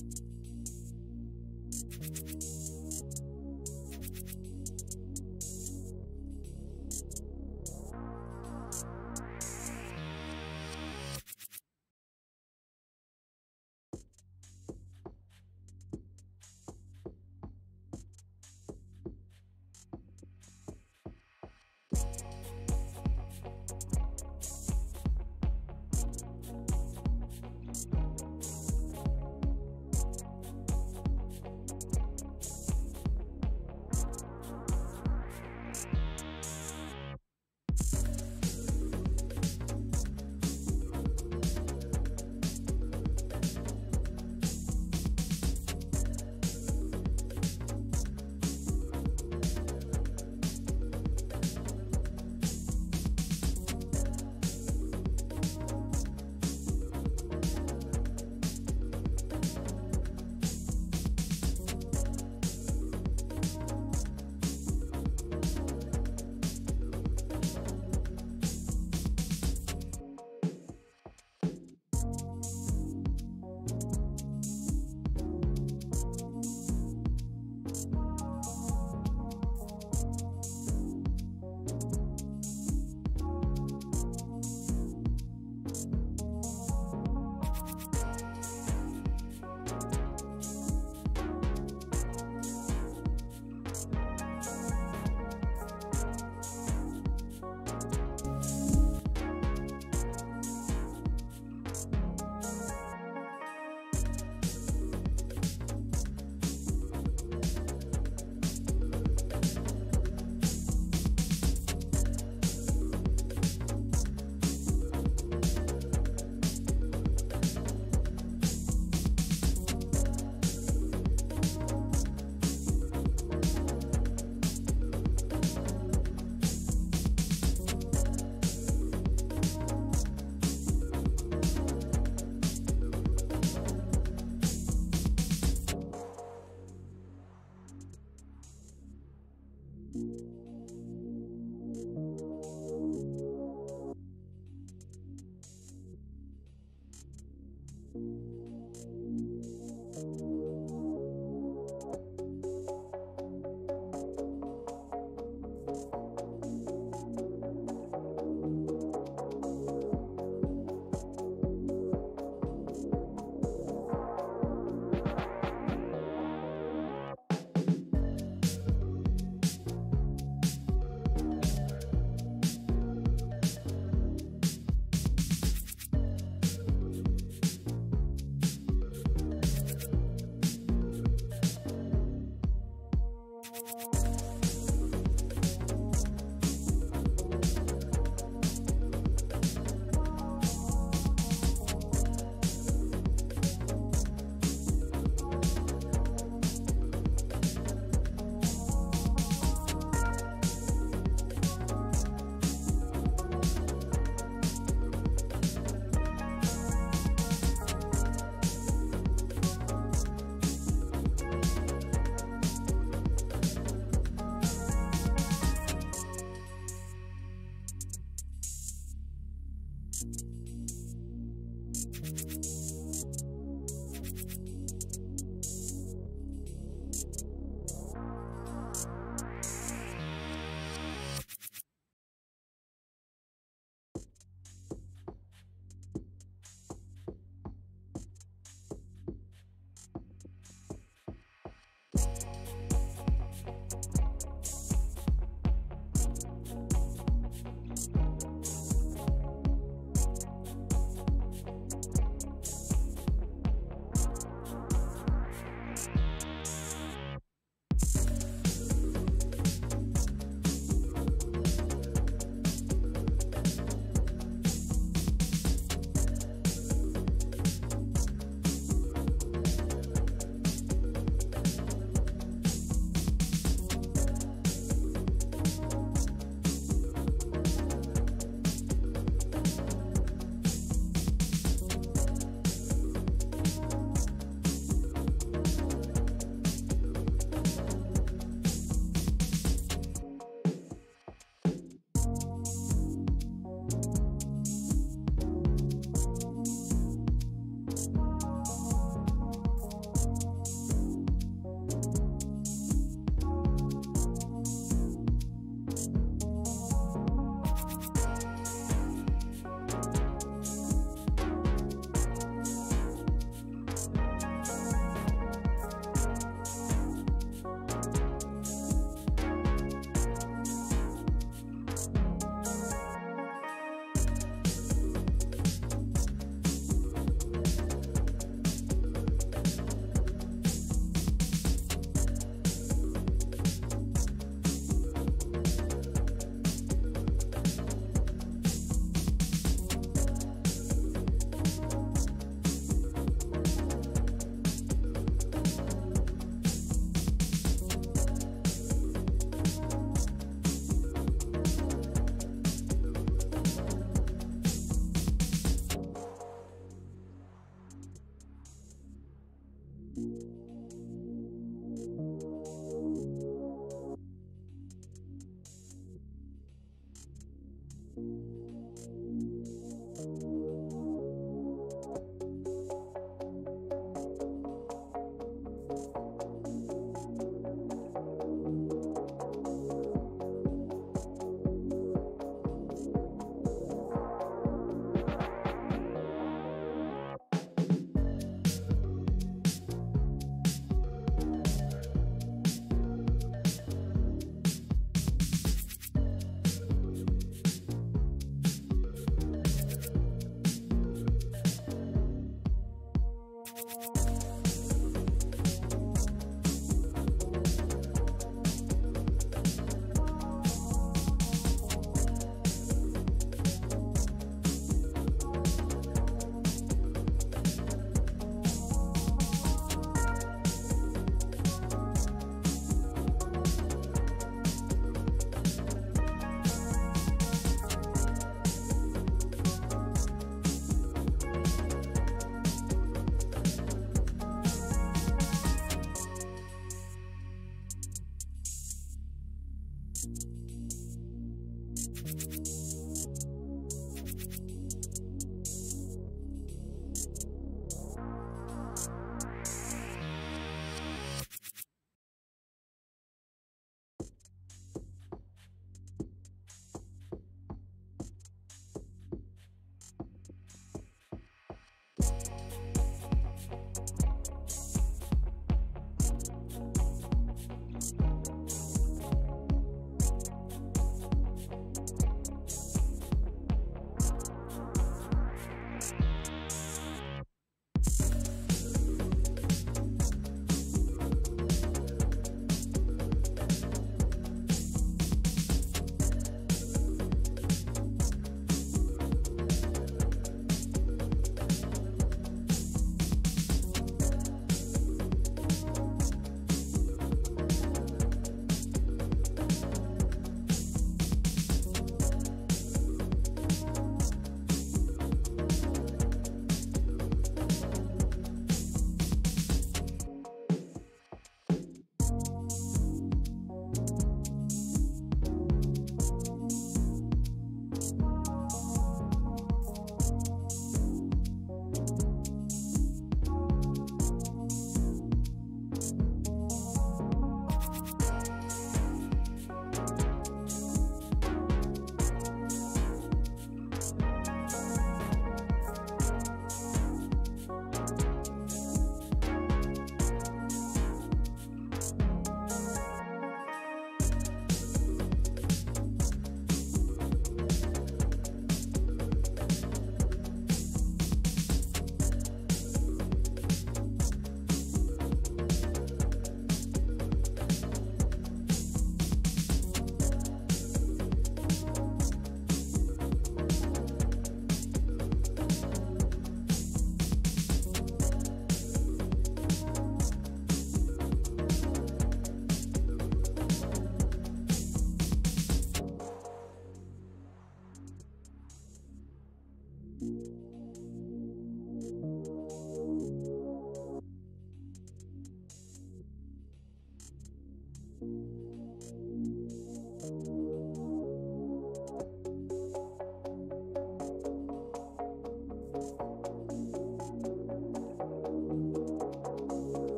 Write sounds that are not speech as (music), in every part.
Thank you.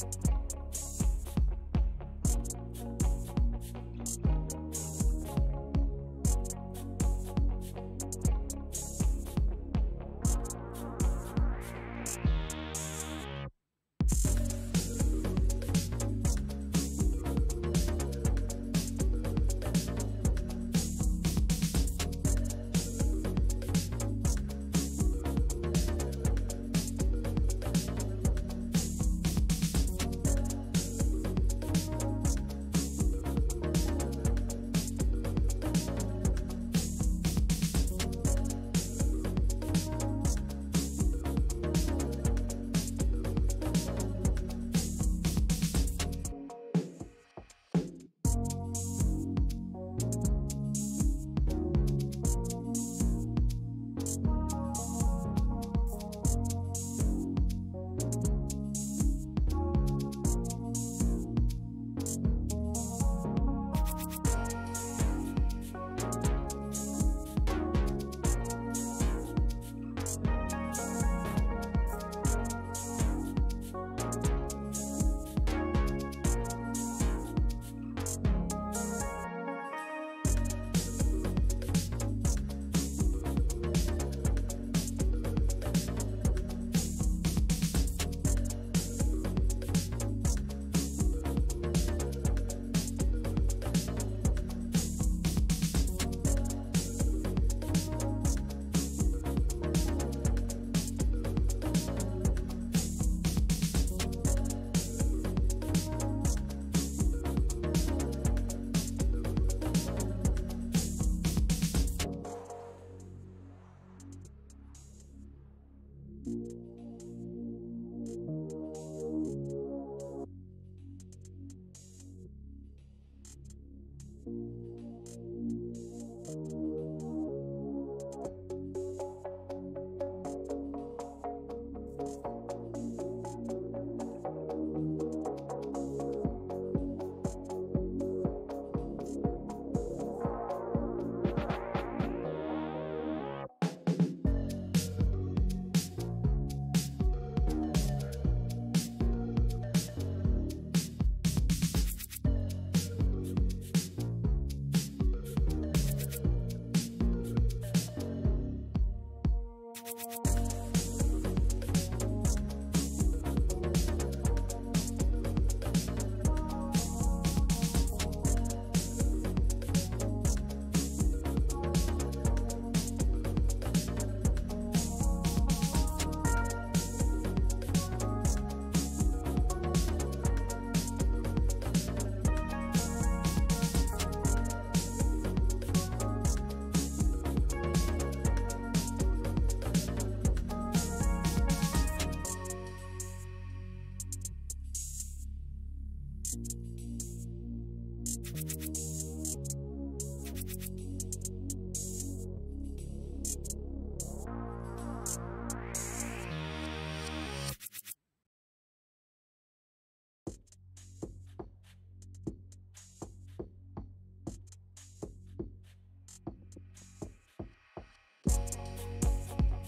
Bye.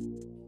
you.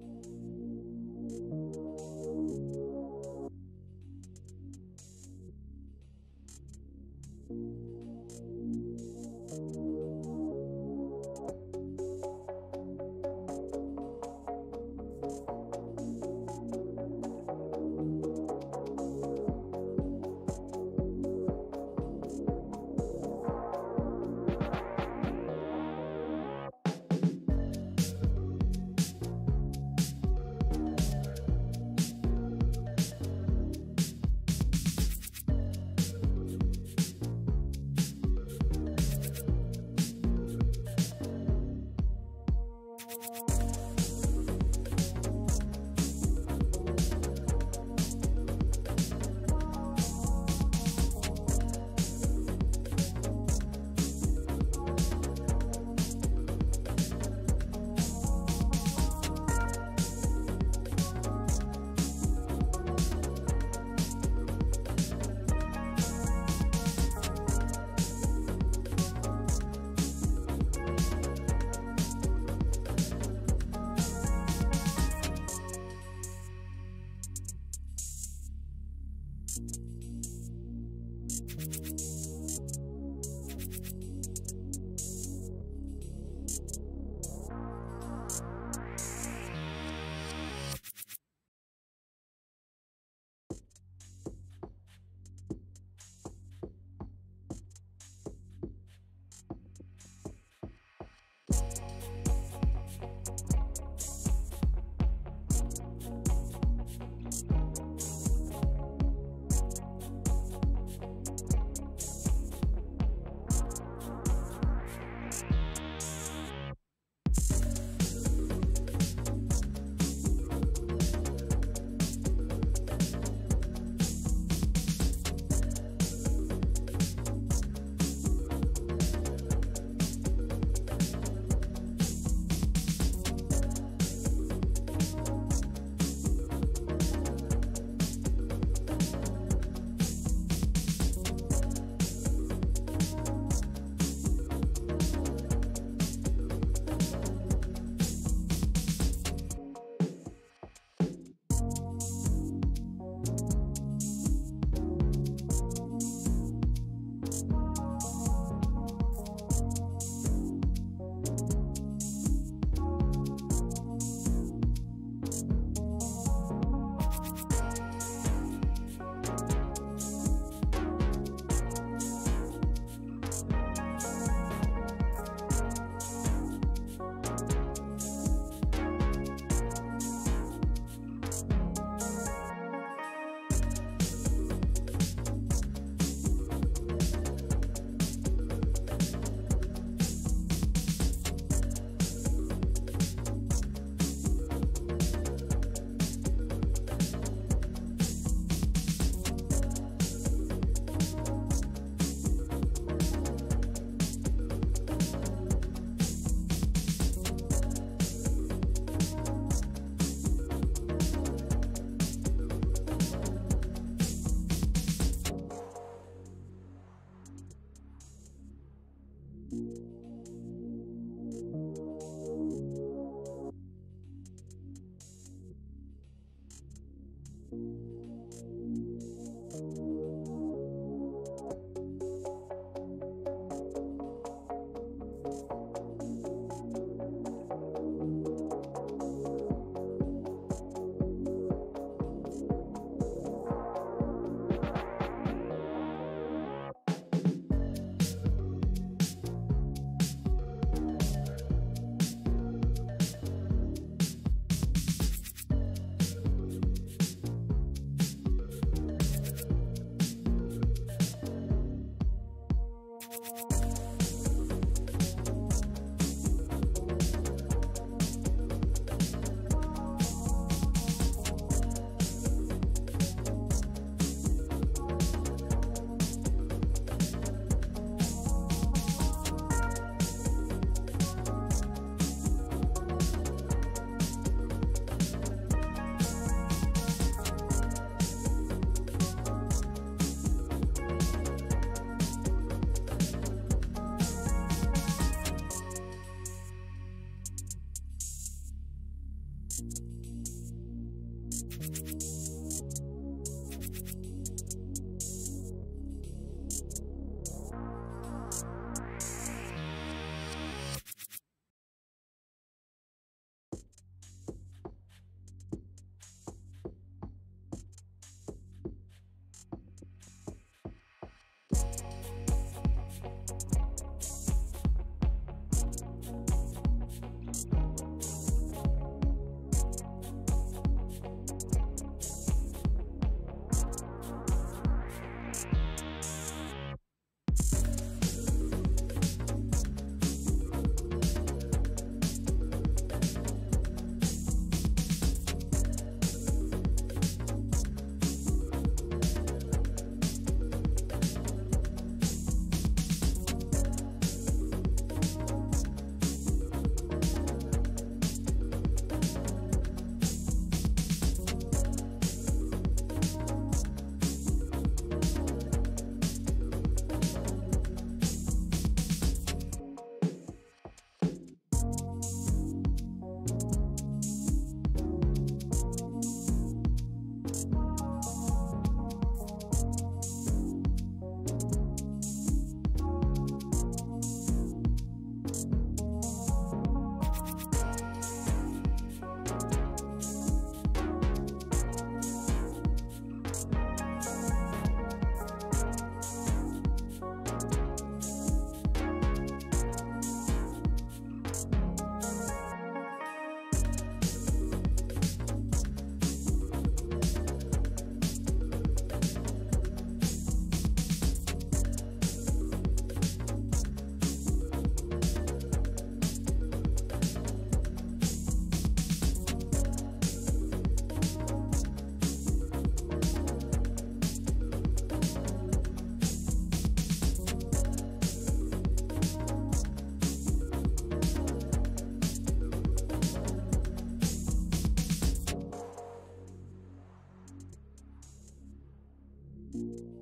you.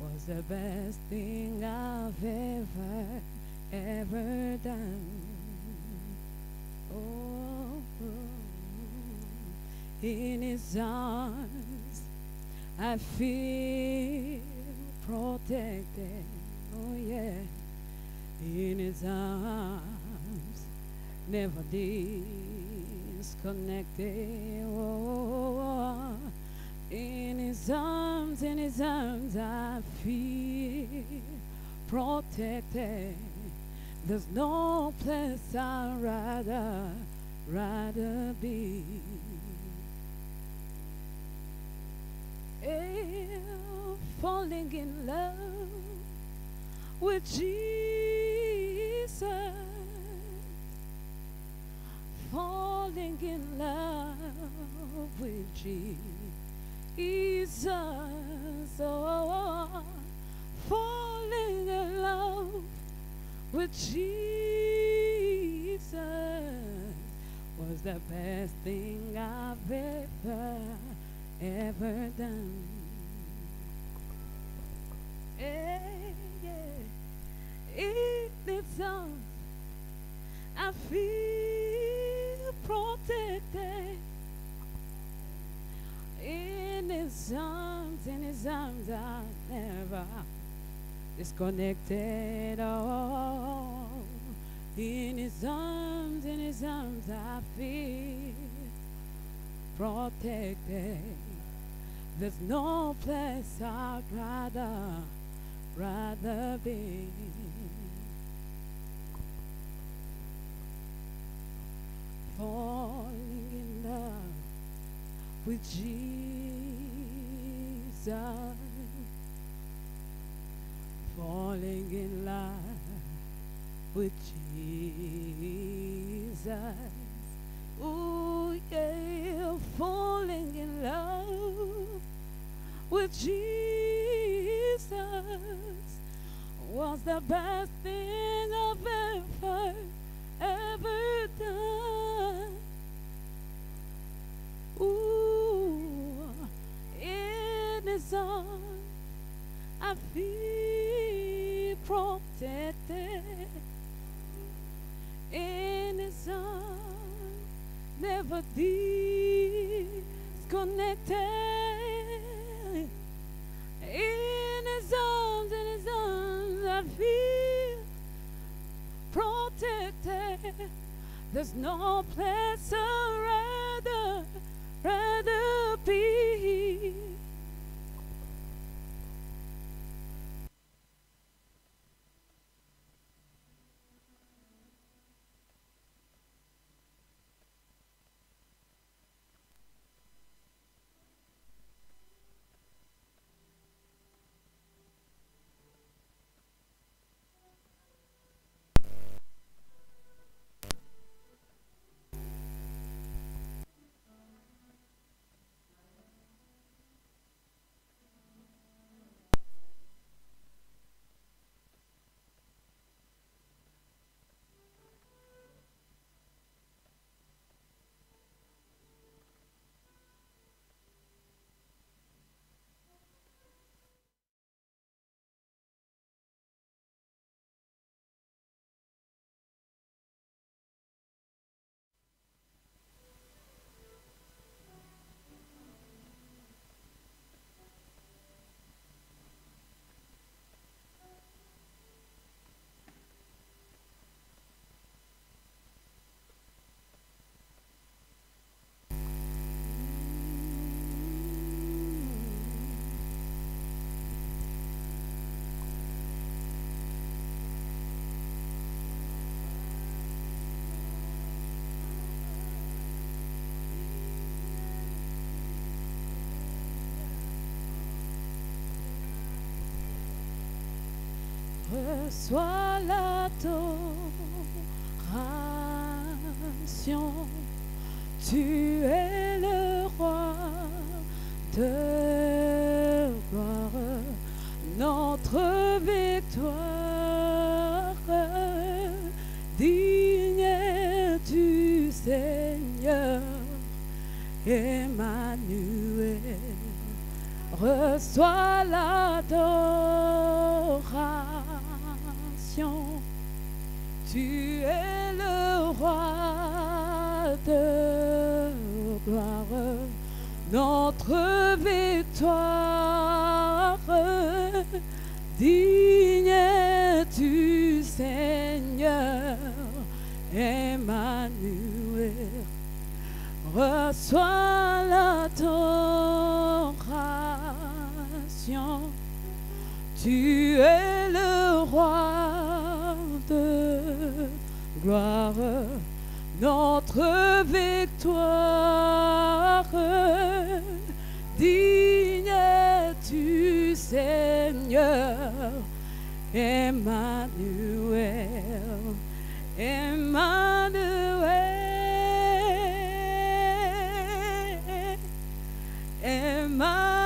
was the best thing I've ever, ever done. Oh, in his arms I feel protected. Oh, yeah. In his arms, never disconnected. Oh, oh, oh, oh in his arms, in his arms, I feel protected. There's no place I'd rather, rather be. Eh, falling in love with Jesus, Jesus was the best thing I've ever, ever done. Yeah. In its arms, I feel protected. In his arms, in his arms, I never disconnected. Oh, in his arms, in his arms, I feel protected. There's no place I'd rather, rather be. Falling in love with Jesus. Falling in love with Jesus. Was the best thing I've ever, ever done. Ooh, in His arms I feel protected. In His arms, never disconnected. There's no place I'd rather, rather reçois l'adoration. Tu es le roi de gloire, notre victoire. Digne du Seigneur, Emmanuel reçois l'adoration. Notre victoire. Digne du Seigneur, Emmanuel reçois l'adoration. Tu es le roi de gloire, notre victoire. Digne du Seigneur, Emmanuel, Emmanuel. Emmanuel,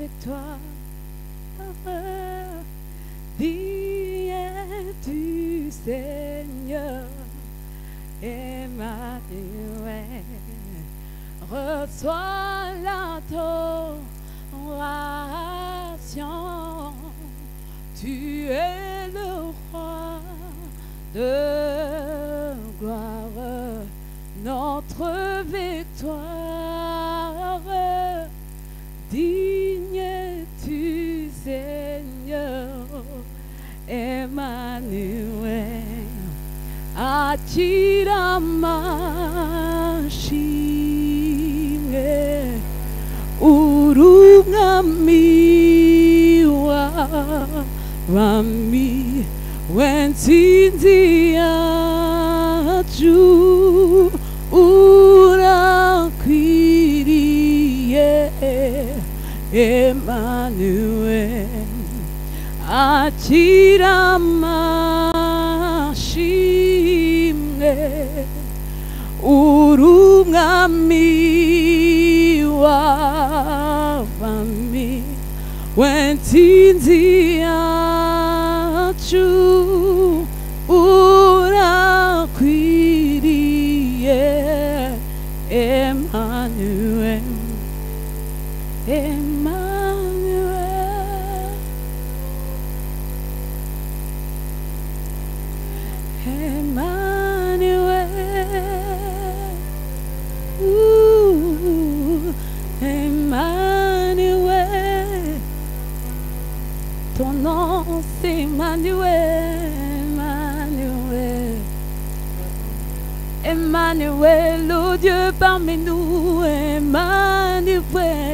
victoire. Digne du Seigneur, Emmanuel, reçois akiramashi urunami wami wentsinzi yacu urakwiriye Emmanuel akiramashimwe urungamiwa wami wentinzi true. C'est Emmanuel Emmanuel Emmanuel, le Dieu parmi nous, Emmanuel.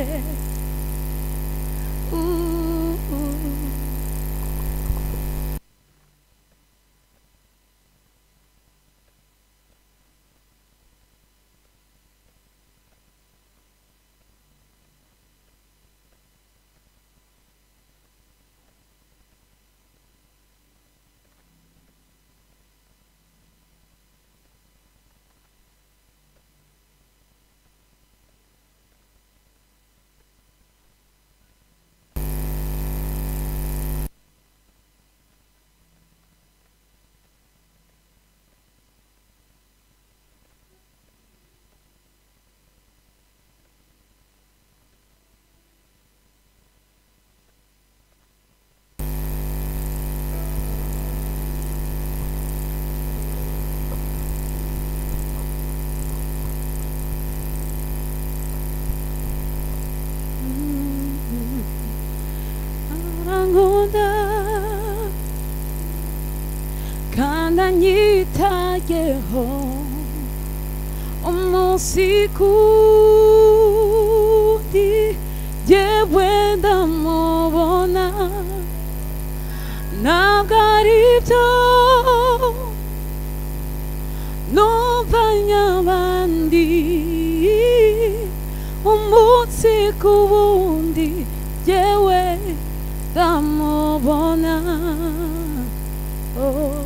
예호 omosiku di yewenda mobona nagarito no vanyabandi omosiku wundi yewenda mobona oh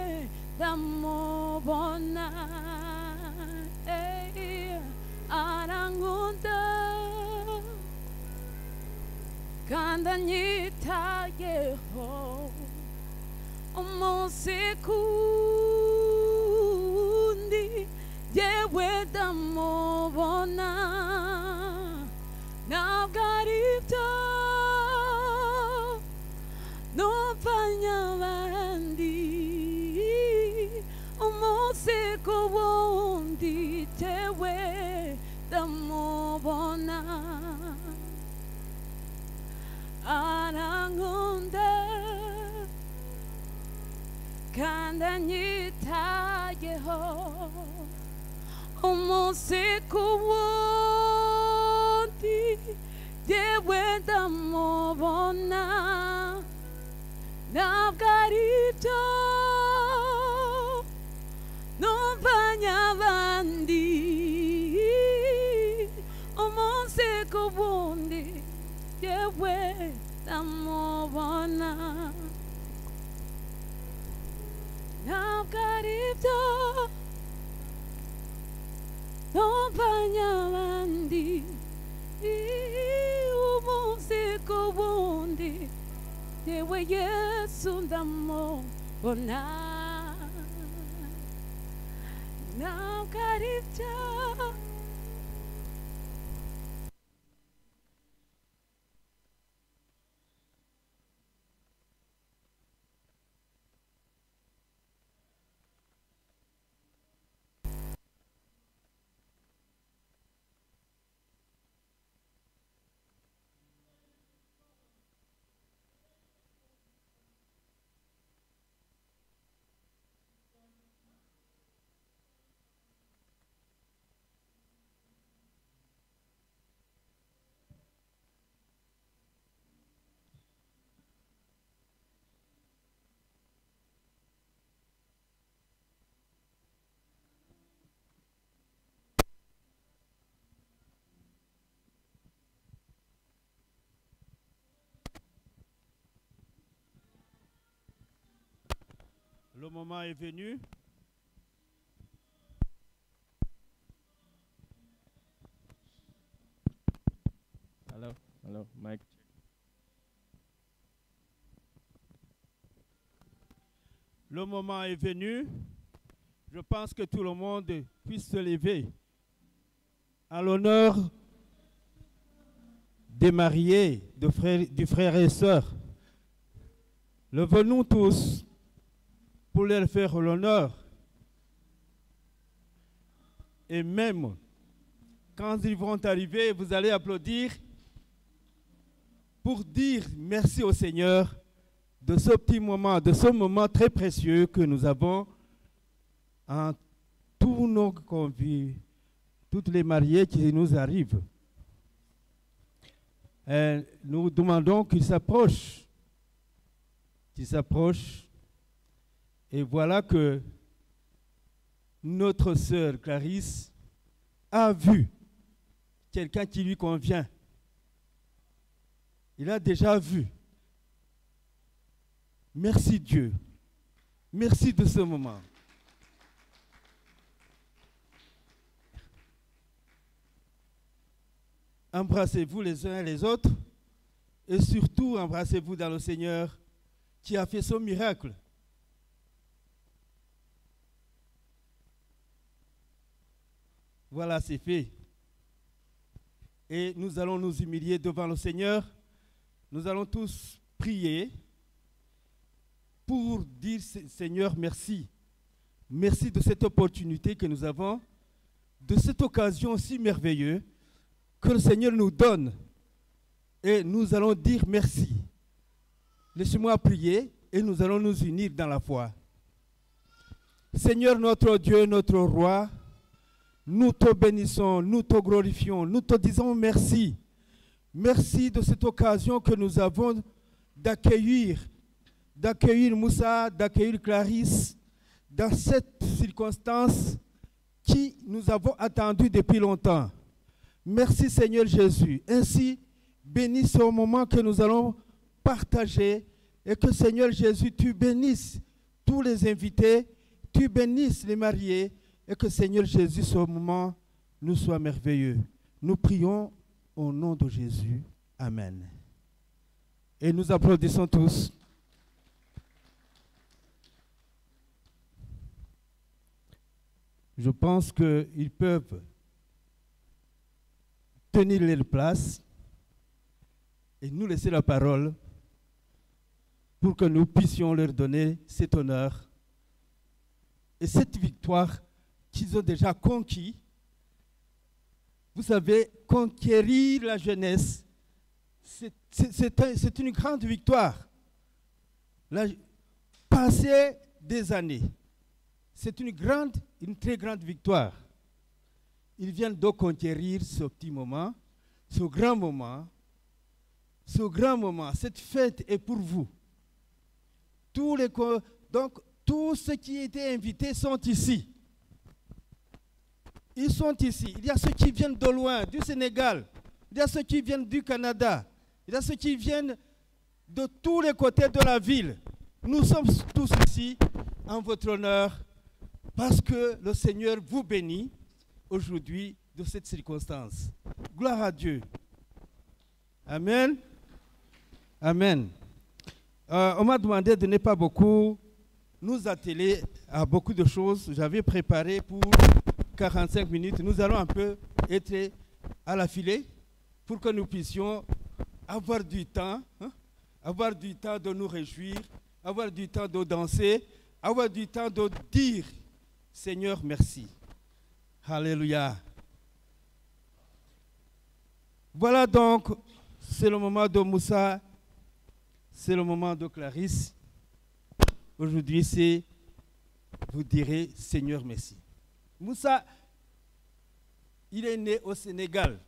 Damo bona eh, arangunta kandanyita yeho omosekundi yewe damo bona nagarita no panyavara ọsịkọwo nditewe damọbọna arangunde kandanyitayeho ọmọsịkọwo nditewe damọbọna nagarito no non banyabandi omonse kobundi yewe tamobona nakaribyo non banyabandi omonse kobundi yewe yesu ndamobona now, Karibja. Le moment est venu. Hello, hello, Mike? Le moment est venu. Je pense que tout le monde puisse se lever à l'honneur des mariés, de frères, du frère et sœurs. Levons-nous tous pour leur faire l'honneur. Et même quand ils vont arriver, vous allez applaudir pour dire merci au Seigneur de ce petit moment, de ce moment très précieux que nous avons en tous nos convives, toutes les mariés qui nous arrivent. Nous demandons qu'ils s'approchent, qu'ils s'approchent. Et voilà que notre sœur Clarisse a vu quelqu'un qui lui convient. Il a déjà vu. Merci Dieu. Merci de ce moment. Embrassez-vous les uns et les autres et surtout embrassez-vous dans le Seigneur qui a fait son miracle. Voilà, c'est fait. Et nous allons nous humilier devant le Seigneur. Nous allons tous prier pour dire Seigneur merci. Merci de cette opportunité que nous avons, de cette occasion si merveilleuse que le Seigneur nous donne. Et nous allons dire merci. Laissez-moi prier et nous allons nous unir dans la foi. Seigneur notre Dieu, notre roi, nous te bénissons, nous te glorifions, nous te disons merci. Merci de cette occasion que nous avons d'accueillir, d'accueillir Moussa, d'accueillir Clarisse dans cette circonstance qui nous avons attendu depuis longtemps. Merci Seigneur Jésus. Ainsi, bénis ce moment que nous allons partager et que Seigneur Jésus, tu bénisses tous les invités, tu bénisses les mariés et que Seigneur Jésus, ce moment nous soit merveilleux. Nous prions au nom de Jésus. Amen. Et nous applaudissons tous. Je pense qu'ils peuvent tenir leur place et nous laisser la parole pour que nous puissions leur donner cet honneur et cette victoire qu'ils ont déjà conquis. Vous savez, conquérir la jeunesse, c'est une grande victoire. La, passer des années, c'est une grande, une très grande victoire. Ils viennent de conquérir ce petit moment, ce grand moment, ce grand moment. Cette fête est pour vous. Tous les, donc, tous ceux qui étaient invités sont ici. Ils sont ici. Il y a ceux qui viennent de loin, du Sénégal. Il y a ceux qui viennent du Canada. Il y a ceux qui viennent de tous les côtés de la ville. Nous sommes tous ici en votre honneur parce que le Seigneur vous bénit aujourd'hui de cette circonstance. Gloire à Dieu. Amen. Amen. Euh, on m'a demandé de ne pas beaucoup nous atteler à beaucoup de choses. J'avais préparé pour 45 minutes. Nous allons un peu être à la filée pour que nous puissions avoir du temps, hein, avoir du temps de nous réjouir, avoir du temps de danser, avoir du temps de dire Seigneur, merci. Alléluia. Voilà donc, c'est le moment de Moussa, c'est le moment de Clarisse. Aujourd'hui, c'est, vous direz, Seigneur, merci. Moussa, il est né au Sénégal.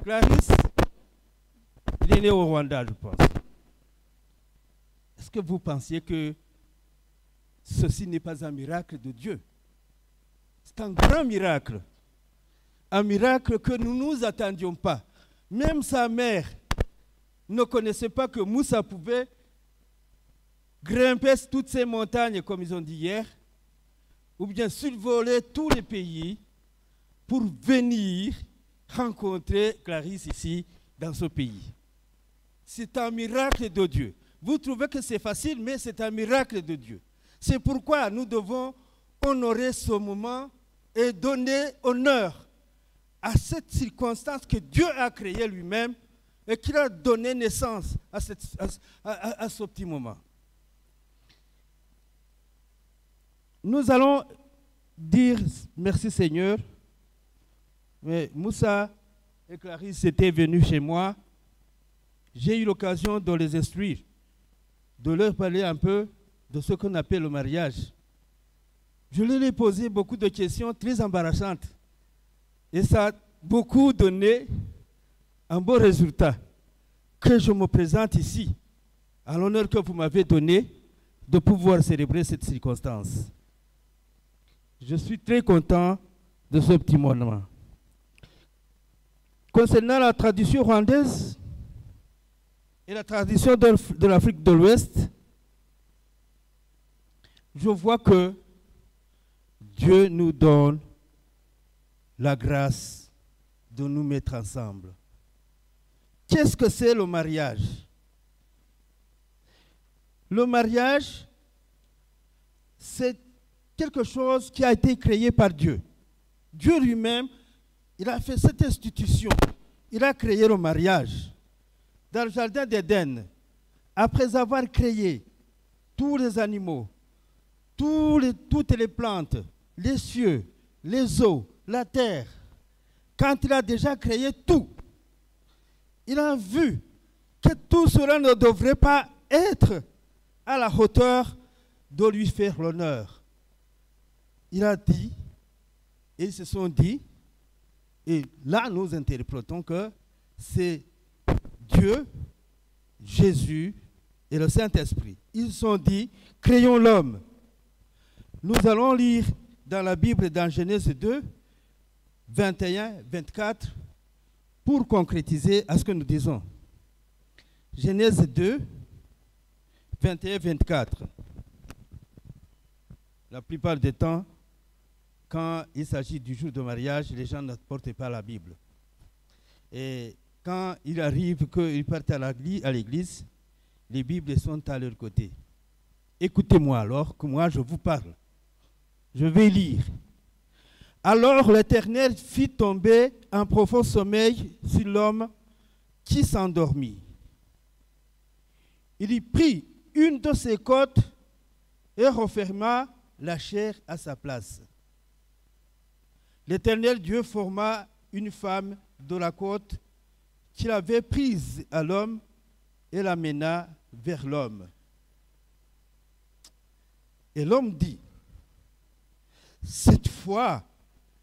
Clarisse, il est né au Rwanda, je pense. Est-ce que vous pensiez que ceci n'est pas un miracle de Dieu? C'est un grand miracle. Un miracle que nous ne nous attendions pas. Même sa mère ne connaissait pas que Moussa pouvait grimper toutes ces montagnes, comme ils ont dit hier, ou bien survoler tous les pays pour venir rencontrer Clarisse ici, dans ce pays. C'est un miracle de Dieu. Vous trouvez que c'est facile, mais c'est un miracle de Dieu. C'est pourquoi nous devons honorer ce moment et donner honneur à cette circonstance que Dieu a créée lui-même et qu'il a donné naissance à, à ce petit moment. Nous allons dire merci Seigneur. Mais Moussa et Clarisse étaient venus chez moi. J'ai eu l'occasion de les instruire, de leur parler un peu de ce qu'on appelle le mariage. Je leur ai posé beaucoup de questions très embarrassantes. Et ça a beaucoup donné un beau résultat que je me présente ici, à l'honneur que vous m'avez donné de pouvoir célébrer cette circonstance. Je suis très content de ce petit moment. Concernant la tradition rwandaise et la tradition de l'Afrique de l'Ouest, je vois que Dieu nous donne la grâce de nous mettre ensemble. Qu'est-ce que c'est le mariage? Le mariage, c'est quelque chose qui a été créé par Dieu. Dieu lui-même, il a fait cette institution. Il a créé le mariage. Dans le jardin d'Éden, après avoir créé tous les animaux, toutes les plantes, les cieux, les eaux, la terre, quand il a déjà créé tout, il a vu que tout cela ne devrait pas être à la hauteur de lui faire l'honneur. Il a dit, et ils se sont dit, et là nous interprétons que c'est Dieu, Jésus et le Saint-Esprit. Ils se sont dit, créons l'homme. Nous allons lire dans la Bible, dans Genèse 2, 21, 24, pour concrétiser à ce que nous disons. Genèse 2, 21, 24. La plupart du temps, quand il s'agit du jour de mariage, les gens ne portent pas la Bible. Et quand il arrive qu'ils partent à l'église, les Bibles sont à leur côté. Écoutez-moi alors que moi je vous parle. Je vais lire. Alors l'Éternel fit tomber un profond sommeil sur l'homme qui s'endormit. Il y prit une de ses côtes et referma la chair à sa place. L'Éternel Dieu forma une femme de la côte qu'il avait prise à l'homme et l'amena vers l'homme. Et l'homme dit, cette fois,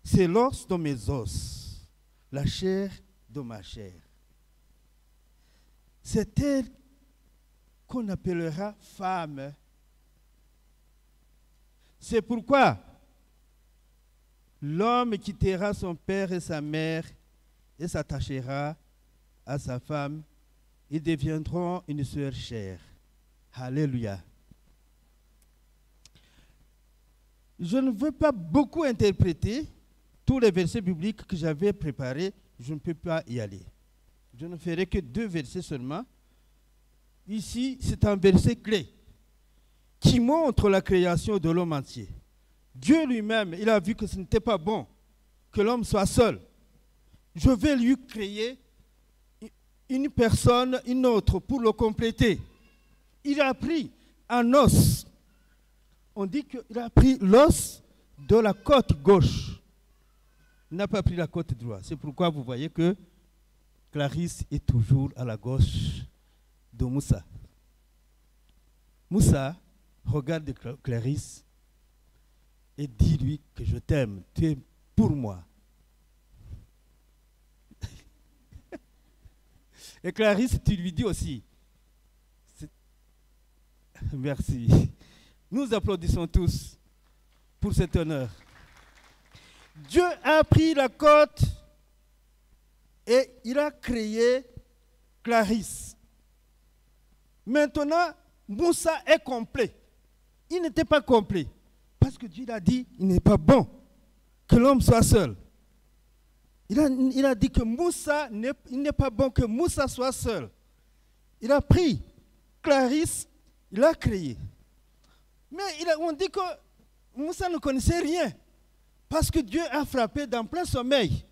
c'est l'os de mes os, la chair de ma chair. C'est elle qu'on appellera femme. C'est pourquoi l'homme quittera son père et sa mère et s'attachera à sa femme. Ils deviendront une sœur chère. Alléluia. Je ne veux pas beaucoup interpréter, tous les versets bibliques que j'avais préparés, je ne peux pas y aller. Je ne ferai que deux versets seulement. Ici, c'est un verset clé qui montre la création de l'homme entier. Dieu lui-même, il a vu que ce n'était pas bon que l'homme soit seul. Je vais lui créer une personne, une autre, pour le compléter. Il a pris un os. On dit qu'il a pris l'os de la côte gauche. Il n'a pas pris la côte droite. C'est pourquoi vous voyez que Clarisse est toujours à la gauche de Moussa. Moussa regarde Clarisse et dis-lui que je t'aime, tu es pour moi. (laughs) Et Clarisse, tu lui dis aussi. (laughs) Merci. Nous applaudissons tous pour cet honneur. Dieu a pris la côte et il a créé Clarisse. Maintenant, Moussa est complet. Il n'était pas complet. Parce que Dieu a dit, il n'est pas bon que l'homme soit seul. Il a, dit que Moussa, n'est pas bon que Moussa soit seul. Il a pris Clarisse, il a créé. Mais on dit que Moussa ne connaissait rien. Parce que Dieu a frappé dans plein sommeil.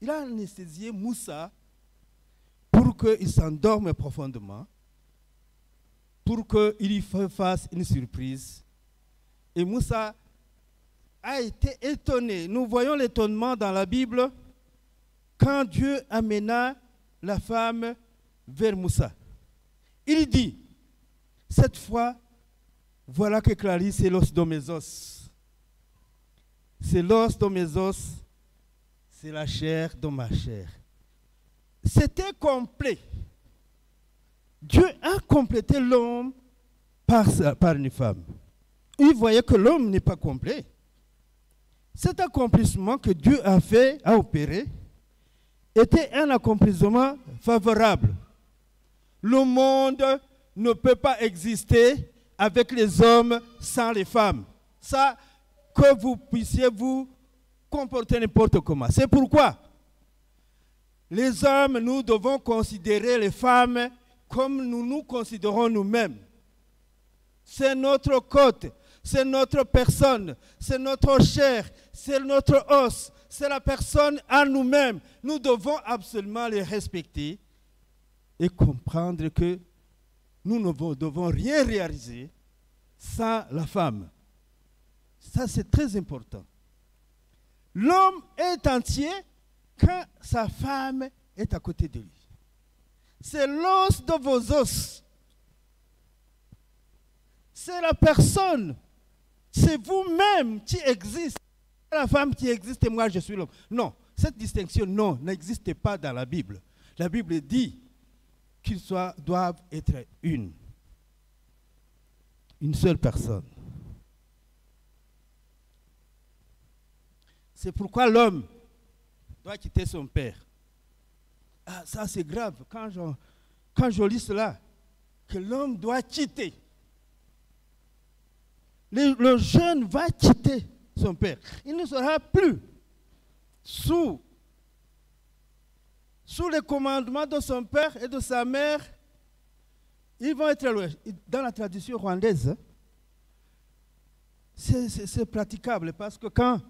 Il a anesthésié Moussa pour qu'il s'endorme profondément, pour qu'il y fasse une surprise. Et Moussa a été étonné. Nous voyons l'étonnement dans la Bible quand Dieu amena la femme vers Moussa. Il dit, cette fois, voilà que Clarisse est l'os de mes os. C'est l'os de mes os, c'est la chair de ma chair. C'était complet. Dieu a complété l'homme par, par une femme. Il voyait que l'homme n'est pas complet. Cet accomplissement que Dieu a fait, a opéré, était un accomplissement favorable. Le monde ne peut pas exister avec les hommes sans les femmes. Ça, que vous puissiez vous comporter n'importe comment. C'est pourquoi les hommes, nous devons considérer les femmes comme nous nous considérons nous-mêmes. C'est notre côte, c'est notre personne, c'est notre chair, c'est notre os, c'est la personne à nous-mêmes. Nous devons absolument les respecter et comprendre que nous ne devons rien réaliser sans la femme. Ça, c'est très important. L'homme est entier quand sa femme est à côté de lui. C'est l'os de vos os. C'est la personne c'est vous-même qui existe. La femme qui existe et moi je suis l'homme. Non, cette distinction, non, n'existe pas dans la Bible. La Bible dit qu'ils doivent être une. Une seule personne. C'est pourquoi l'homme doit quitter son père. Ah, ça c'est grave. Quand quand je lis cela, que l'homme doit quitter le, jeune va quitter son père. Il ne sera plus sous, sous les commandements de son père et de sa mère. Ils vont être dans la tradition rwandaise. C'est praticable parce que quand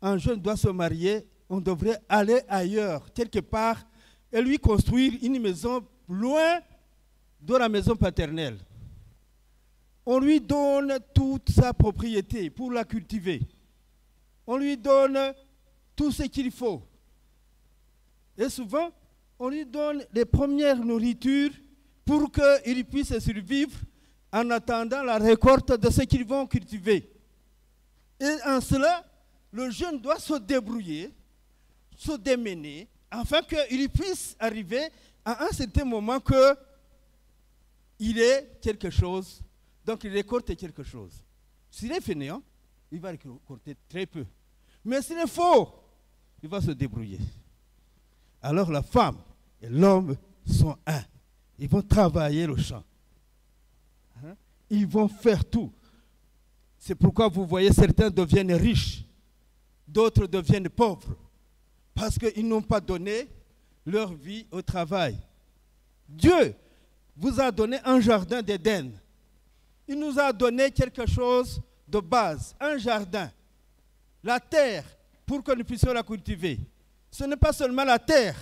un jeune doit se marier, on devrait aller ailleurs, quelque part, et lui construire une maison loin de la maison paternelle on lui donne toute sa propriété pour la cultiver. On lui donne tout ce qu'il faut. Et souvent, on lui donne les premières nourritures pour qu'il puisse survivre en attendant la récolte de ce qu'ils vont cultiver. Et en cela, le jeune doit se débrouiller, se démener, afin qu'il puisse arriver à un certain moment que il est quelque chose donc il récolte quelque chose. S'il est fainéant, il va récolter très peu. Mais s'il est faux, il va se débrouiller. Alors la femme et l'homme sont un. Ils vont travailler le champ. Hein? Ils vont faire tout. C'est pourquoi vous voyez certains deviennent riches. d'autres deviennent pauvres parce qu'ils n'ont pas donné leur vie au travail. Dieu vous a donné un jardin d'Éden. Il nous a donné quelque chose de base, un jardin, la terre, pour que nous puissions la cultiver. Ce n'est pas seulement la terre.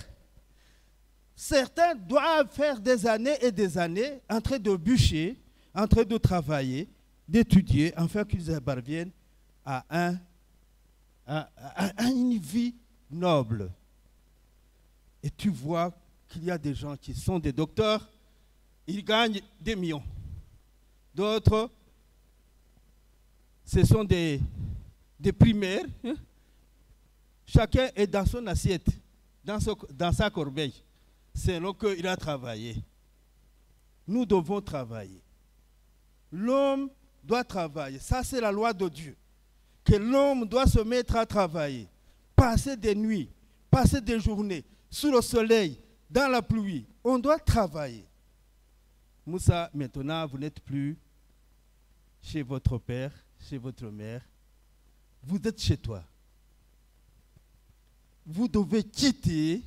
Certains doivent faire des années et des années en train de bûcher, en train de travailler, d'étudier, afin qu'ils parviennent à, à une vie noble. Et tu vois qu'il y a des gens qui sont des docteurs, ils gagnent des millions. D'autres, ce sont des, des primaires. Chacun est dans son assiette, dans, son- dans sa corbeille, selon qu'il a travaillé. Nous devons travailler. L'homme doit travailler. Ça, c'est la loi de Dieu. Que l'homme doit se mettre à travailler. Passer des nuits, passer des journées, sous le soleil, dans la pluie. On doit travailler. Moussa, maintenant, vous n'êtes plus chez votre père, chez votre mère. Vous êtes chez toi. Vous devez quitter,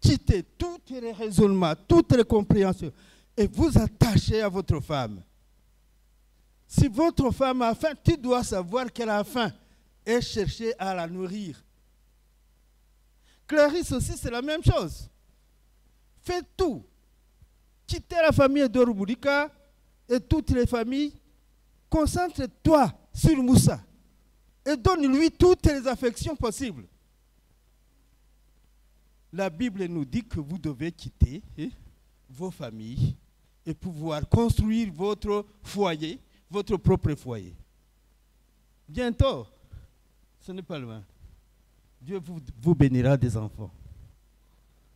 quitter tous les raisonnements, toutes les compréhensions et vous attacher à votre femme. Si votre femme a faim, tu dois savoir qu'elle a faim et chercher à la nourrir. Clarisse aussi, c'est la même chose. Fais tout. Quittez la famille de Rubulika et toutes les familles. Concentre-toi sur Moussa et donne-lui toutes les affections possibles. La Bible nous dit que vous devez quitter hein, vos familles et pouvoir construire votre foyer, votre propre foyer. Bientôt, ce n'est pas loin. Dieu vous, bénira des enfants,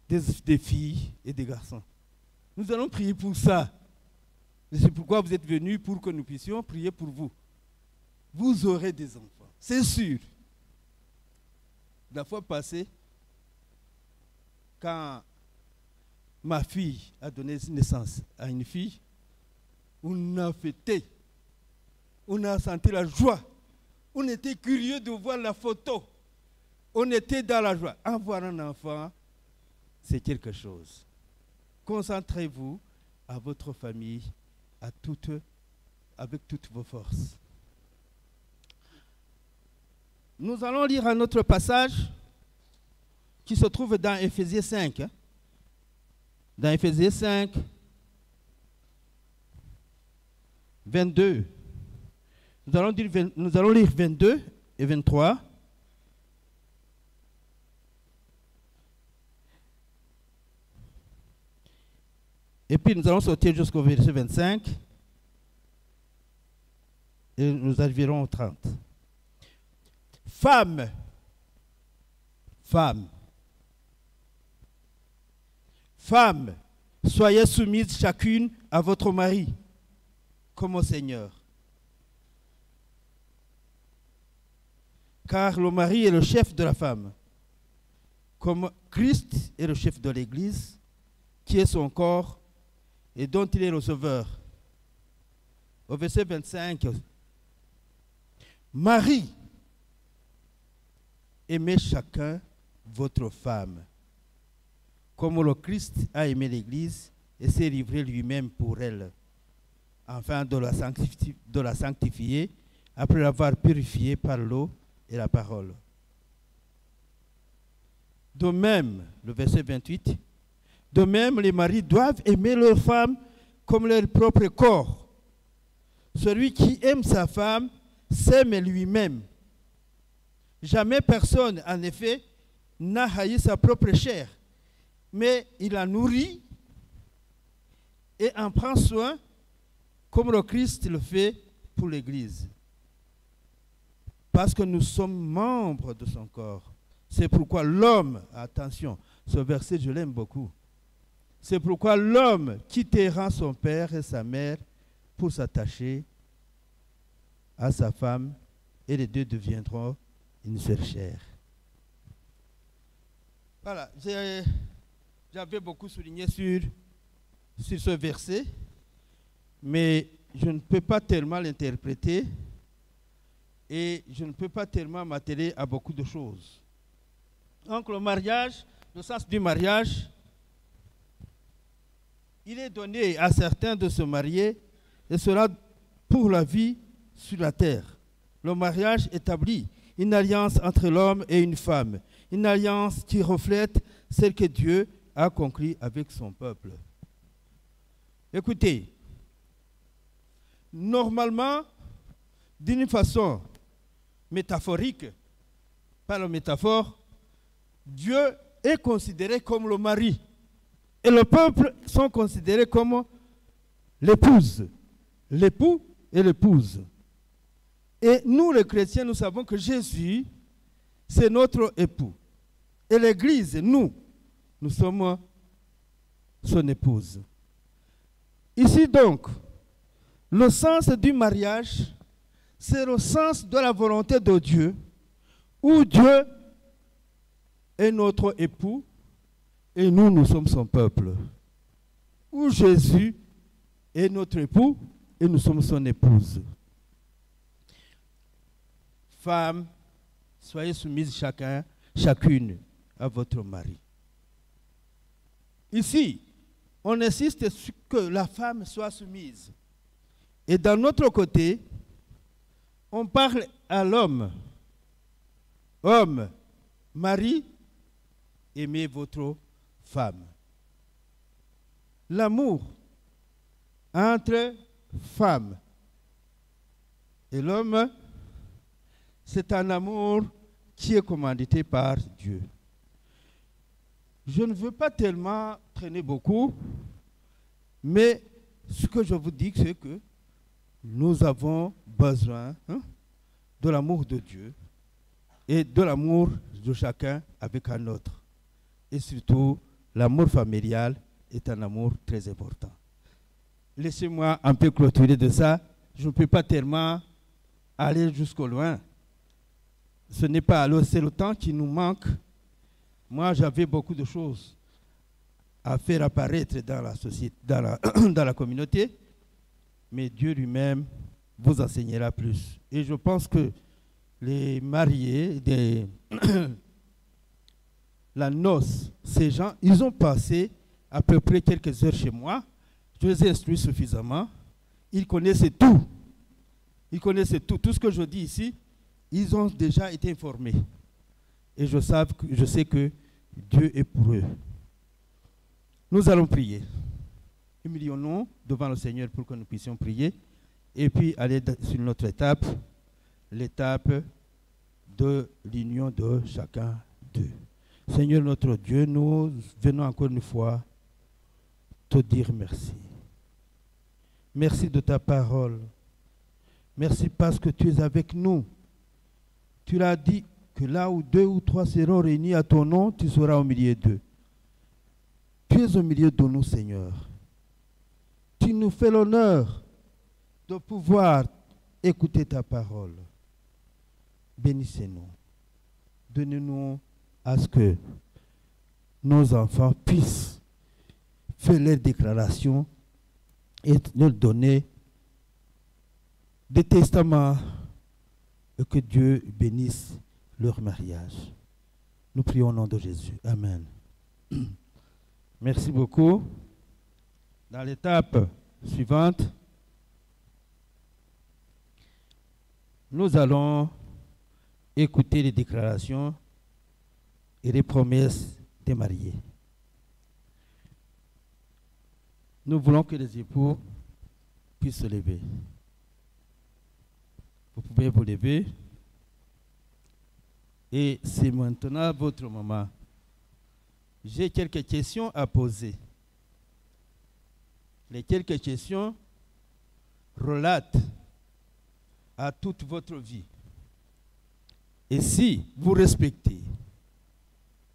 des filles et des garçons. Nous allons prier pour ça. C'est pourquoi vous êtes venus pour que nous puissions prier pour vous. Vous aurez des enfants, c'est sûr. La fois passée, quand ma fille a donné naissance à une fille, on a fêté, on a senti la joie, on était curieux de voir la photo, on était dans la joie. Avoir un enfant, c'est quelque chose. Concentrez-vous à votre famille, avec toutes vos forces. Nous allons lire un autre passage qui se trouve dans Éphésiens 5. hein. Dans Éphésiens 5, 22. Nous allons, dire vingt- nous allons lire 22 et 23. Et puis nous allons sortir jusqu'au verset 25. Et nous arriverons au 30. Femme, femme, femme, soyez soumises chacune à votre mari, comme au Seigneur. Car le mari est le chef de la femme, comme Christ est le chef de l'Église, qui est son corps et dont il est le sauveur. Au verset 25, Marie, aimez chacun votre femme, comme le Christ a aimé l'Église et s'est livré lui-même pour elle, afin de la, sanctifi- de la sanctifier après l'avoir purifiée par l'eau et la parole. De même, le verset 28, de même les maris doivent aimer leur femme comme leur propre corps. Celui qui aime sa femme s'aime lui-même. Jamais personne, en effet, n'a haï sa propre chair, mais il la nourrit et en prend soin comme le Christ le fait pour l'Église. Parce que nous sommes membres de son corps. C'est pourquoi l'homme, attention, ce verset je l'aime beaucoup. C'est pourquoi l'homme quittera son père et sa mère pour s'attacher à sa femme et les deux deviendront une seule chair. Voilà, j'avais beaucoup souligné sur, sur ce verset, mais je ne peux pas tellement l'interpréter et je ne peux pas tellement m'atteler à beaucoup de choses. Donc le mariage, le sens du mariage, il est donné à certains de se marier et cela pour la vie sur la terre. Le mariage établit une alliance entre l'homme et une femme, une alliance qui reflète celle que Dieu a conclue avec son peuple. Écoutez, normalement, d'une façon métaphorique, par la métaphore, Dieu est considéré comme le mari et le peuple sont considérés comme l'épouse, l'époux et l'épouse. Et nous, les chrétiens, nous savons que Jésus, c'est notre époux. Et l'Église, nous, nous sommes son épouse. Ici donc, le sens du mariage, c'est le sens de la volonté de Dieu, où Dieu est notre époux et nous, nous sommes son peuple. Où Jésus est notre époux et nous sommes son épouse. Femmes, soyez soumises chacun, chacune à votre mari. Ici, on insiste sur que la femme soit soumise. Et d'un autre côté, on parle à l'homme. Homme, mari, aimez votre L'amour entre femme et l'homme, c'est un amour qui est commandité par Dieu. Je ne veux pas tellement traîner beaucoup, mais ce que je vous dis, c'est que nous avons besoin hein, de l'amour de Dieu et de l'amour de chacun avec un autre. Et surtout, l'amour familial est un amour très important. Laissez-moi un peu clôturer de ça. Je ne peux pas tellement aller jusqu'au loin. Ce n'est pas c'est le temps qui nous manque. Moi, j'avais beaucoup de choses à faire apparaître dans la société, dans la, (clears throat) dans la communauté, mais Dieu lui-même vous enseignera plus. Et je pense que les mariés, des (clears throat) la noce, ces gens, ils ont passé à peu près quelques heures chez moi. Je les ai instruits suffisamment. Ils connaissaient tout. Ils connaissaient tout. Tout ce que je dis ici, ils ont déjà été informés. Et je, sais que, je sais que Dieu est pour eux. Nous allons prier. Humilions-nous devant le Seigneur pour que nous puissions prier. Et puis aller sur notre étape, l'étape de l'union de chacun d'eux. Seigneur notre Dieu, nous venons encore une fois te dire merci. Merci de ta parole. Merci parce que tu es avec nous. Tu l'as dit que là où deux ou trois seront réunis à ton nom, tu seras au milieu d'eux. Tu es au milieu de nous, Seigneur. Tu nous fais l'honneur de pouvoir écouter ta parole. Bénissez-nous. Donnez-nous à ce que nos enfants puissent faire leurs déclarations et leur donner des testaments et que Dieu bénisse leur mariage. Nous prions au nom de Jésus. Amen. (clears throat) Merci beaucoup. Dans l'étape suivante, nous allons écouter les déclarations et les promesses des mariés. Nous voulons que les époux puissent se lever. Vous pouvez vous lever. Et c'est maintenant votre moment. J'ai quelques questions à poser. Les quelques questions relatent à toute votre vie. Et si vous respectez,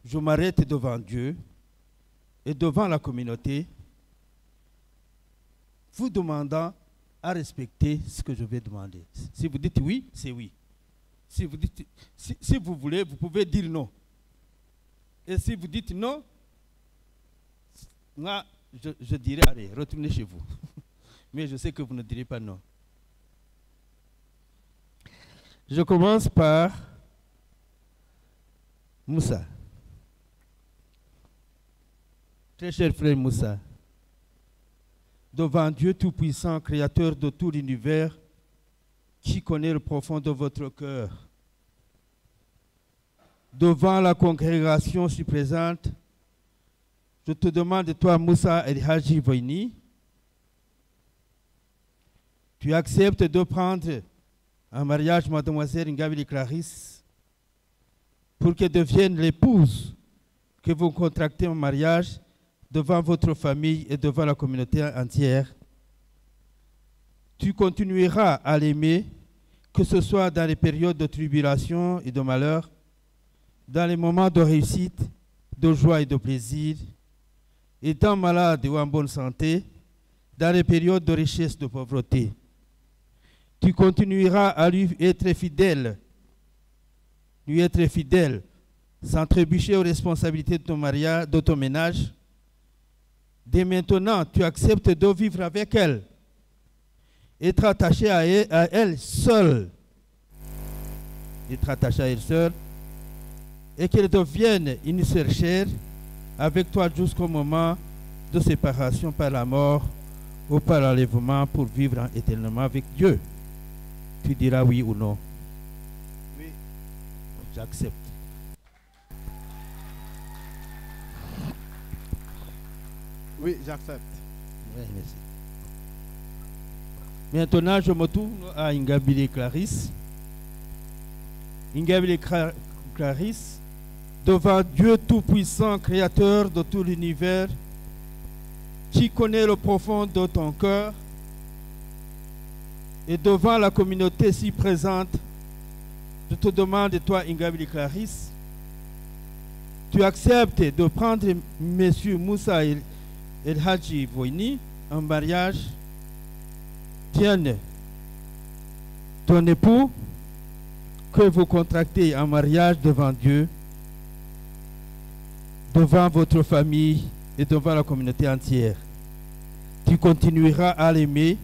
je m'arrête devant Dieu et devant la communauté, vous demandant à respecter ce que je vais demander. Si vous dites oui, c'est oui. Si vous, dites, si, vous voulez, vous pouvez dire non. Et si vous dites non, moi, je, je dirais, allez, retournez chez vous. (laughs) Mais je sais que vous ne direz pas non. Je commence par Moussa. Très cher frère Moussa, devant Dieu Tout-Puissant, Créateur de tout l'univers, qui connaît le profond de votre cœur, devant la congrégation ici présente, je te demande, toi, Moussa El Haji Voini, tu acceptes de prendre en mariage mademoiselle Ngabili Clarisse pour qu'elle devienne l'épouse que vous contractez en mariage devant votre famille et devant la communauté entière. Tu continueras à l'aimer, que ce soit dans les périodes de tribulation et de malheur, dans les moments de réussite, de joie et de plaisir, étant malade ou en bonne santé, dans les périodes de richesse et de pauvreté. Tu continueras à lui être fidèle, lui être fidèle, sans trébucher aux responsabilités de ton mariage, de ton ménage. Dès maintenant, tu acceptes de vivre avec elle, être attaché à elle, à elle seule, être attaché à elle seule, et qu'elle devienne une chère avec toi jusqu'au moment de séparation par la mort ou par l'enlèvement pour vivre éternellement avec Dieu. Tu diras oui ou non. Oui. J'accepte. Oui, j'accepte. Oui, merci. Maintenant, je me tourne à Ingabile Clarisse. Ingabile Cla- Clarisse, devant Dieu Tout-Puissant, Créateur de tout l'univers, qui connaît le profond de ton cœur, et devant la communauté si présente, je te demande, toi, Ingabile Clarisse, tu acceptes de prendre Monsieur Moussa El Hadji Voini en mariage, tienne ton époux que vous contractez en mariage devant Dieu, devant votre famille et devant la communauté entière. Tu continueras à l'aimer,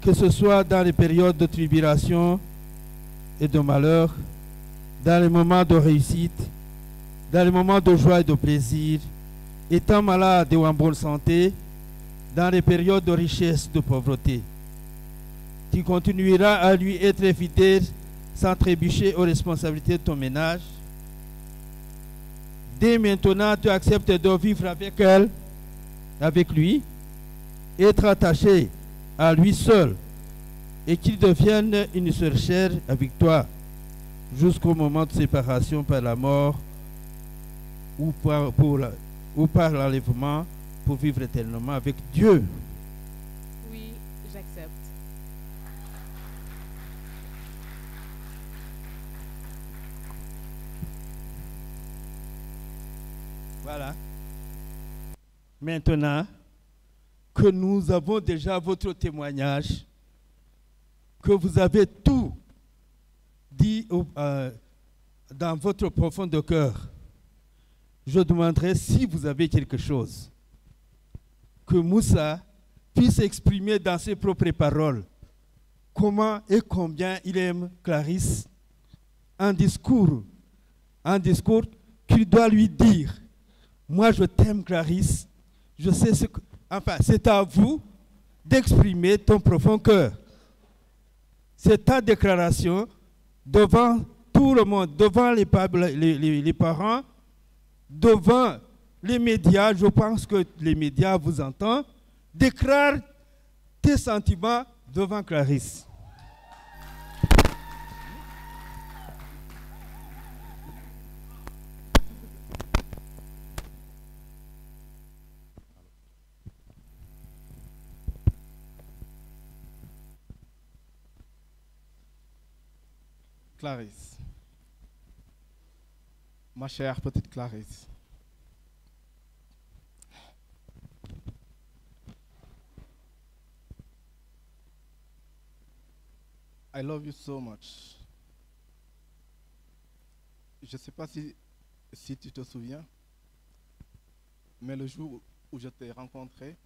que ce soit dans les périodes de tribulation et de malheur, dans les moments de réussite, dans les moments de joie et de plaisir, étant malade ou en bonne santé, dans les périodes de richesse de pauvreté. Tu continueras à lui être fidèle sans trébucher aux responsabilités de ton ménage. Dès maintenant, tu acceptes de vivre avec elle, avec lui, être attaché à lui seul et qu'il devienne une sœur chère avec toi jusqu'au moment de séparation par la mort ou par, pour la- ou par l'enlèvement pour vivre éternellement avec Dieu. Oui, j'accepte. Voilà. Maintenant que nous avons déjà votre témoignage, que vous avez tout dit au- euh, dans votre profond de cœur, je demanderai si vous avez quelque chose que Moussa puisse exprimer dans ses propres paroles comment et combien il aime Clarisse, un discours, un discours qu'il doit lui dire moi, je t'aime, Clarisse. Je sais ce que. Enfin, c'est à vous d'exprimer ton profond cœur. C'est ta déclaration devant tout le monde, devant les, pa- les- les- les parents, devant les médias. Je pense que les médias vous entendent. Déclare tes sentiments devant Clarisse. Clarisse. Ma chère petite Clarisse. I love you so much. Je ne sais pas si, si tu te souviens, mais le jour où je t'ai rencontré,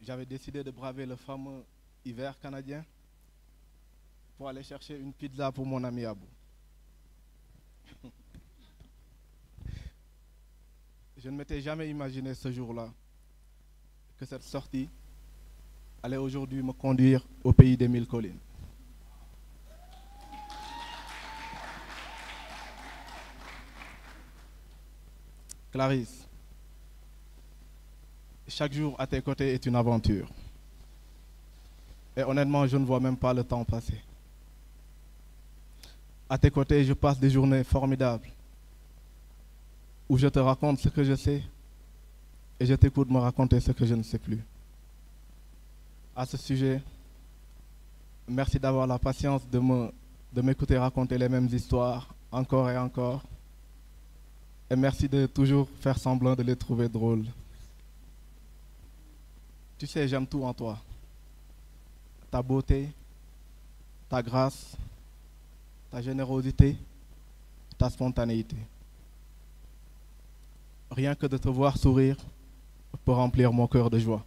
j'avais décidé de braver le fameux hiver canadien pour aller chercher une pizza pour mon ami Abou. Je ne m'étais jamais imaginé ce jour-là que cette sortie allait aujourd'hui me conduire au pays des mille collines. Clarisse, chaque jour à tes côtés est une aventure. Et honnêtement, je ne vois même pas le temps passer. À tes côtés, je passe des journées formidables où je te raconte ce que je sais et je t'écoute me raconter ce que je ne sais plus. À ce sujet, merci d'avoir la patience de de m'écouter raconter les mêmes histoires encore et encore. Et merci de toujours faire semblant de les trouver drôles. Tu sais, j'aime tout en toi. Ta beauté, ta grâce, ta générosité, ta spontanéité. Rien que de te voir sourire peut remplir mon cœur de joie.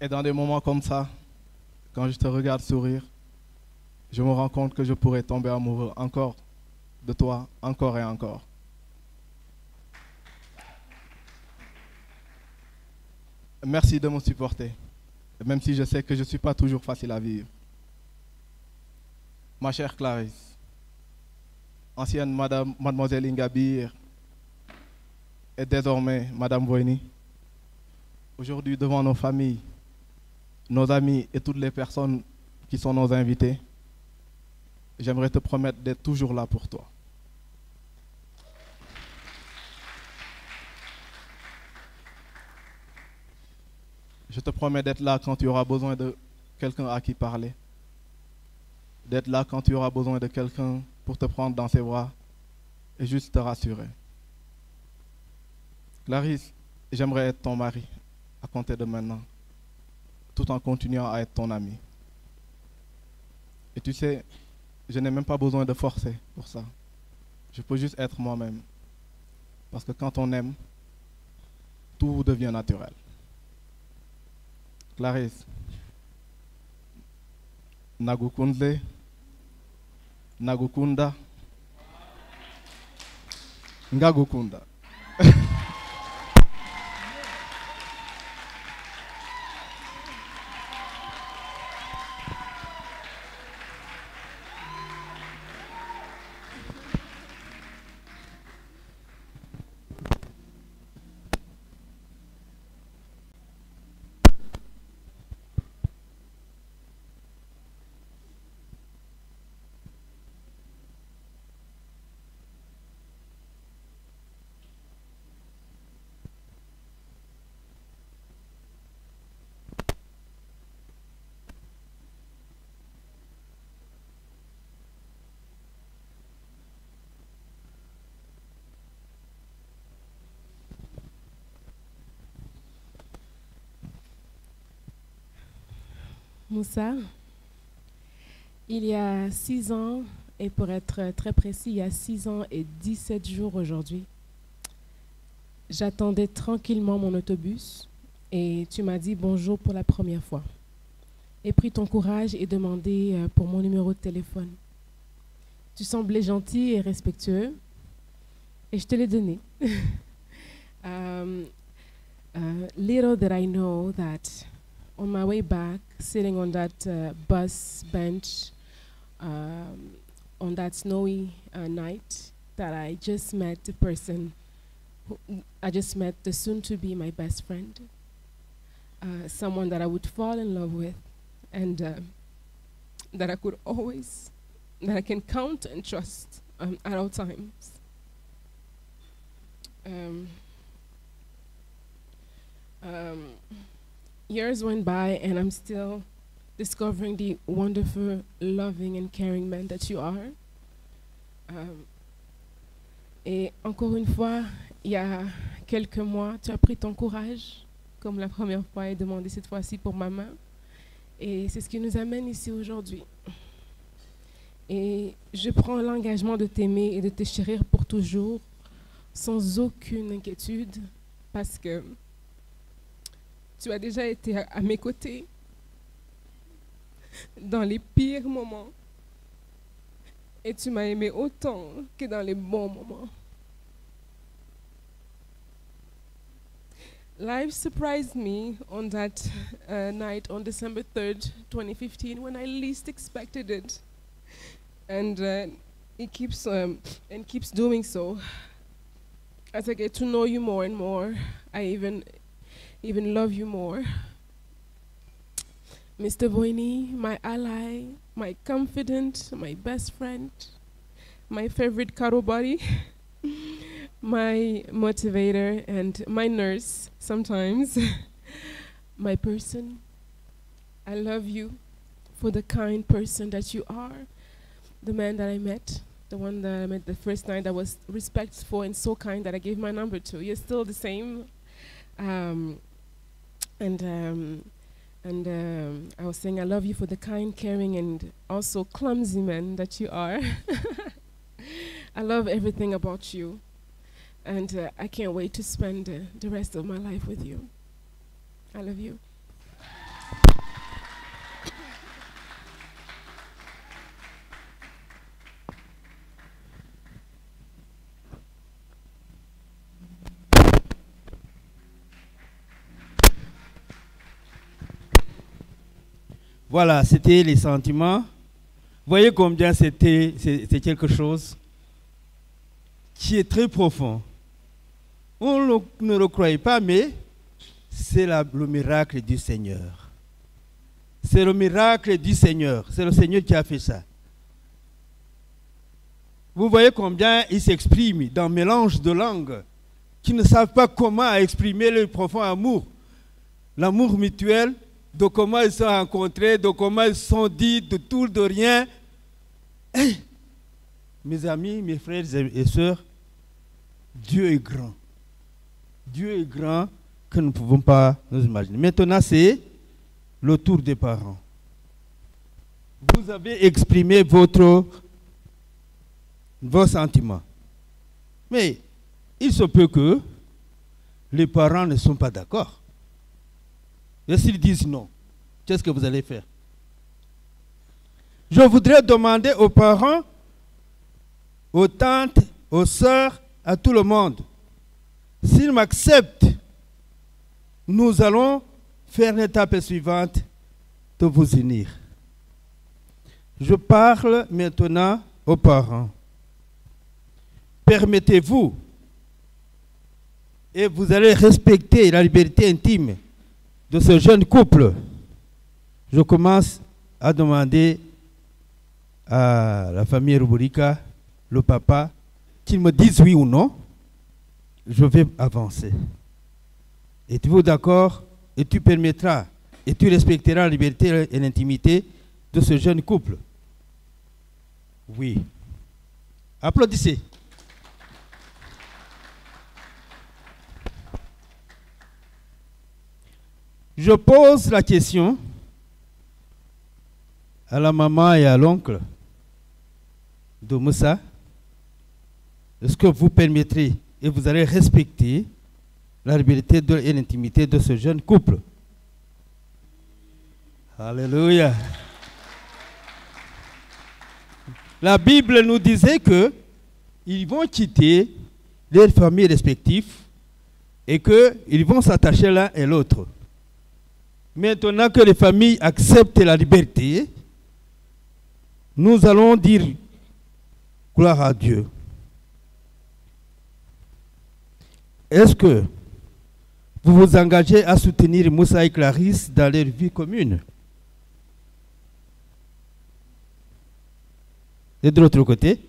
Et dans des moments comme ça, quand je te regarde sourire, je me rends compte que je pourrais tomber amoureux encore de toi, encore et encore. Merci de me supporter, même si je sais que je ne suis pas toujours facile à vivre. Ma chère Clarisse, ancienne Madame, Mademoiselle Ingabir et désormais Madame Voini, aujourd'hui devant nos familles, nos amis et toutes les personnes qui sont nos invités, j'aimerais te promettre d'être toujours là pour toi. Je te promets d'être là quand tu auras besoin de quelqu'un à qui parler. D'être là quand tu auras besoin de quelqu'un pour te prendre dans ses bras et juste te rassurer. Clarisse, j'aimerais être ton mari à compter de maintenant, tout en continuant à être ton ami. Et tu sais, je n'ai même pas besoin de forcer pour ça. Je peux juste être moi-même. Parce que quand on aime, tout devient naturel. Clarisse, Nagukundle, Nagukunda, Ngagukunda. Moussa, il y a six ans, et pour être très précis, il y a six ans et 17 jours aujourd'hui, j'attendais tranquillement mon autobus et tu m'as dit bonjour pour la première fois. Et pris ton courage et demandé euh, pour mon numéro de téléphone. Tu semblais gentil et respectueux et je te l'ai donné. (laughs) um, uh, little did I know that on my way back, sitting on that uh, bus bench um, on that snowy uh, night, that I just met the person. Who, I just met the soon-to-be my best friend, uh, someone that I would fall in love with, and uh, that I could always, that I can count and trust um, at all times. Um, um, years went by and I'm still discovering the wonderful, loving and caring man that you are. Um, et encore une fois, il y a quelques mois, tu as pris ton courage, comme la première fois, et demandé cette fois-ci pour ma main. Et c'est ce qui nous amène ici aujourd'hui. Et je prends l'engagement de t'aimer et de te chérir pour toujours, sans aucune inquiétude parce que tu as déjà été à, mes côtés dans les pires moments et tu m'as aimé autant que dans les bons moments. Life surprised me on that uh, night on December 3rd, 2015, when I least expected it. And uh, it keeps um, and keeps doing so. As I get to know you more and more, I even even love you more. Mr. Voini, my ally, my confidant, my best friend, my favorite cuddle buddy, (laughs) my motivator, and my nurse sometimes, (laughs) my person. I love you for the kind person that you are, the man that I met, the one that I met the first night that was respectful and so kind that I gave my number to. You're still the same. Um, and um, and um, I was saying I love you for the kind, caring, and also clumsy man that you are. (laughs) I love everything about you, and uh, I can't wait to spend uh, the rest of my life with you. I love you. Voilà, c'était les sentiments. Voyez combien c'était quelque chose qui est très profond. On ne le croyait pas, mais c'est le miracle du Seigneur. C'est le miracle du Seigneur. C'est le Seigneur qui a fait ça. Vous voyez combien ils s'expriment dans mélange de langues, qui ne savent pas comment exprimer le profond amour, l'amour mutuel, de comment ils se sont rencontrés, de comment ils se sont dit, de tout, de rien. Mes amis, mes frères et et sœurs, Dieu est grand. Dieu est grand que nous ne pouvons pas nous imaginer. Maintenant, c'est le tour des parents. Vous avez exprimé votre, vos sentiments. Mais il se peut que les parents ne sont pas d'accord. Et s'ils disent non, qu'est-ce que vous allez faire? Je voudrais demander aux parents, aux tantes, aux sœurs, à tout le monde, s'ils m'acceptent, nous allons faire l'étape suivante de vous unir. Je parle maintenant aux parents. Permettez-vous, et vous allez respecter la liberté intime de ce jeune couple, je commence à demander à la famille Ruburika, le papa, qu'ils me disent oui ou non. Je vais avancer. Êtes-vous d'accord Et tu permettras et tu respecteras la liberté et l'intimité de ce jeune couple? Oui. Applaudissez. Je pose la question à la maman et à l'oncle de Moussa. Est-ce que vous permettrez et vous allez respecter la liberté et l'intimité de ce jeune couple? Alléluia. La Bible nous disait que ils vont quitter leurs familles respectives et qu'ils vont s'attacher l'un et l'autre. Maintenant que les familles acceptent la liberté, nous allons dire gloire à Dieu. Est-ce que vous vous engagez à soutenir Moussa et Clarisse dans leur vie commune? Et de l'autre côté,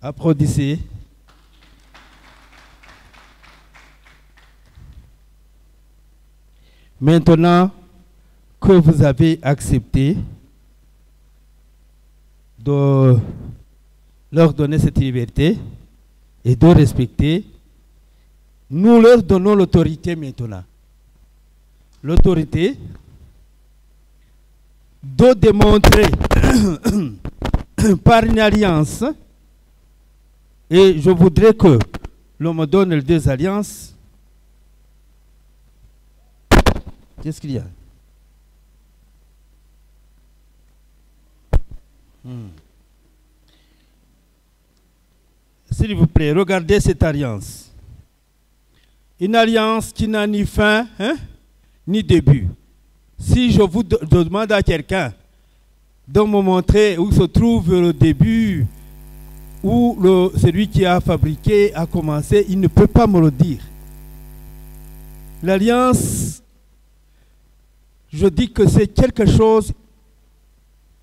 applaudissez. Maintenant que vous avez accepté de leur donner cette liberté et de respecter, nous leur donnons l'autorité maintenant. L'autorité de démontrer (clears throat) par une alliance Et je voudrais que l'on me donne les deux alliances. Qu'est-ce qu'il y a? Hmm. S'il vous plaît, regardez cette alliance. Une alliance qui n'a ni fin hein, ni début. Si je vous de- demande à quelqu'un de me montrer où se trouve le début, où celui qui a fabriqué a commencé, il ne peut pas me le dire. L'alliance, je dis que c'est quelque chose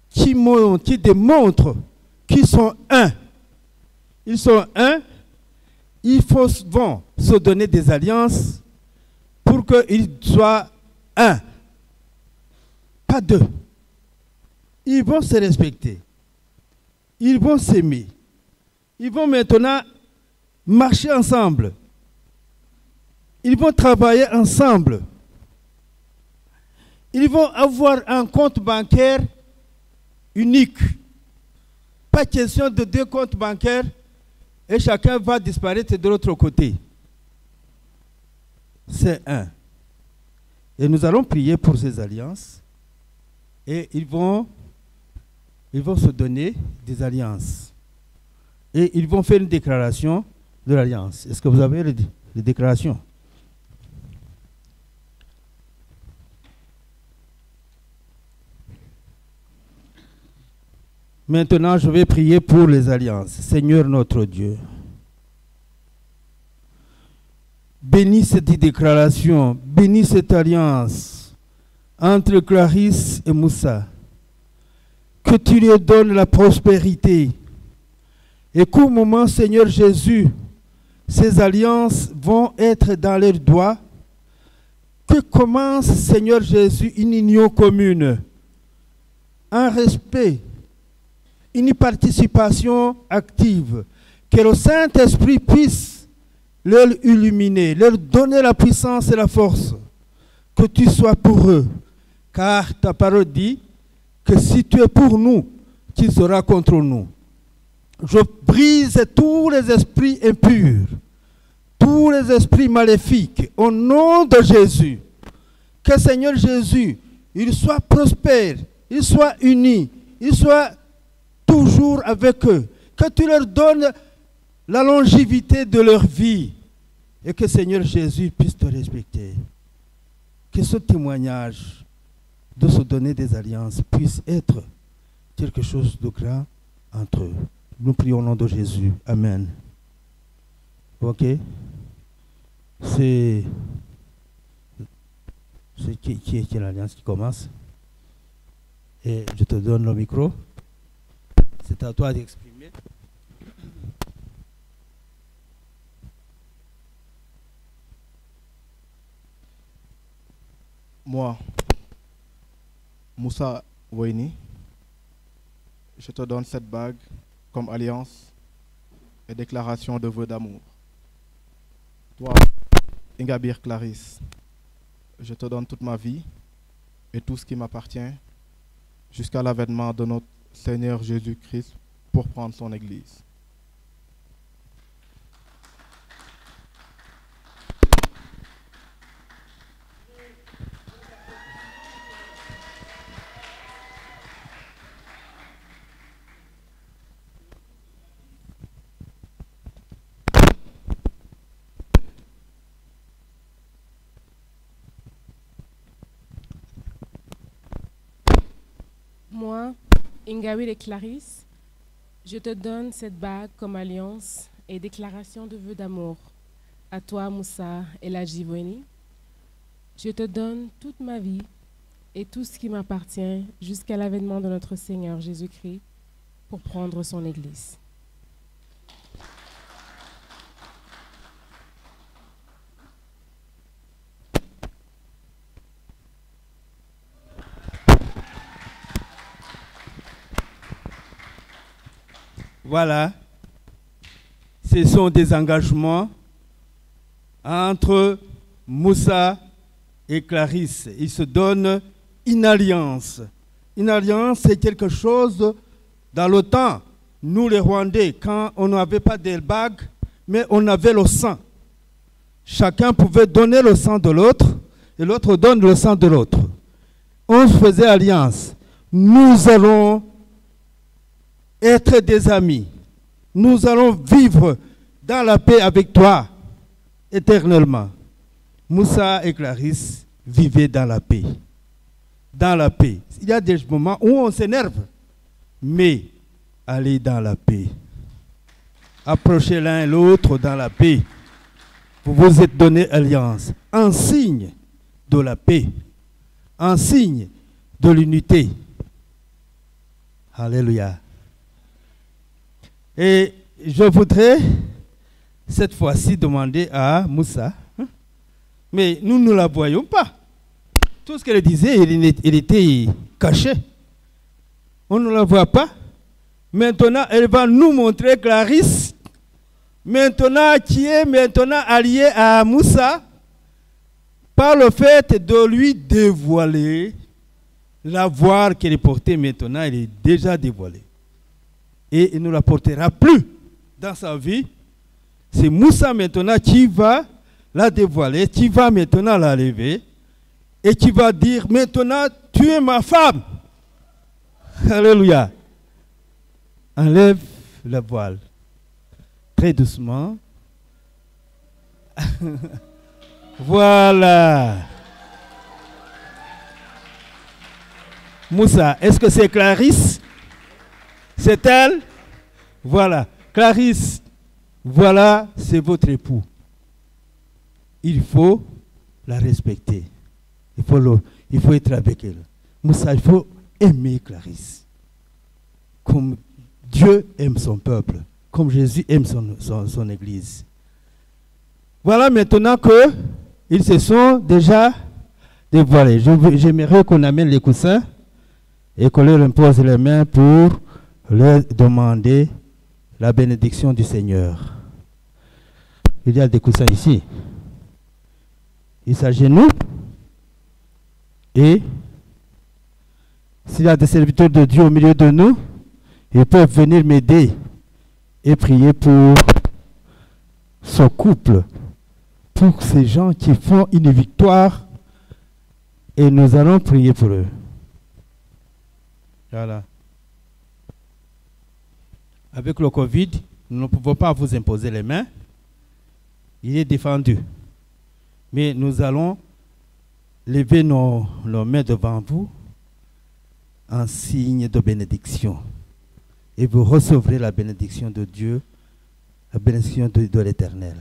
qui, montre, qui démontre qu'ils sont un. Ils sont un. Il faut vont se donner des alliances pour qu'ils soient un. Pas deux. Ils vont se respecter. Ils vont s'aimer. Ils vont maintenant marcher ensemble. Ils vont travailler ensemble. Ils vont avoir un compte bancaire unique. Pas question de deux comptes bancaires et chacun va disparaître de l'autre côté. C'est un. Et nous allons prier pour ces alliances. Et ils vont, se donner des alliances. Et ils vont faire une déclaration de l'alliance. Est-ce que vous avez les, les déclarations? Maintenant, je vais prier pour les alliances. Seigneur notre Dieu, bénis cette déclaration, bénis cette alliance entre Clarisse et Moussa. Que tu lui donnes la prospérité. Et qu'au moment, Seigneur Jésus, ces alliances vont être dans leurs doigts. Que commence, Seigneur Jésus, une union commune, un respect, une participation active. Que le Saint-Esprit puisse leur illuminer, leur donner la puissance et la force. Que tu sois pour eux. Car ta parole dit que si tu es pour nous, qui sera contre nous. Je brise tous les esprits impurs, tous les esprits maléfiques, au nom de Jésus. Que Seigneur Jésus, il soit prospère, il soit uni, il soit toujours avec eux. Que tu leur donnes la longévité de leur vie. Et que Seigneur Jésus puisse te respecter. Que ce témoignage de se donner des alliances puisse être quelque chose de grand entre eux. Nous prions au nom de Jésus. Amen. Ok? C'est. Qui, qui, qui est l'alliance qui commence? Et je te donne le micro. C'est à toi d'exprimer. Moi, Moussa Waini, je te donne cette bague comme alliance et déclaration de vœux d'amour. Toi, Ingabir Clarisse, je te donne toute ma vie et tout ce qui m'appartient jusqu'à l'avènement de notre Seigneur Jésus-Christ pour prendre son Église. Moi, Ingawil et Clarisse, je te donne cette bague comme alliance et déclaration de vœux d'amour. À toi, Moussa et la Jivoni, je te donne toute ma vie et tout ce qui m'appartient jusqu'à l'avènement de notre Seigneur Jésus-Christ pour prendre son Église. Voilà. Ce sont des engagements entre Moussa et Clarisse. Ils se donnent une alliance. Une alliance, c'est quelque chose dans le temps. Nous, les Rwandais, quand on n'avait pas d'airbag, mais on avait le sang. Chacun pouvait donner le sang de l'autre et l'autre donne le sang de l'autre. On faisait alliance. Nous allons être des amis. Nous allons vivre dans la paix avec toi éternellement. Moussa et Clarisse vivaient dans la paix. Dans la paix. Il y a des moments où on s'énerve, mais allez dans la paix. Approchez l'un l'autre dans la paix. Vous vous êtes donné alliance, en signe de la paix, en signe de l'unité. Alléluia. Et je voudrais cette fois-ci demander à Moussa, hein, mais nous ne la voyons pas. Tout ce qu'elle disait, il, était caché. On ne la voit pas. Maintenant, elle va nous montrer Clarisse, maintenant qui est maintenant alliée à Moussa, par le fait de lui dévoiler la voile qu'elle portait maintenant, elle est déjà dévoilée. Et il ne la portera plus dans sa vie. C'est Moussa maintenant qui va la dévoiler, qui va maintenant la lever et qui va dire maintenant tu es ma femme. Alléluia. Enlève la voile. Très doucement. (laughs) voilà. Moussa, est-ce que c'est Clarisse? C'est elle Voilà. Clarisse, voilà, c'est votre époux. Il faut la respecter. Il faut, être avec elle. Moussa, il faut aimer Clarisse. Comme Dieu aime son peuple. Comme Jésus aime son, son, église. Voilà maintenant que ils se sont déjà dévoilés. J'aimerais qu'on amène les coussins et qu'on leur impose les mains pour leur demander la bénédiction du Seigneur. Il y a des coussins ici. Ils s'agenouillent et s'il y a des serviteurs de Dieu au milieu de nous, ils peuvent venir m'aider et prier pour ce couple, pour ces gens qui font une victoire et nous allons prier pour eux. Voilà. Avec le Covid, nous ne pouvons pas vous imposer les mains. Il est défendu. Mais nous allons lever nos, mains devant vous en signe de bénédiction. Et vous recevrez la bénédiction de Dieu, la bénédiction de, de l'Éternel,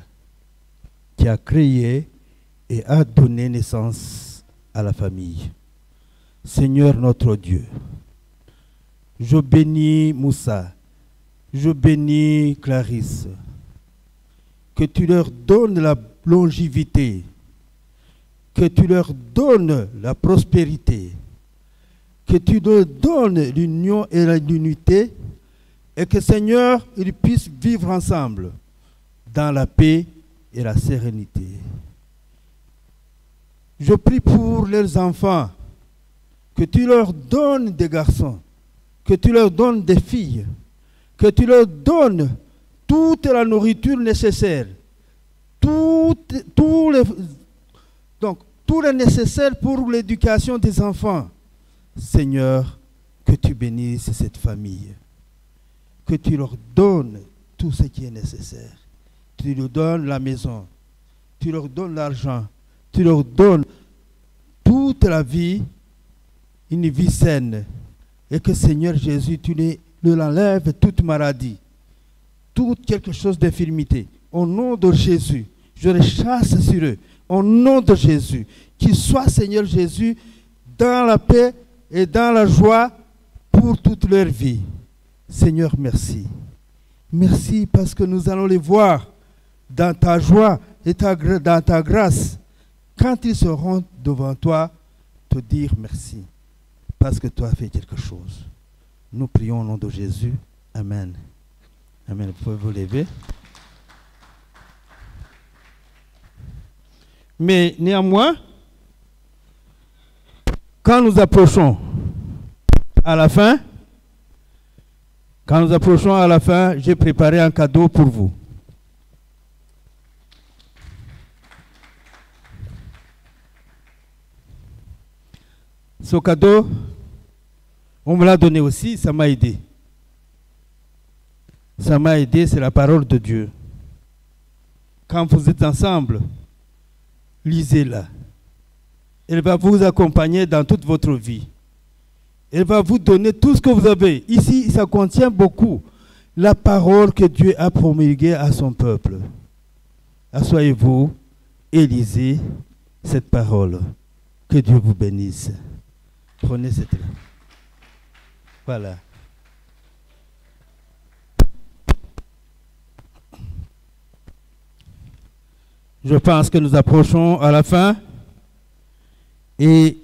qui a créé et a donné naissance à la famille. Seigneur notre Dieu, je bénis Moussa. Je bénis Clarisse. Que tu leur donnes la longévité. Que tu leur donnes la prospérité. Que tu leur donnes l'union et l'unité. Et que Seigneur, ils puissent vivre ensemble dans la paix et la sérénité. Je prie pour leurs enfants. Que tu leur donnes des garçons que tu leur donnes des filles, que tu leur donnes toute la nourriture nécessaire, tout, les, donc, tout le nécessaire pour l'éducation des enfants. Seigneur, que tu bénisses cette famille, que tu leur donnes tout ce qui est nécessaire. Tu leur donnes la maison, tu leur donnes l'argent, tu leur donnes toute la vie, une vie saine, et que Seigneur Jésus, tu leur enlèves toute maladie, toute quelque chose d'infirmité. Au nom de Jésus, je les chasse sur eux. Au nom de Jésus, qu'ils soient, Seigneur Jésus, dans la paix et dans la joie pour toute leur vie. Seigneur, merci. Merci parce que nous allons les voir dans ta joie et dans ta grâce quand ils seront devant toi, te dire merci parce que tu as fait quelque chose. Nous prions au nom de Jésus. Amen. Amen. Vous pouvez vous lever. Mais néanmoins, quand nous approchons à la fin, Quand nous approchons à la fin, j'ai préparé un cadeau pour vous. Ce cadeau, on me l'a donné aussi, ça m'a aidé. Ça m'a aidé, c'est la parole de Dieu. Quand vous êtes ensemble, lisez-la. Elle va vous accompagner dans toute votre vie. Elle va vous donner tout ce que vous avez. Ici, ça contient beaucoup. La parole que Dieu a promulguée à son peuple. Assoyez-vous et lisez cette parole. Que Dieu vous bénisse. Prenez cette. Voilà. Je pense que nous approchons à la fin et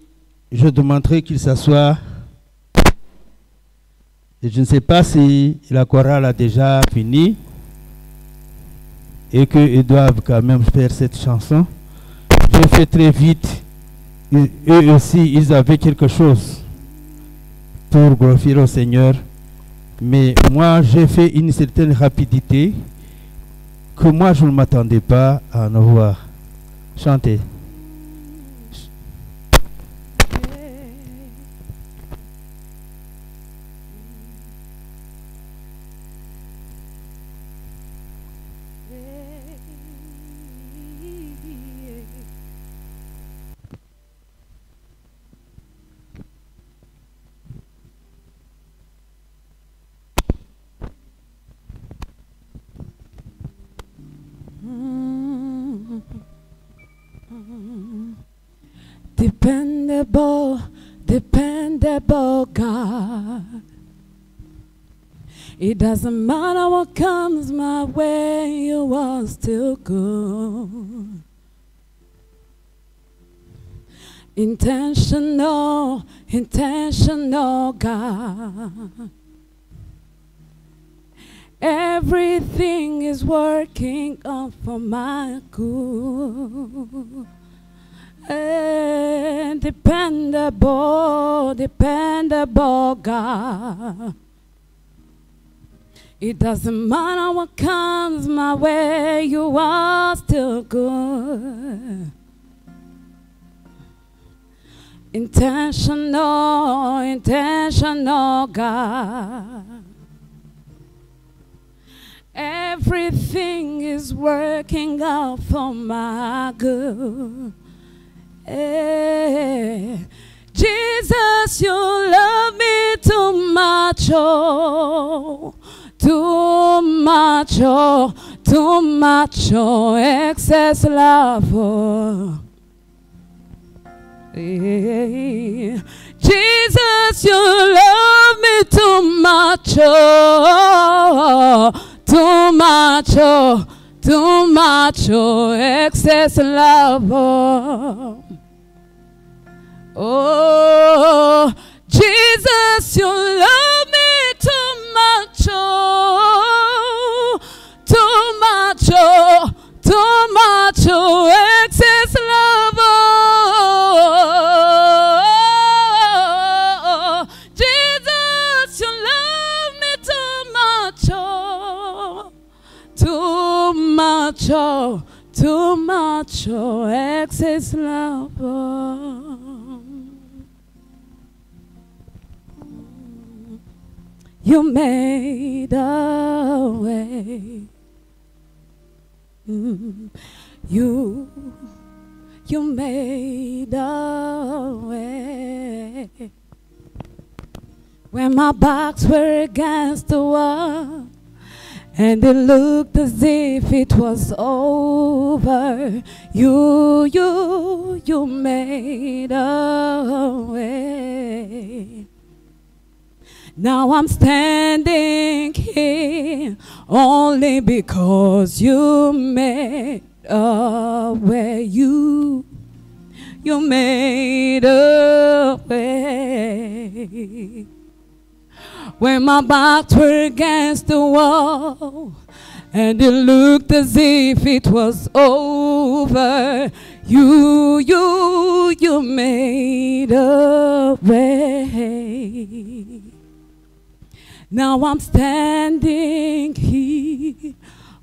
je demanderai qu'il s'assoie. Et je ne sais pas si la chorale a déjà fini et qu'ils doivent quand même faire cette chanson. Je fais très vite. Eux aussi, ils avaient quelque chose pour glorifier au Seigneur. Mais moi, j'ai fait une certaine rapidité que moi, je ne m'attendais pas à en voir. Chantez. Doesn't matter what comes my way, you are still good. Intentional, intentional God. Everything is working out for my good. And dependable, dependable God. It doesn't matter what comes my way, you are still good. Intentional, intentional God. Everything is working out for my good. Eh, Jesus, you love me too much, oh, too much, oh, too much, oh, excess love. Oh. Eh, Jesus, you love me too much, oh, too much, oh, too much, oh, excess love. Oh. Oh, Jesus, you love me too much, oh, too much, oh, too much, oh, excess love, oh, Jesus, you love me too much, oh, too much, oh, too much, oh, excess love, oh. You made a way. Mm. You, you made a way. When my backs were against the wall, and it looked as if it was over. You, you, you made a way. Now I'm standing here only because you made a way. You, you made a way. When my backs were against the wall and it looked as if it was over. You, you, you made a way. Now I'm standing here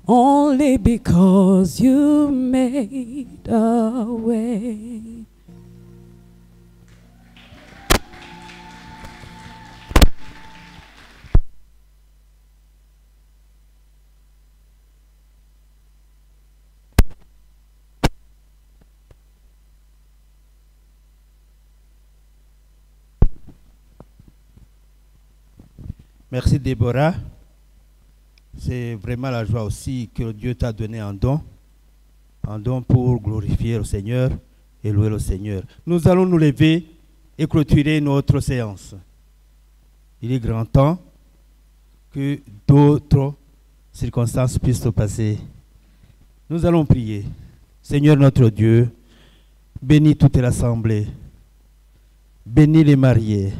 only because you made a way. Merci Déborah. C'est vraiment la joie aussi que Dieu t'a donné un don. Un don pour glorifier le Seigneur et louer le Seigneur. Nous allons nous lever et clôturer notre séance. Il est grand temps que d'autres circonstances puissent se passer. Nous allons prier. Seigneur notre Dieu, bénis toute l'assemblée. Bénis les mariés.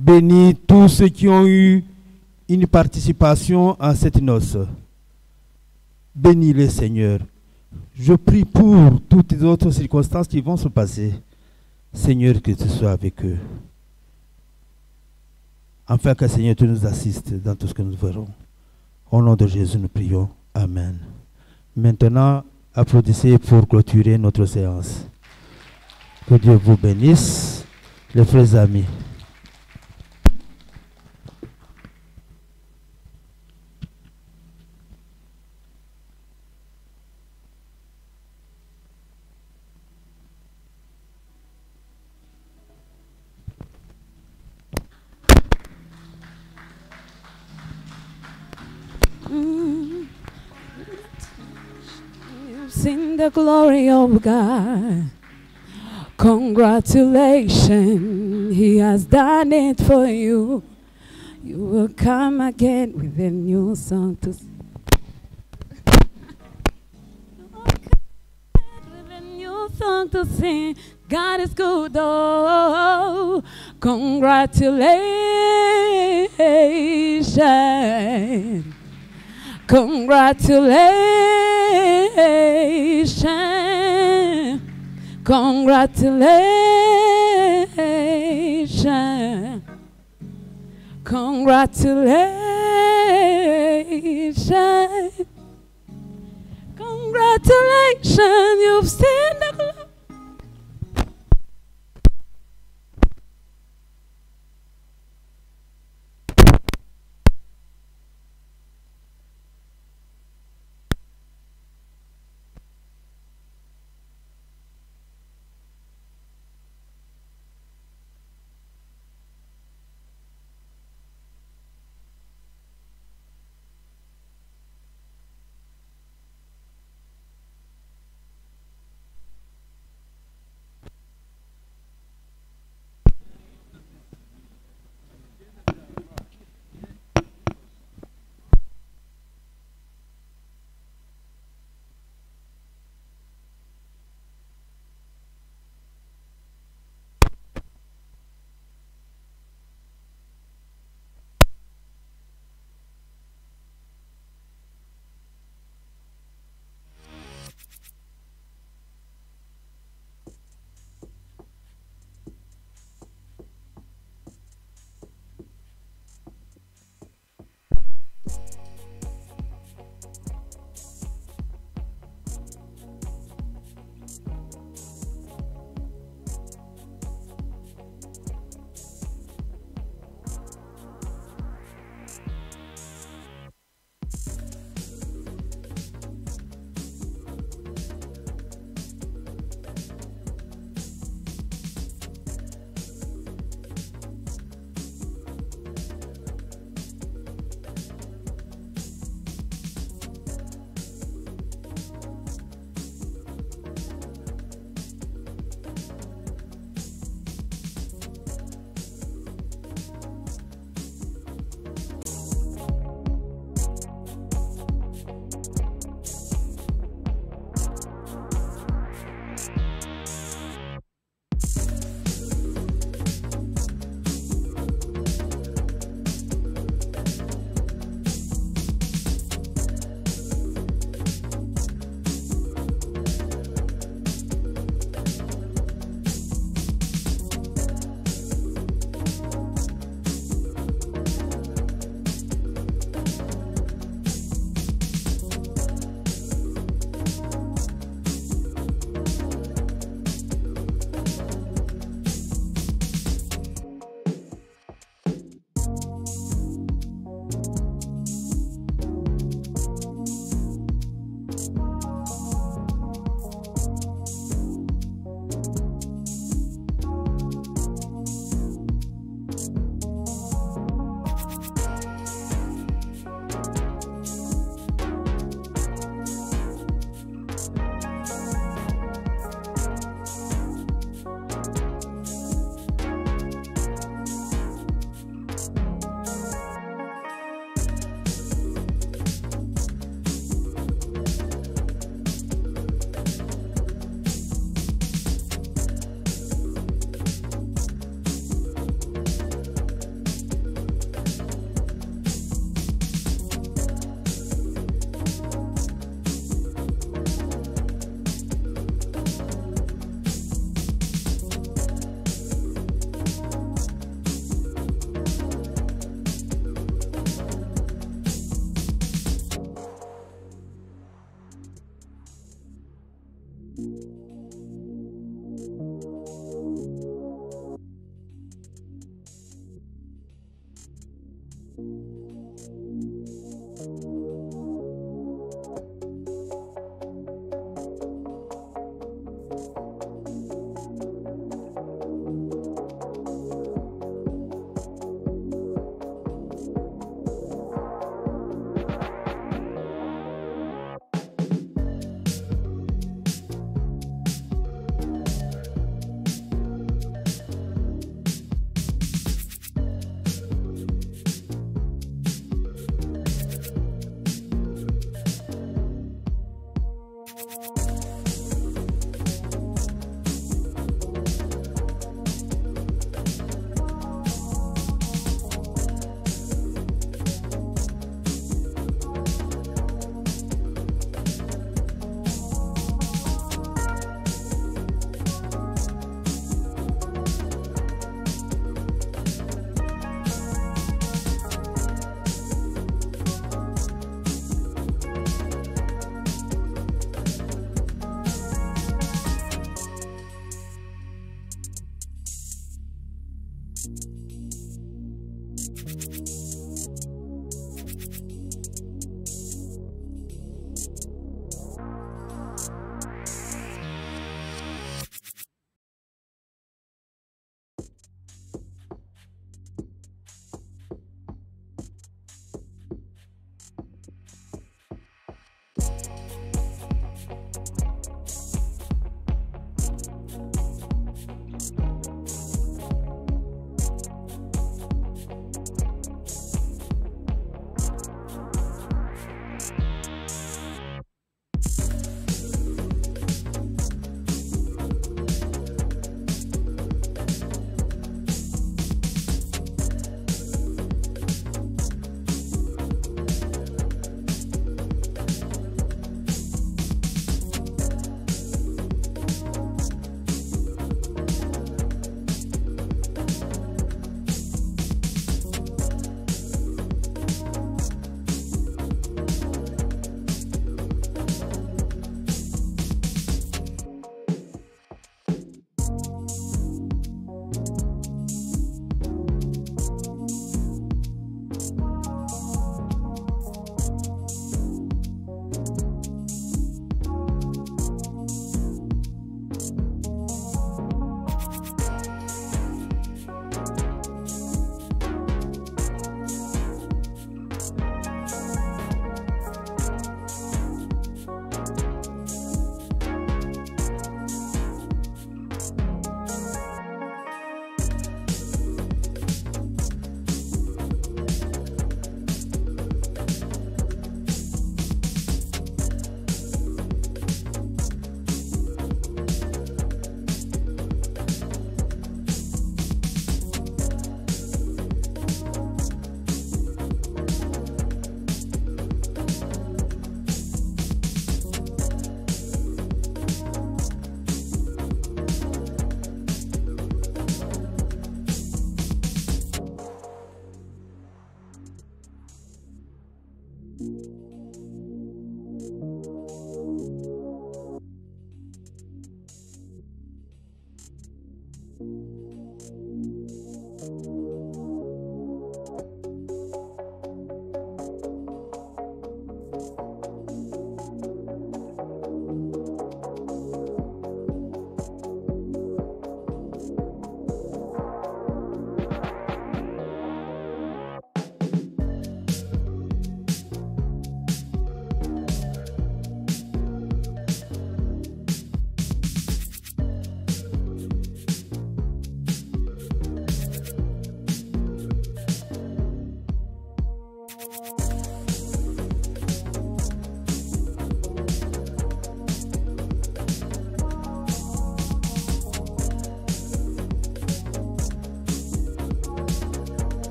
Bénis tous ceux qui ont eu une participation à cette noce. Bénis-les, Seigneur. Je prie pour toutes les autres circonstances qui vont se passer. Seigneur, que tu sois avec eux. Afin que, Seigneur, tu nous assistes dans tout ce que nous verrons. Au nom de Jésus, nous prions. Amen. Maintenant, applaudissez pour clôturer notre séance. Que Dieu vous bénisse, les frères amis. The glory of God. Congratulations, He has done it for you. You will come again with a new song to sing. song to sing. God is good, oh, congratulations. Congratulations. Congratulations. Congratulations. Congratulations. You've seen the glory.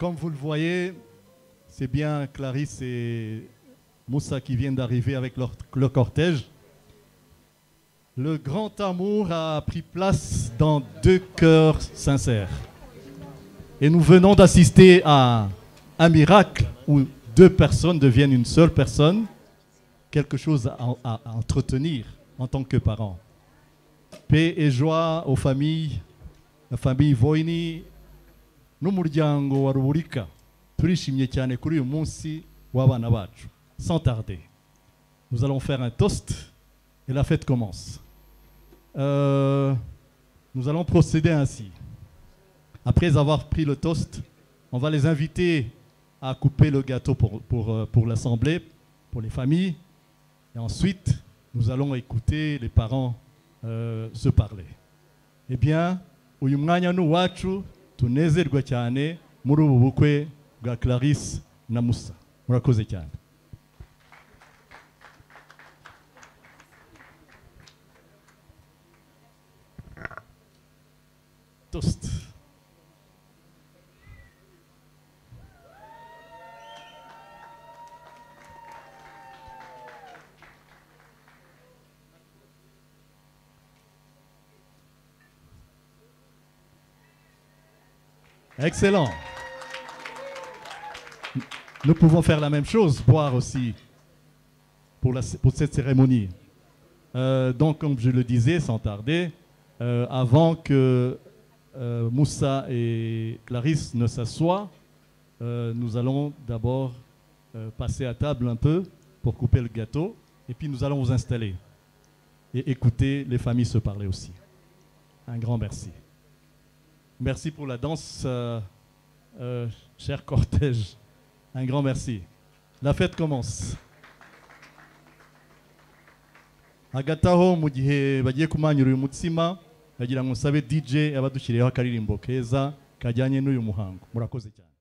Comme vous le voyez, c'est bien Clarisse et Moussa qui viennent d'arriver avec leur, le cortège. Le grand amour a pris place dans deux cœurs sincères. Et nous venons d'assister à un miracle où deux personnes deviennent une seule personne, quelque chose à entretenir en tant que parents. Paix et joie aux familles, la famille Voini Sans tarder, nous allons faire un toast et la fête commence. Euh, nous allons procéder ainsi. Après avoir pris le toast, on va les inviter à couper le gâteau pour, euh, l'assemblée, pour les familles. Et ensuite, nous allons écouter les parents euh, se parler. Eh bien, uyu mwanya tunezerwa cyane muri ubu bukwe bwa Clarisse na Musa. Murakoze cyane. Toast. Excellent. Nous pouvons faire la même chose, boire aussi pour, cette cérémonie. Euh, donc, comme je le disais, sans tarder, euh, avant que euh, Moussa et Clarisse ne s'assoient, nous allons d'abord passer à table un peu pour couper le gâteau, et puis nous allons vous installer et écouter les familles se parler aussi. Un grand merci. Merci pour la danse, euh, euh, cher cortège. Un grand merci. La fête commence. hagati aho mu gihe bagiye kumanyura uyu mutsima ndagira ngo nsabe dj abadushyiriyeho akaririmbo keza kajyanye n'uyu muhango murakoze cyane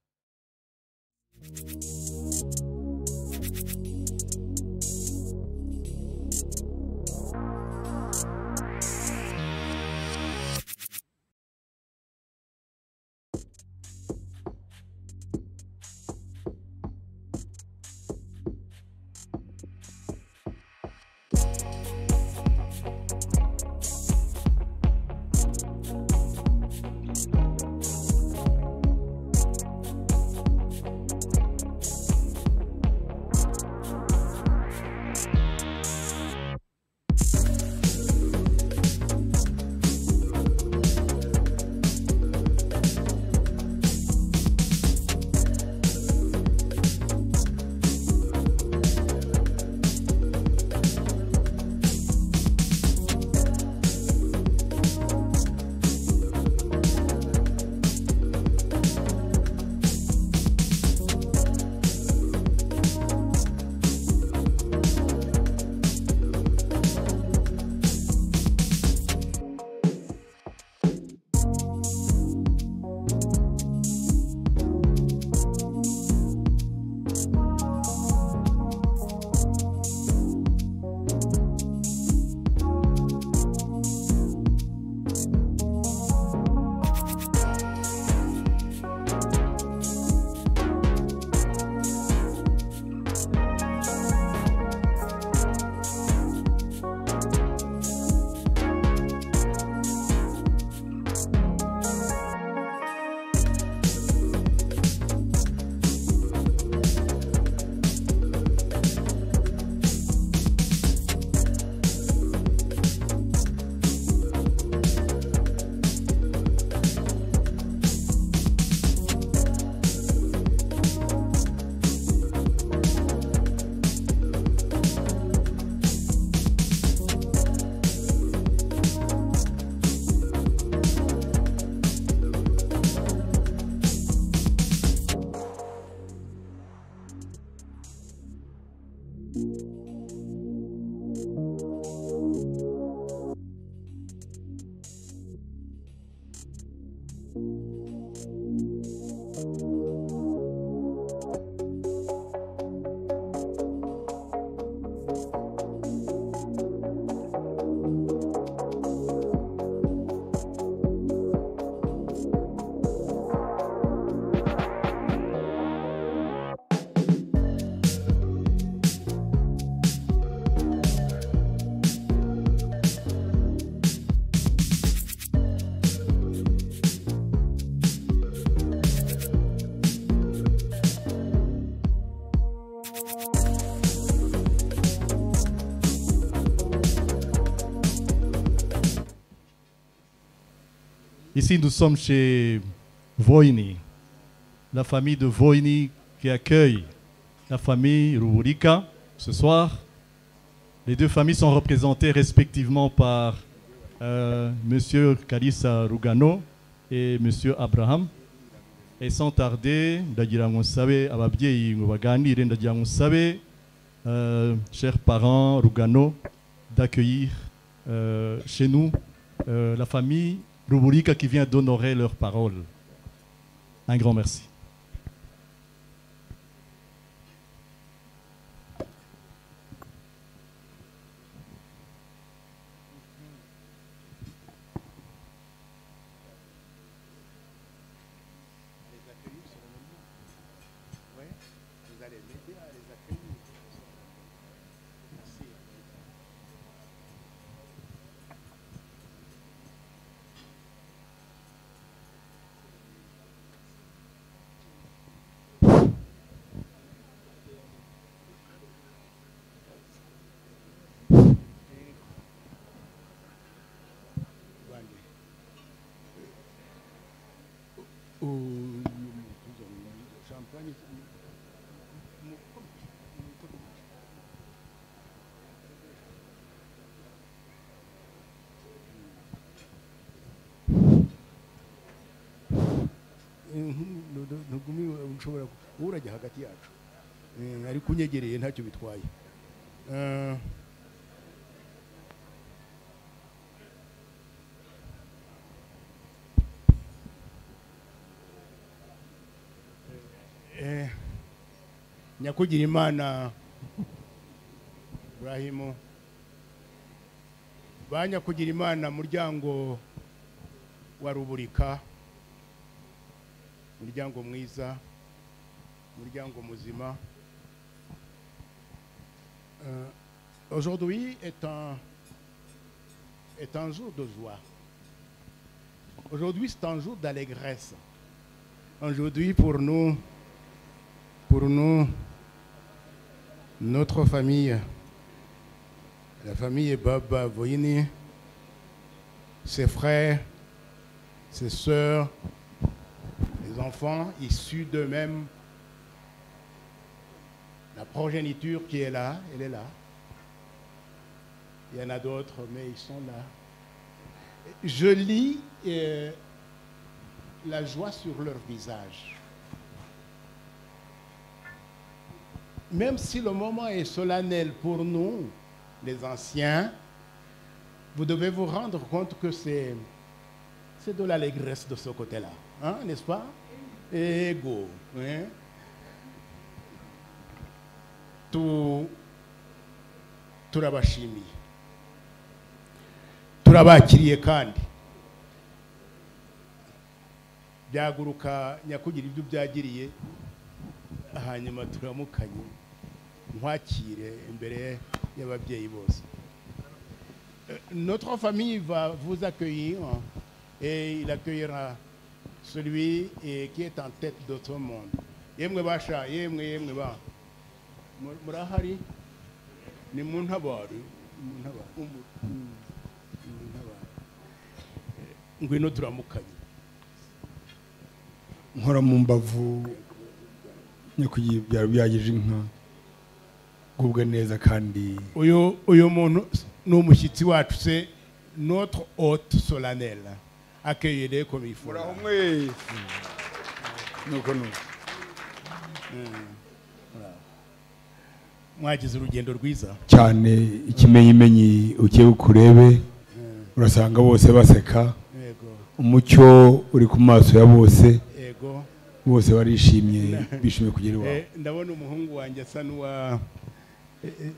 Ici, nous sommes chez Voini, la famille de Voini qui accueille la famille Ruburika ce soir. Les deux familles sont représentées respectivement par euh, Monsieur Kalissa Rugano et Monsieur Abraham. Et sans tarder, euh, chers parents Rugano d'accueillir euh, chez nous euh, la famille Ruburika qui vient d'honorer leurs paroles. Un grand merci. Ushobora urajya hagati yacu. Eh, ariko unyegereye ntacyo bitwaye. Eh, eh, nyakugira imana burahimu ba nyakugira imana muryango wa ruburika. Mwiza muzima. Euh, aujourd'hui est un est un jour de joie. Aujourd'hui c'est un jour d'allégresse. Aujourd'hui pour nous pour nous notre famille la famille Baba Voyini ses frères ses sœurs enfants issus d'eux-mêmes, la progéniture qui est là, elle est là. Il y en a d'autres, mais ils sont là. Je lis euh, la joie sur leur visage. Même si le moment est solennel pour nous, les anciens, vous devez vous rendre compte que c'est de l'allégresse de ce côté-là, hein, n'est-ce pas? Ego. Tu- turabashimiye turabakiriye kandi. Byaguruka nyakugira ibyo byagiriye hanyuma turamukanye nkwakire imbere y'ababyeyi bose. Notre famille va vous accueillir et il accueillera celui eh, qui est en tête de ce monde. Yemwe basha, yemwe yemwe ba. Mu- Murahari ni mu ntabari. Eh, Ngwino turamukanye. nkora mu mbavu nyakugira byaro byageje inka gubwa neza kandi Uyu uyu muntu ni umushyitsi wacu c'est notre hôte solennel. Accueillez-les comme il faut. muraho mwese nuko nuko Mwagize urugendo rwiza. cyane ikimenyimenyi ugiye ukurebe urasanga bose baseka Yego. umucyo uri ku maso ya bose Yego. bose barishimye bishimiye kugera iwabo Eh, ndabona umuhungu wanjye asa n'uwa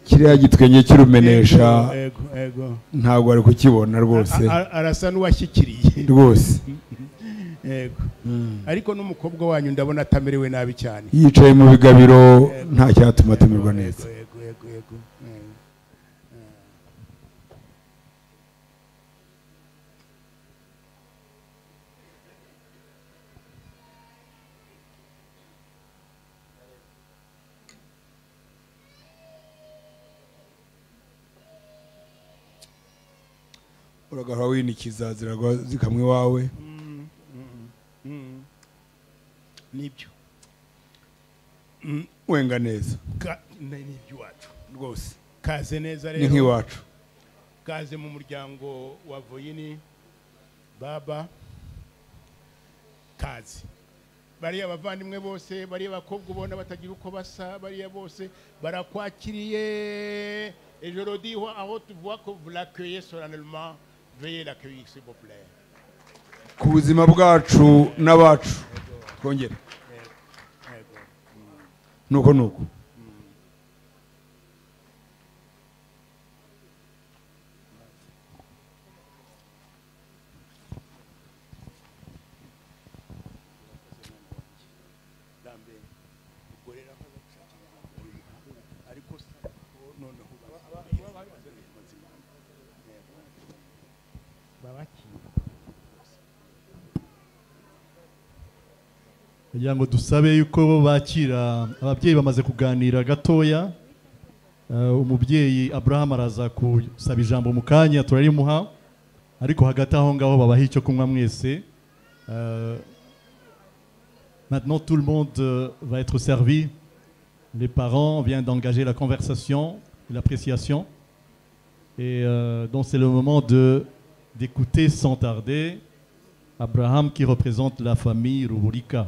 kiriya gitwenge ego. ntabwo ari kukibona rwose. arasa n'uwashyikiriye. Rwose. Yego ariko n'umukobwa wanyu ndabona atamerewe nabi cyane. Yicaye mu bigabiro nta cyatuma atumirwa neza. Uragahora winikiza ziragwa zikamwa iwawe ni byo. Wenga neza. Ni ni iby'iwacu rwose. Kaze neza ni rero. nk'iwacu. Kaze mu muryango wa voyini baba. Kaze. Bariya bavandimwe bose bariya bakobwa ubona batagira uko basa bariya bose barakwakiriye. Le dis aho tuvuga ko l'accueillez solennellement. Veuillez l'accueillir s'il vous plaît. Ku buzima bwacu n'abacu. Twongere. Nuko nuko. Kugira ngo dusabe yuko bakira ababyeyi bamaze kuganira gatoya Eh, umubyeyi Abraham araza gusaba ijambo mu kanya turarimuha ariko hagati aho ngaho babaha icyo kunywa mwese Euh, maintenant tout le monde euh, va être servi les parents viennent d'engager la conversation l'appréciation et donc c'est le moment de d'écouter sans tarder Abraham qui représente la famille Rubulika.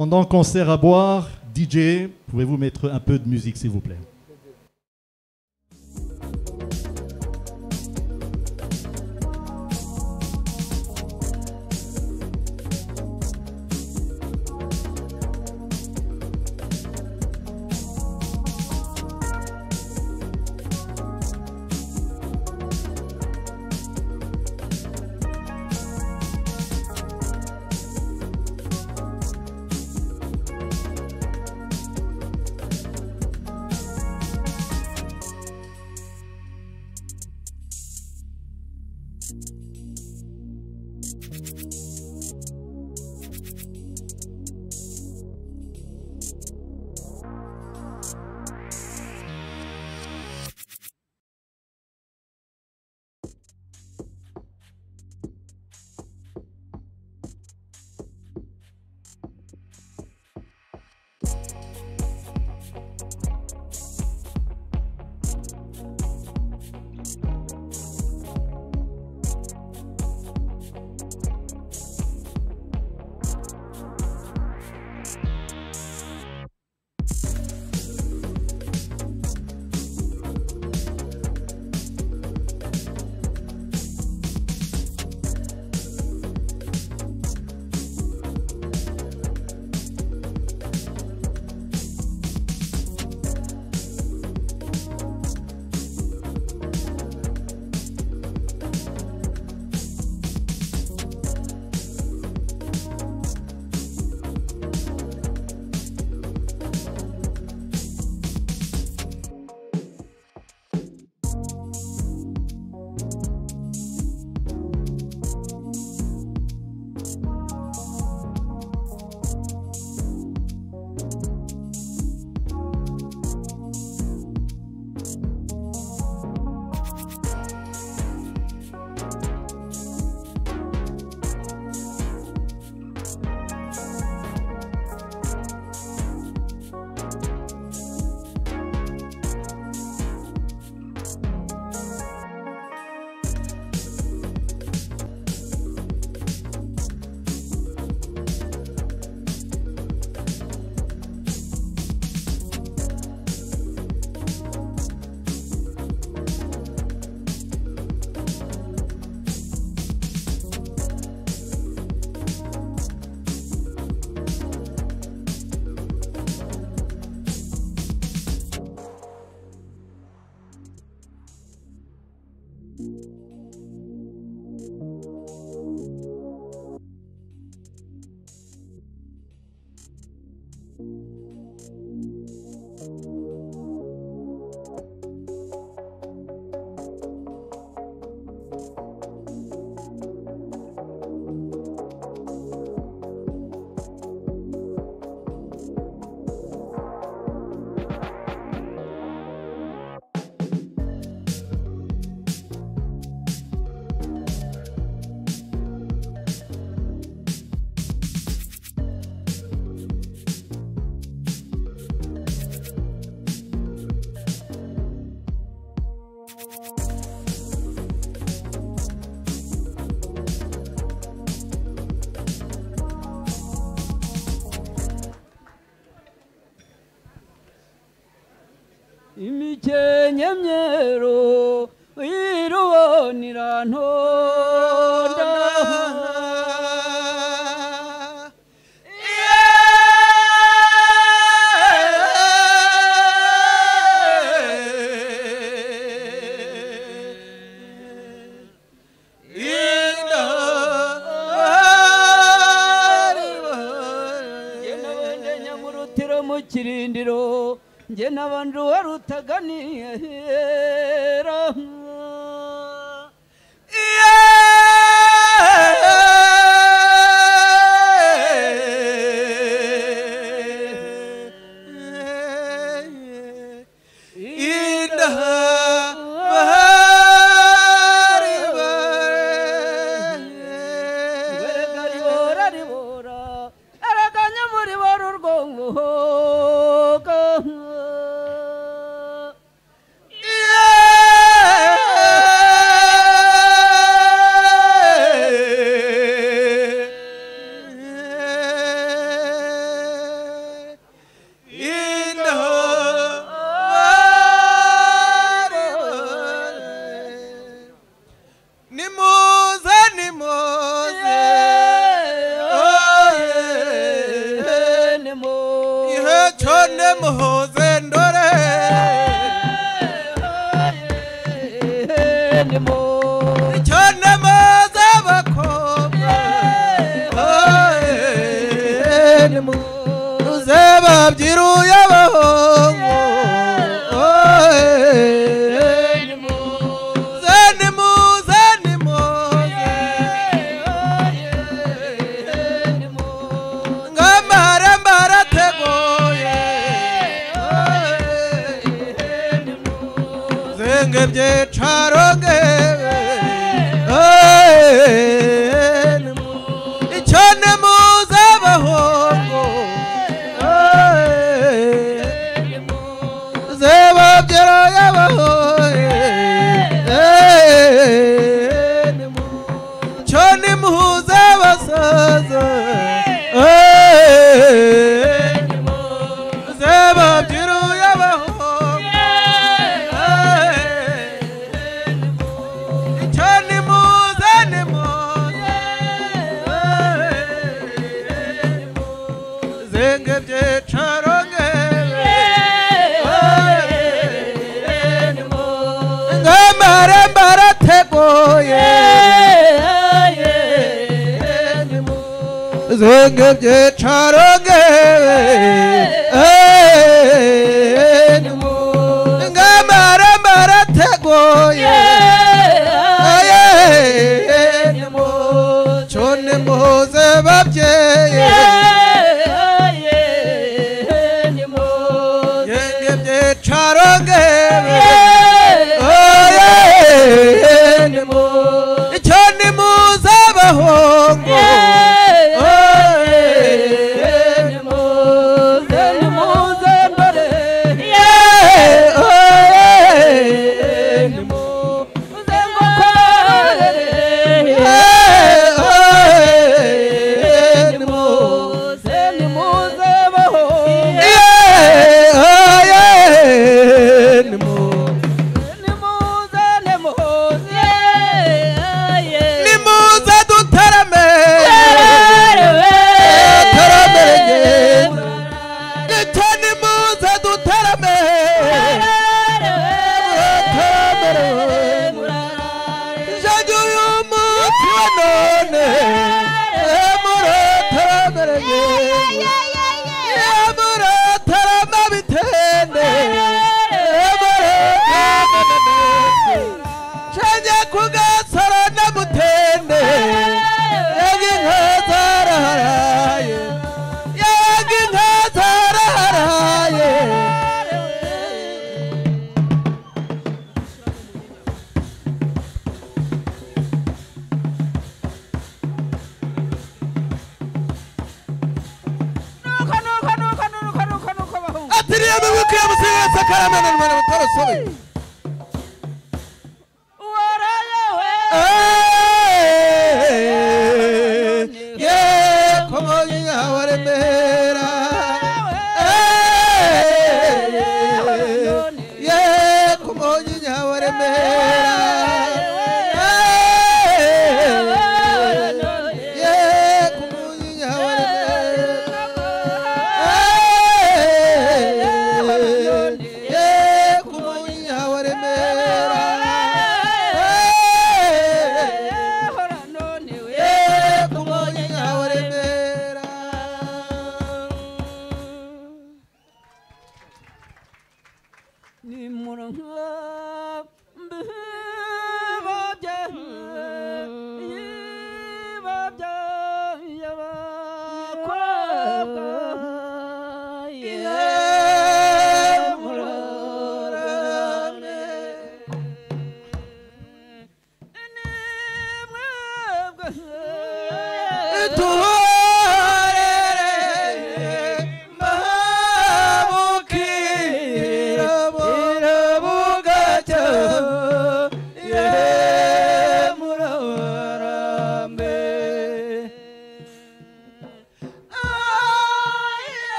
Pendant qu'on sert à boire, DJ, pouvez-vous mettre un peu de musique s'il vous plaît?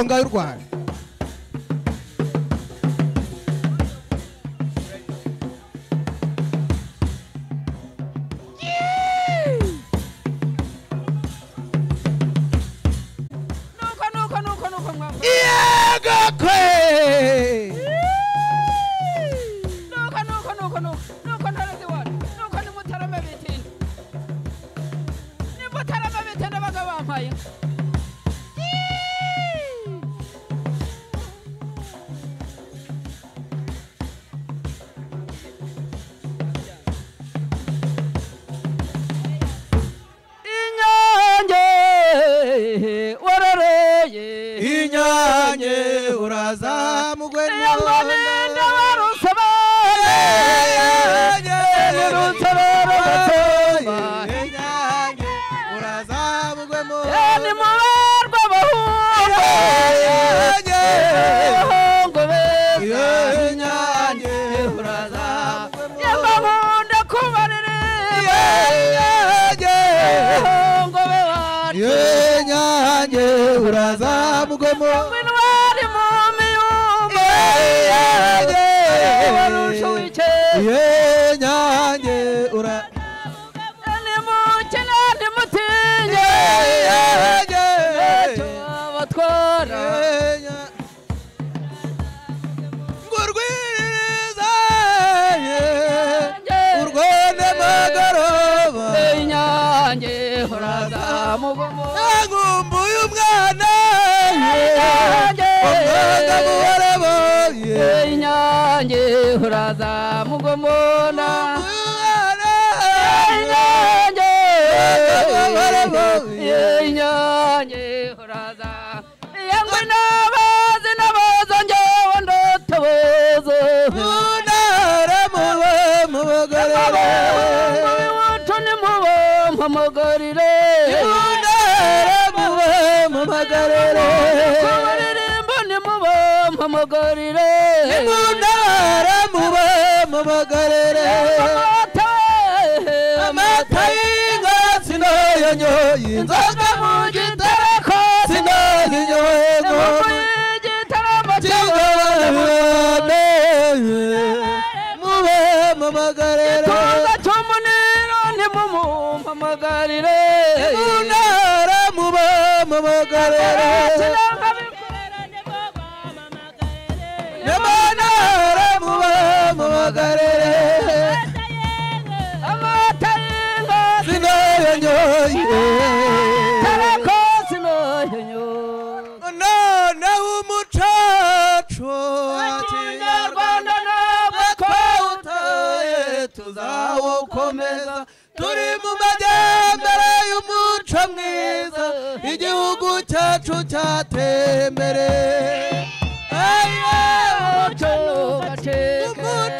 Maringá, Uruguai. tuzawukomeza turi mu majyambere y'umuco mwiza igihugu cyacu cyateye imbere umuco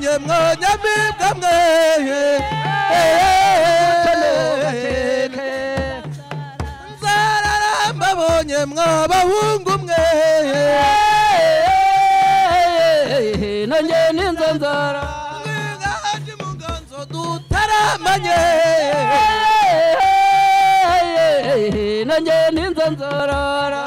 nye mwanya bimwe nzararamba bonye mwabahungu mwe nanjye ninze nzara mwigaje muganzo dutaramanye nanjye ninze nzarara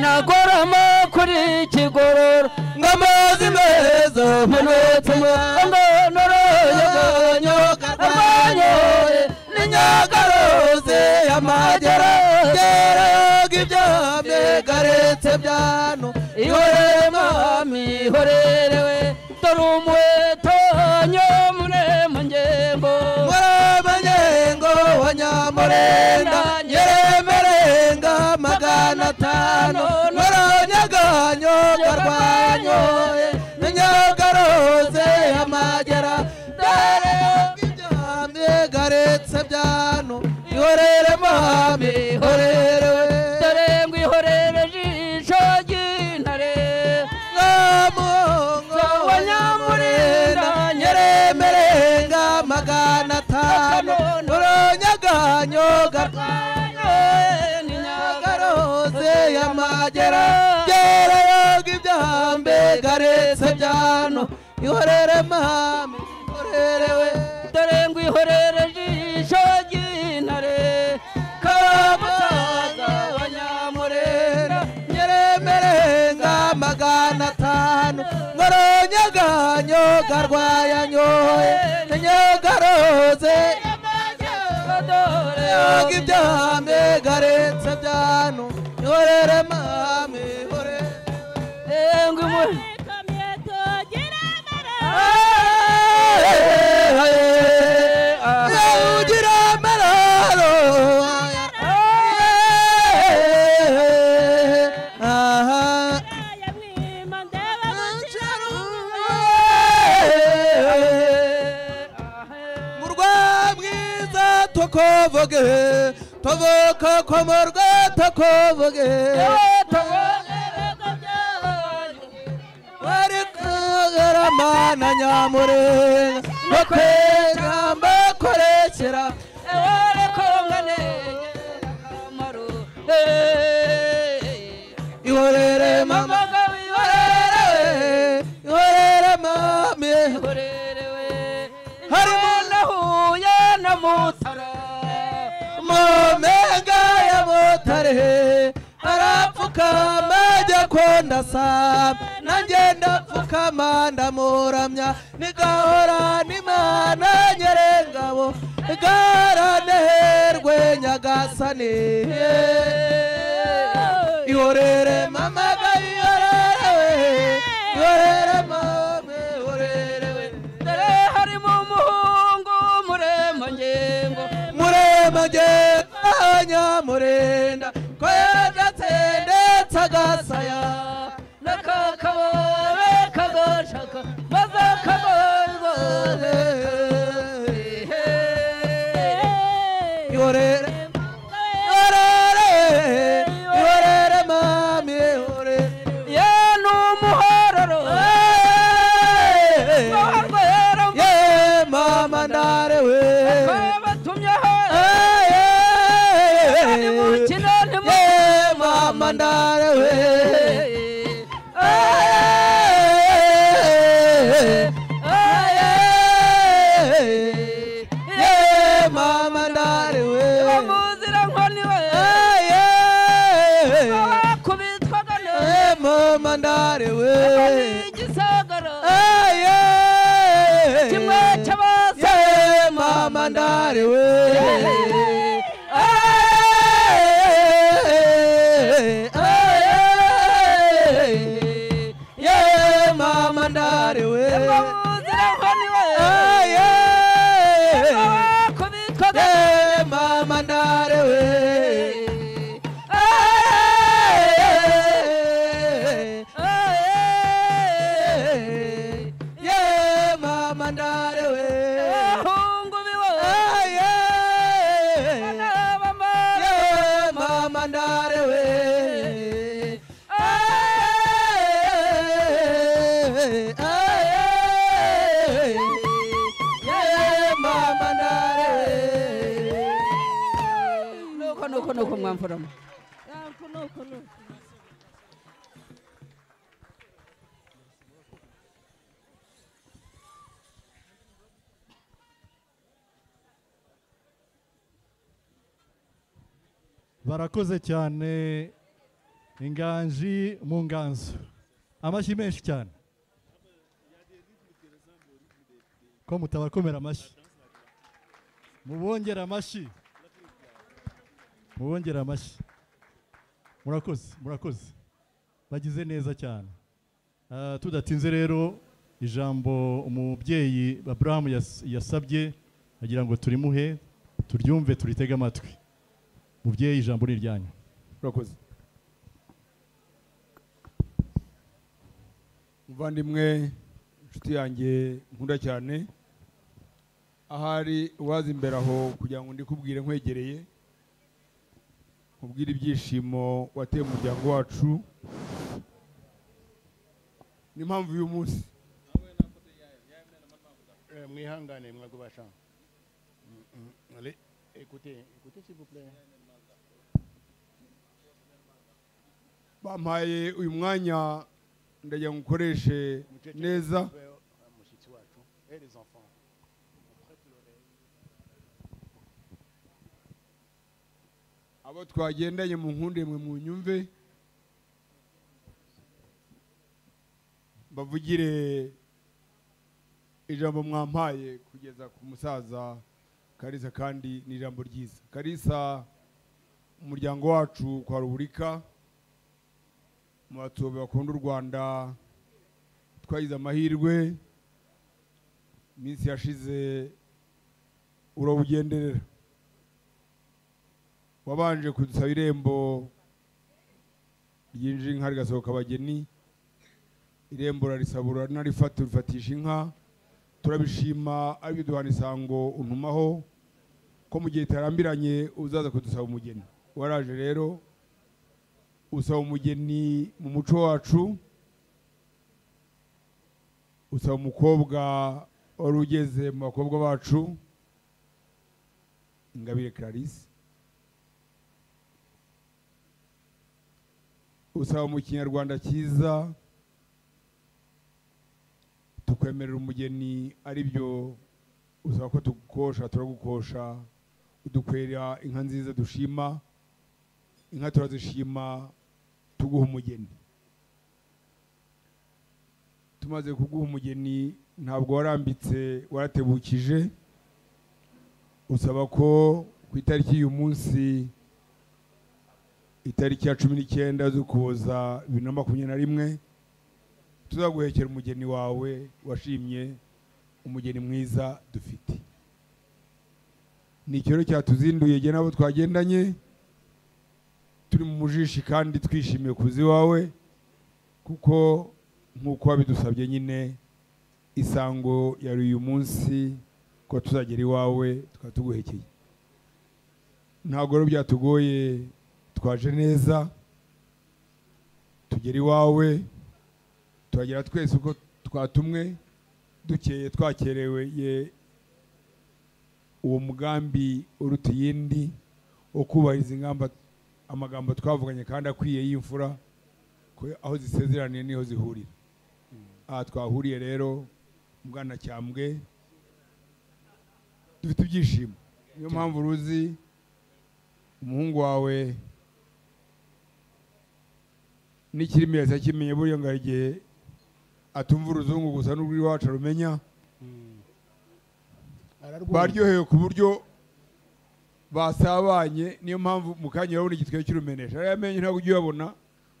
nagorama kuri kigorora ngo amazi meza munotuma ndonoroye nyoka rwanyoye n'inyagarose y'amagera geraga ibyo mbegaretse byano. Ihorere mwami ihorerewe dore umuheto y'amagera gerayoga ibyambe garetse byano ihorere mami ihorerewe dore ngo ihorere jisho ry'intare kamusaza wa nyamurera nyeremerenga magana atanu ngoronyaganyo garwayanyoye nyogaroze yoga ibyambe garetse byano 호레레 마음이 호레 앵금을. Kovoge Tovoka komorga takovge. Warikagara mana nyamure. Nokwe gamba koresera. Warikongane kamaru. Iwarere mama gabi warere. Iwarere mami. Iwarere we. Harimu nahuya namutara. Mumega ya mutare arapfukama ajya kondasa nanjye ndapfukama ndamuramya. Nigahora n'imana nyerengabo garaneherwe nyagasane ihorere mamaga ihorere ihorere mame ihorere dore harimo umuhungu murema ngengo. Muremage nyamurenda ko yadatse ndetse agasaya n'akakababe kagashaka maze akagorwa ihorere ihorere nuko nuko mwamfuramo barakoze cyane inganji mu nganzo. Amashyi menshi cyane. Ko mutabakomera amashyi? Mubongera amashyi. Mubongera amashyi. Murakoze murakoze. Bagize neza cyane. Ah, tudatinze rero ijambo umubyeyi aburahamu yas- yasabye agira ngo turimuhe turyumve turitege amatwi. Mubyeyi ijambo ni iryanyu urakoze muvandimwe inshuti yanjye nkunda cyane. Ahari uwaza imbere aho kugira ngo ndikubwire nkwegereye ubwira ibyishimo wateye umuryango wacu. Ni impamvu uyu munsi. Eh, mwihangane mwagubasha. Bampaye uyu mwanya ndagira ngukoreshe neza. Abo twagendanye mu nkunde mwe mu nyumve bavugire ijambo mwampaye kugeza ku musaza karisa kandi ni ijambo ryiza. Karisa umuryango wacu kwa ruburika mu batobe bakunda u rwanda twagize amahirwe iminsi yashize urawugenderera wabanje kudusaba irembo ryinjira inka rigasohoka abageni. Irembo rarisabura narifata urifatisha inka. Turabishima ari byo duhana isango untumaho ko mu gihe itarambiranye uzaza kudusaba umugeni. Waraje rero usaba umugeni mu muco wacu usaba umukobwa wari ugeze mu bakobwa bacu ingabire clarisse. Usaba mu kinyarwanda cyiza tukwemerera umugeni ari byo usaba ko tugukosha turagukosha. Udukwera inka nziza dushima inka turazishima tuguha umugeni. Tumaze kuguha umugeni ntabwo warambitse waratebukije. Usaba ko ku itariki y'uyu munsi itariki ya cumi n'icyenda z'ukuboza bibiri na makumyabiri na rimwe tuzaguhekera umugeni wawe washimye umugeni mwiza dufite. Ni ikiro cyatuzinduye jye n'abo twagendanye turi mu mujishi kandi twishimiye kuza iwawe kuko nk'uko wabidusabye nyine isango yari uyu munsi ko tuzagera iwawe tukaba tuguhekeye ntabwo rero byatugoye twaje neza tugera iwawe tuhagera twese uko twatumwe dukeye twakereye uwo mugambi uruta iyindi wo kubahiriza ingamba amagambo twavuganye kandi akwiye y'imfura aho zisezeraniye ni ho zihurira. Aha twahuriye rero mu bwanacyambwe dufite ibyishimo. Niyo mpamvu ruzi umuhungu wawe n'ikirimi yahise akimenye buriya ngo hari igihe atumva uruzungu gusa n'urwo iwacu arumenya baryohewe ku buryo basabanye niyo mpamvu mu kanya urabona igitwe cy'urumenesha ariya menyo ntabwo ujya uyabona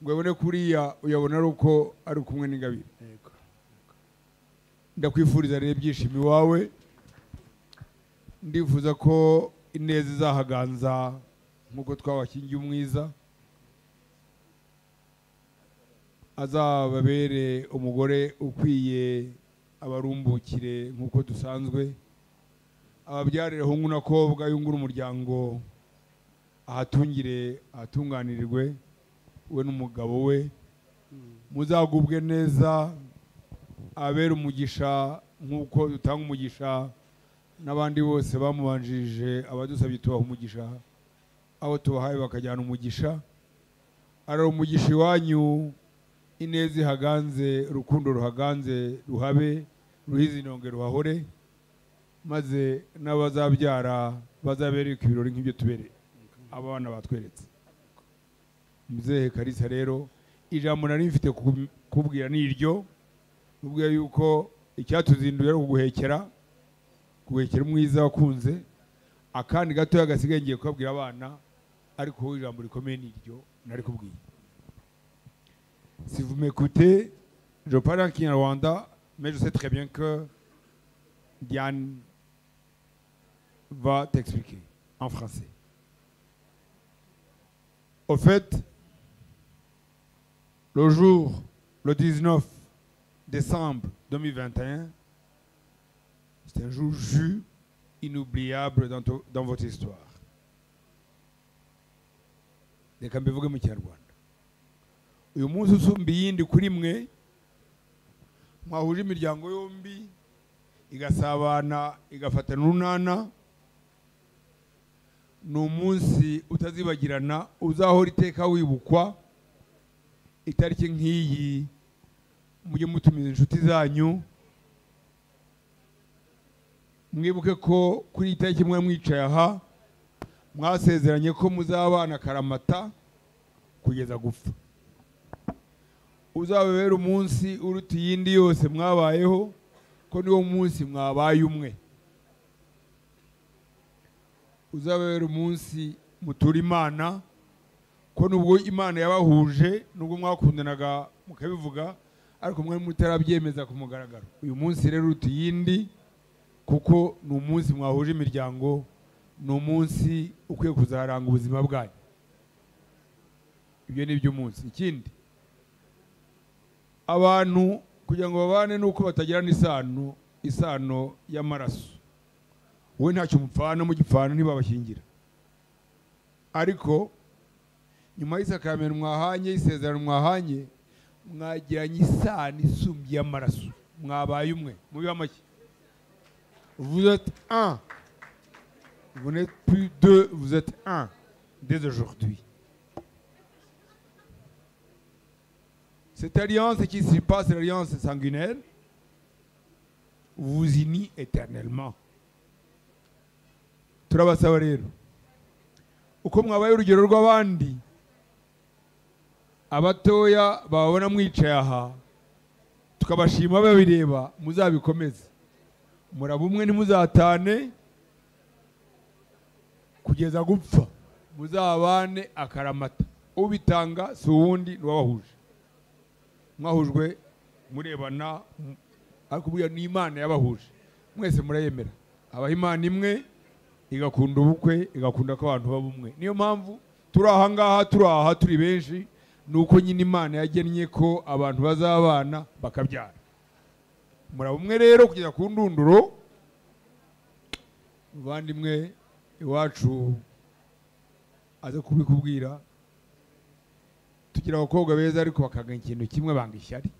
ngo uyabone kuriya uyabona ari uko ari kumwe n'ingabire. Ndakwifuriza rero ibyishimo iwawe. Ndifuza ko ineza izahaganza nk'uko twabashyingiye umwiza. Azababere umugore ukwiye abarumbukire nk'uko dusanzwe. Ababyarire hungu n'akobwa yungura umuryango ahatungire ahatunganirirwe we n'umugabo we. Muzagubwe neza abera umugisha nk'uko dutanga umugisha n'abandi bose bamubanjirije abadusabye tubaha umugisha. Abo tubahaye bakajyana umugisha. Ari umugisha iwanyu ineza ihaganze urukundo ruhaganze ruhabe ruhize inonge ruhahore maze n'abazabyara bazabereka ibirori nk'ibyo tubereye aba bana batweretse. Muzehe karisa rero ijambo nari mfite ku- kubwira ni iryo nubwira yuko icyatuzinduye ari ukuguhekera kuguhekera umwiza wakunze akandi gatoya gasigaye ngiye kubabwira abana ariko ijambo rikomeye ni iryo nari kubwiye. Si vous m'écoutez je parle en kinyarwanda mais je sais très bien que Diane va t'expliquer en français au fait le jour, le 19 décembre 2021, c'est un jour jus inoubliable dans, dans votre histoire. Uyu munsi usumba iyindi kuri mwe? Mwahuje imiryango yombi igasabana igafatana urunana. Ni umunsi utazibagirana uzahora iteka wibukwa. Itariki nk'iyi mujye mutumiza inshuti zanyu. Mwibuke ko kuri iyi tariki mwe mwicaye aha mwasezeranye ko muzabana akaramata kugeza gupfa. Uzababera umunsi uruta iyindi yose mwabayeho ko niwo munsi mwabaye umwe. Uzababera umunsi mutura imana ko nubwo imana yabahuje nubwo mwakundanaga mukabivuga ariko mwari mutarabyemeza ku mugaragaro. Uyu munsi rero uruta iyindi kuko ni umunsi mwahuje imiryango ni umunsi ukwiye kuzaranga ubuzima bwanyu. Ibyo ni iby'umunsi. Ikindi abantu kugira ngo babane nuko batagirana isano isano y'amaraso. Wowe ntacyo mupfana mugipfana ntibabashyingira. Ariko nyuma y'isakaramentu mwahanye y'isezerano mwahanye mwagiranye isano isumbye y'amaraso. Mwabaye umwe. Mubihe amashyi. Vous êtes un. Vous n'êtes plus deux. Vous êtes un. Dès aujourd'hui. Cette alliance qui se passe l'alliance sanguinaire vous unit éternellement. Turabasaba rero. Uko mwabaye urugero rw'abandi abatoya babona mwicaye aha tukabashima babireba muzabikomeze. Muraba umwe ntimuzatane kugeza gupfa. Muzabane akaramata. Ubitanga si uwundi mwahujwe murebana ariko buriya ni imana yabahuje. Mwese murayemera. Habaho imana imwe igakunda ubukwe igakunda ko abantu baba umwe. Niyo mpamvu turi aha ngaha turi aha turi benshi ni uko nyine imana yagennye ko abantu bazabana bakabyara. Muraba umwe rero kugeza ku ndunduro muvandimwe iwacu aze kubikubwira tugira abakobwa beza ariko bakaganya ikintu kimwe banga ishyari.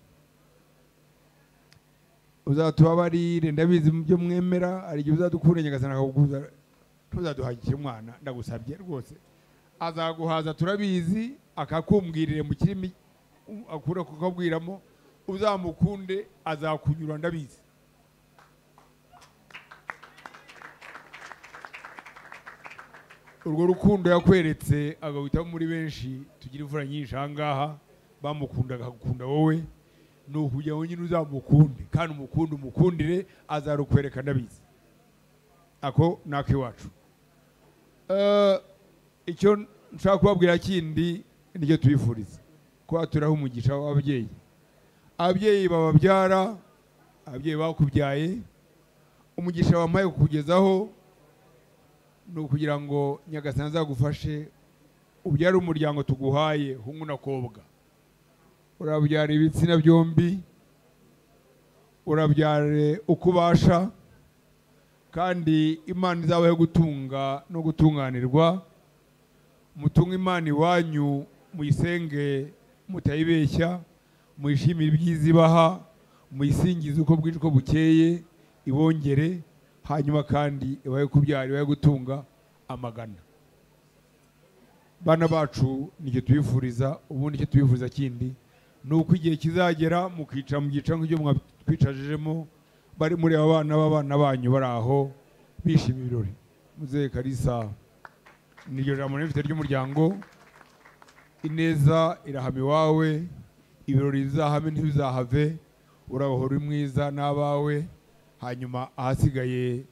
Uzatubabarire ndabizi mu byo mwemera hari igihe uzadukura nyagasana akakuguza ntuzaduhagike umwana ndagusabye rwose. Azaguhaza turabizi akakumbwirire mu kirimi akura kukabwiramo uzamukunde azakunyura ndabizi. Urwo rukundo yakweretse agahitamo muri benshi tugira imvura nyinshi aha ngaha bamukundaga akagukunda wowe. Ni ukugira ngo nyine uzamukunde kandi umukunde umukundire azarukwereka ndabizi. Ako ni ak'iwacu Eh, icyo nshaka kubabwira kindi ni cyo tubifuriza. Kwaturaho umugisha w'ababyeyi. Ababyeyi bababyara ababyeyi bakubyaye umugisha wampaye kukugezaho ni ukugira ngo nyagasani azagufashe ubyare umuryango tuguhaye hungu na kobwa. Urabyara ibitsina byombi urabyare uko ubasha kandi imana izabaho gutunga no gutunganirwa. Mutunge imana iwanyu muyisenge mutayibeshya muyishimire ibyiza ibaha muyisingize uko bwije uko bukeye ibongere hanyuma kandi ibaye kubyara ibaye gutunga amagana. Bana bacu ni cyo tubifuriza ubundi icyo tubifuriza kindi ni uko igihe kizagera mukicara mu byicaro nk'ibyo mwatwicajijemo bari mureba abana b'abana banyu bari aho bishima ibirori. Muzehe karisa niryo jambo rifite ry'umuryango. Ineza irahama iwawe ibirori bizahame ntibizahave urabahora uri mwiza n'abawe. Hanyuma ahasigaye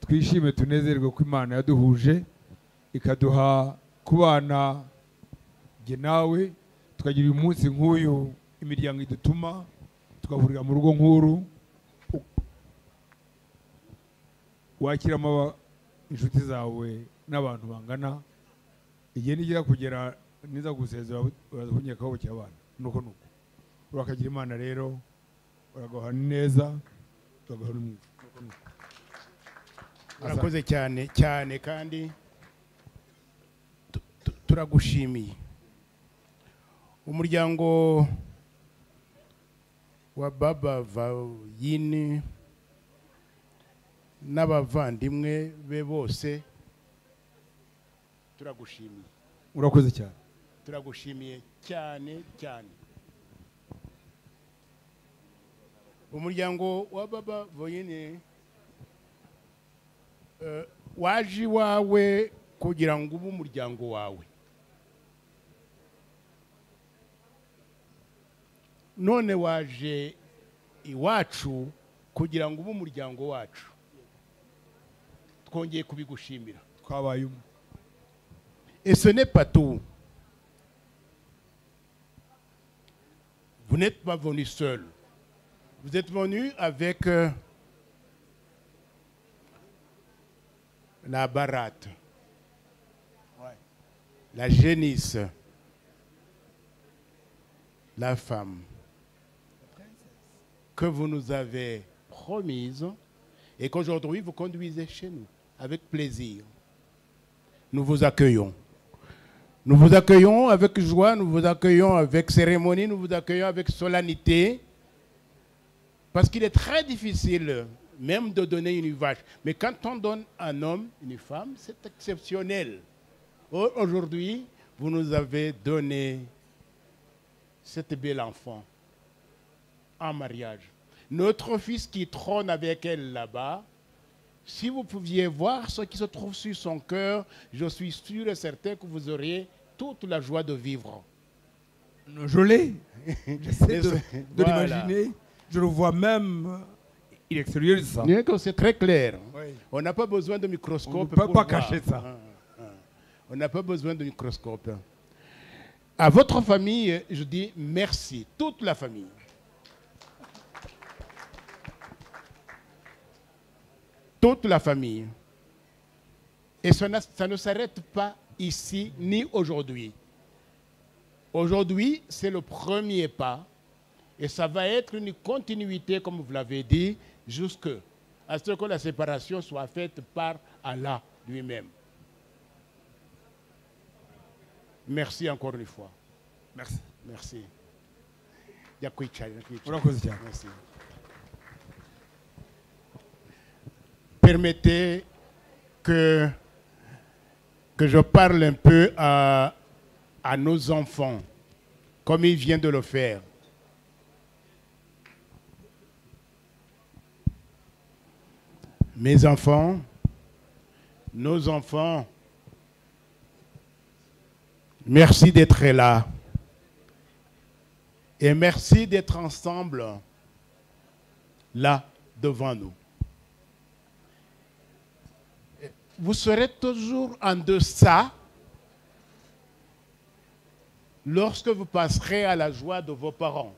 twishime tunezerwe ko imana yaduhuje ikaduha kubana jye nawe tukagira uyu munsi nk'uyu imiryango idutuma tugahurira mu rugo nk'uru wakiramo inshuti zawe n'abantu bangana igihe nigera kugera niza gusezera uraza bukeye abana. Nuko nuko. Urakagira imana rero uragahana neza urakoze cyane cyane kandi tu- tu- turagushimiye. Umuryango wa baba vayini n'abavandimwe be bose turagushimiye. Urakoze cyane. Turagushimiye cyane cyane. Umuryango wa baba voyine eh, waje iwawe kugira ngo ube umuryango wawe none waje iwacu kugira ngo ube umuryango wacu twongeye kubigushimira twabaye umwe Et ce n'est pas tout. Vous n'êtes pas venu seul. Vous êtes venu avec euh, la baratte, la génisse, la femme que vous nous avez promise et qu'aujourd'hui vous conduisez chez nous avec plaisir. Nous vous accueillons. Nous vous accueillons avec joie, nous vous accueillons avec cérémonie, nous vous accueillons avec solennité. Parce qu'il est très difficile même de donner une vache. Mais quand on donne un homme, une femme, c'est exceptionnel. Aujourd'hui, vous nous avez donné cette belle enfant en mariage. Notre fils qui trône avec elle là-bas, si vous pouviez voir ce qui se trouve sur son cœur, je suis sûr et certain que vous auriez toute la joie de vivre. Je l'ai. (laughs) J'essaie de, de Voilà. Je le vois même. Il extériorise ça. C'est très clair. Oui. On n'a pas besoin de microscope. On ne peut pour pas voir. cacher ça. Ah, ah. On n'a pas besoin de microscope. À votre famille, je dis merci, toute la famille. Toute la famille. Et ça ne s'arrête pas ici ni aujourd'hui. Aujourd'hui, c'est le premier pas et ça va être une continuité, comme vous l'avez dit, jusque à ce que la séparation soit faite par Allah lui-même. Merci encore une fois. Merci. Merci. Merci. Permettez que, que je parle un peu à, à nos enfants, comme il vient de le faire. Mes enfants, nos enfants, merci d'être là. Et merci d'être ensemble là devant nous. Vous serez toujours en deçà lorsque vous passerez à la joie de vos parents.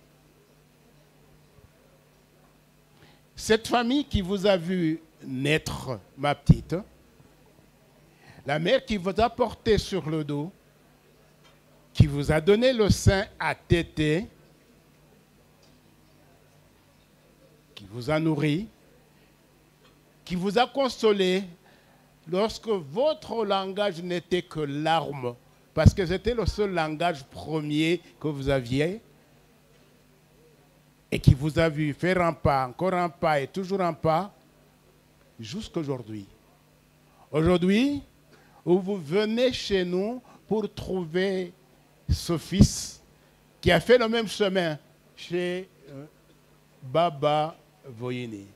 Cette famille qui vous a vu naître, ma petite, la mère qui vous a porté sur le dos, qui vous a donné le sein à téter, qui vous a nourri, qui vous a consolé lorsque votre langage n'était que larmes, parce que c'était le seul langage premier que vous aviez. et qui vous a vu faire un pas, encore un pas et toujours un pas, jusqu'aujourd'hui. Aujourd'hui, vous venez chez nous pour trouver ce fils qui a fait le même chemin chez euh, Baba Voyini.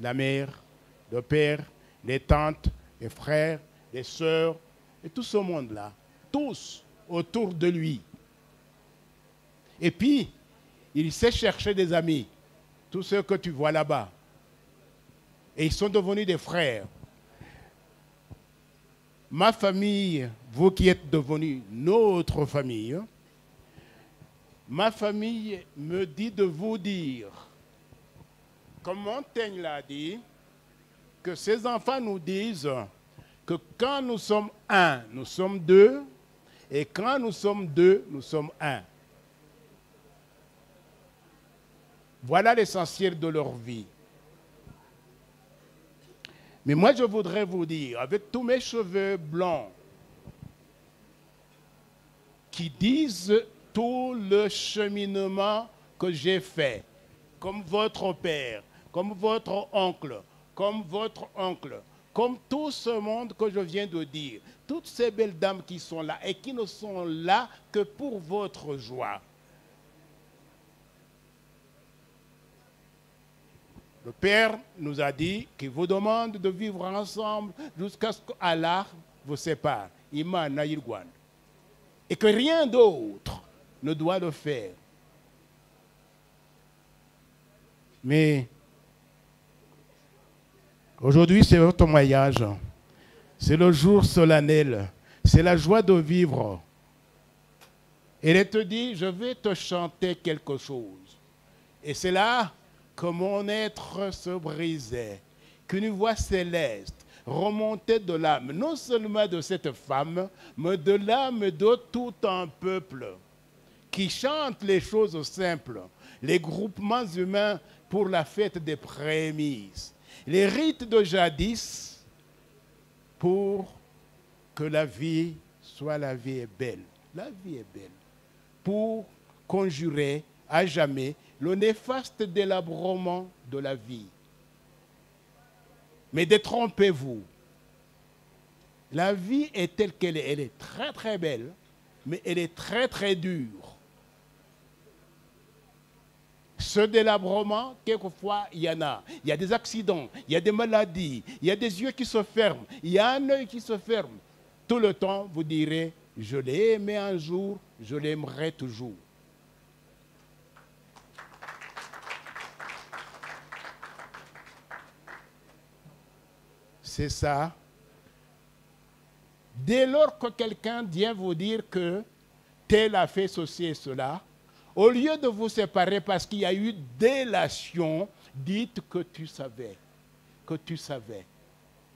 La mère, le père, les tantes, les frères, les sœurs, et tout ce monde-là, tous autour de lui. Et puis, il sait chercher des amis, tous ceux que tu vois là-bas. Et ils sont devenus des frères. Ma famille, vous qui êtes devenus notre famille, ma famille me dit de vous dire, comme Montaigne l'a dit, que ces enfants nous disent que quand nous sommes un, nous sommes deux, et quand nous sommes deux, nous sommes un. Voilà l'essentiel de leur vie. Mais moi, je voudrais vous dire, avec tous mes cheveux blancs, qui disent tout le cheminement que j'ai fait, comme votre père, comme votre oncle, comme votre oncle, comme tout ce monde que je viens de dire, toutes ces belles dames qui sont là et qui ne sont là que pour votre joie. Le Père nous a dit qu'il vous demande de vivre ensemble jusqu'à ce qu'Allah vous sépare. Iman. Et que rien d'autre ne doit le faire. Mais aujourd'hui, c'est votre mariage. C'est le jour solennel. C'est la joie de vivre. Et elle te dit, je vais te chanter quelque chose. Et c'est là que mon être se brisait, qu'une voix céleste remontait de l'âme, non seulement de cette femme, mais de l'âme de tout un peuple qui chante les choses simples, les groupements humains pour la fête des prémices, les rites de jadis pour que la vie soit la vie est belle. La vie est belle. Pour conjurer à jamais le néfaste délabrement de la vie. Mais détrompez-vous. La vie est telle qu'elle est. Elle est très très belle, mais elle est très très dure. Ce délabrement, quelquefois, il y en a. Il y a des accidents, il y a des maladies, il y a des yeux qui se ferment, il y a un œil qui se ferme. Tout le temps, vous direz, je l'ai aimé un jour, je l'aimerai toujours. C'est ça. Dès lors que quelqu'un vient vous dire que tel a fait ceci et cela, au lieu de vous séparer parce qu'il y a eu délation, dites que tu savais. Que tu savais.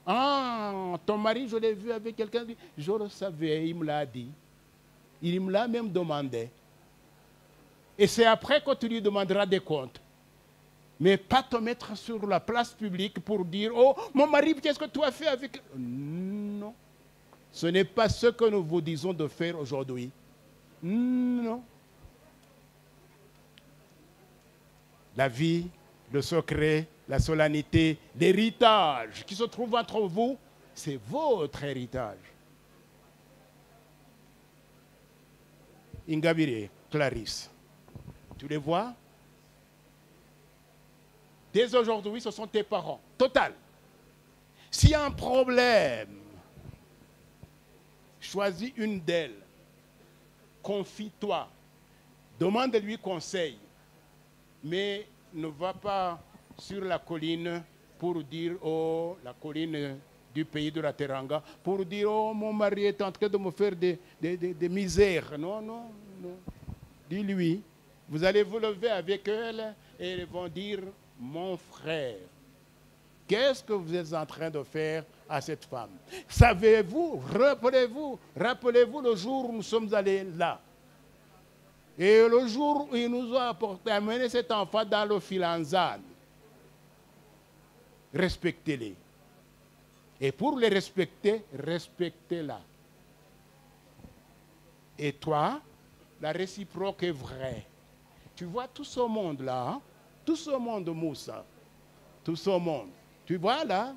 Ah, ton mari, je l'ai vu avec quelqu'un, je le savais, il me l'a dit. Il me l'a même demandé. Et c'est après que tu lui demanderas des comptes. Mais pas te mettre sur la place publique pour dire Oh, mon mari, qu'est-ce que tu as fait avec. Non. Ce n'est pas ce que nous vous disons de faire aujourd'hui. Non. La vie, le secret, la solennité, l'héritage qui se trouve entre vous, c'est votre héritage. Ingabire, Clarisse, tu les vois? Dès aujourd'hui, ce sont tes parents. Total. S'il y a un problème, choisis une d'elles. Confie-toi. Demande-lui conseil. Mais ne va pas sur la colline pour dire, oh, la colline du pays de la Teranga, pour dire, oh, mon mari est en train de me faire des, des, des, misères. Non, non, non. Dis-lui, vous allez vous lever avec elle et ils vont dire, mon frère, qu'est-ce que vous êtes en train de faire à cette femme? Savez-vous, rappelez-vous, rappelez-vous le jour où nous sommes allés là? Et le jour où il nous a apporté, amené cet enfant dans le filanzane, respectez-les. Et pour les respecter, respectez-la. Et toi, la réciproque est vraie. Tu vois tout ce monde-là, hein? Tout ce monde, Moussa, tout ce monde. Tu vois là?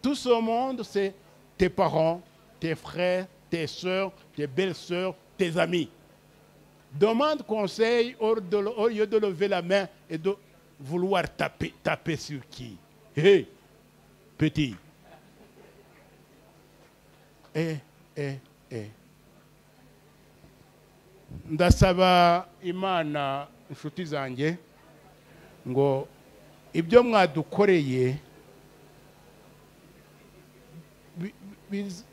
Tout ce monde, c'est tes parents, tes frères, tes soeurs, tes belles-sœurs, tes amis. Demande conseil au, lieu de lever la main et de vouloir taper, taper sur qui? Hé, petit. Eh, eh, eh. imana ngo ibyo mwadukoreye bi- biz-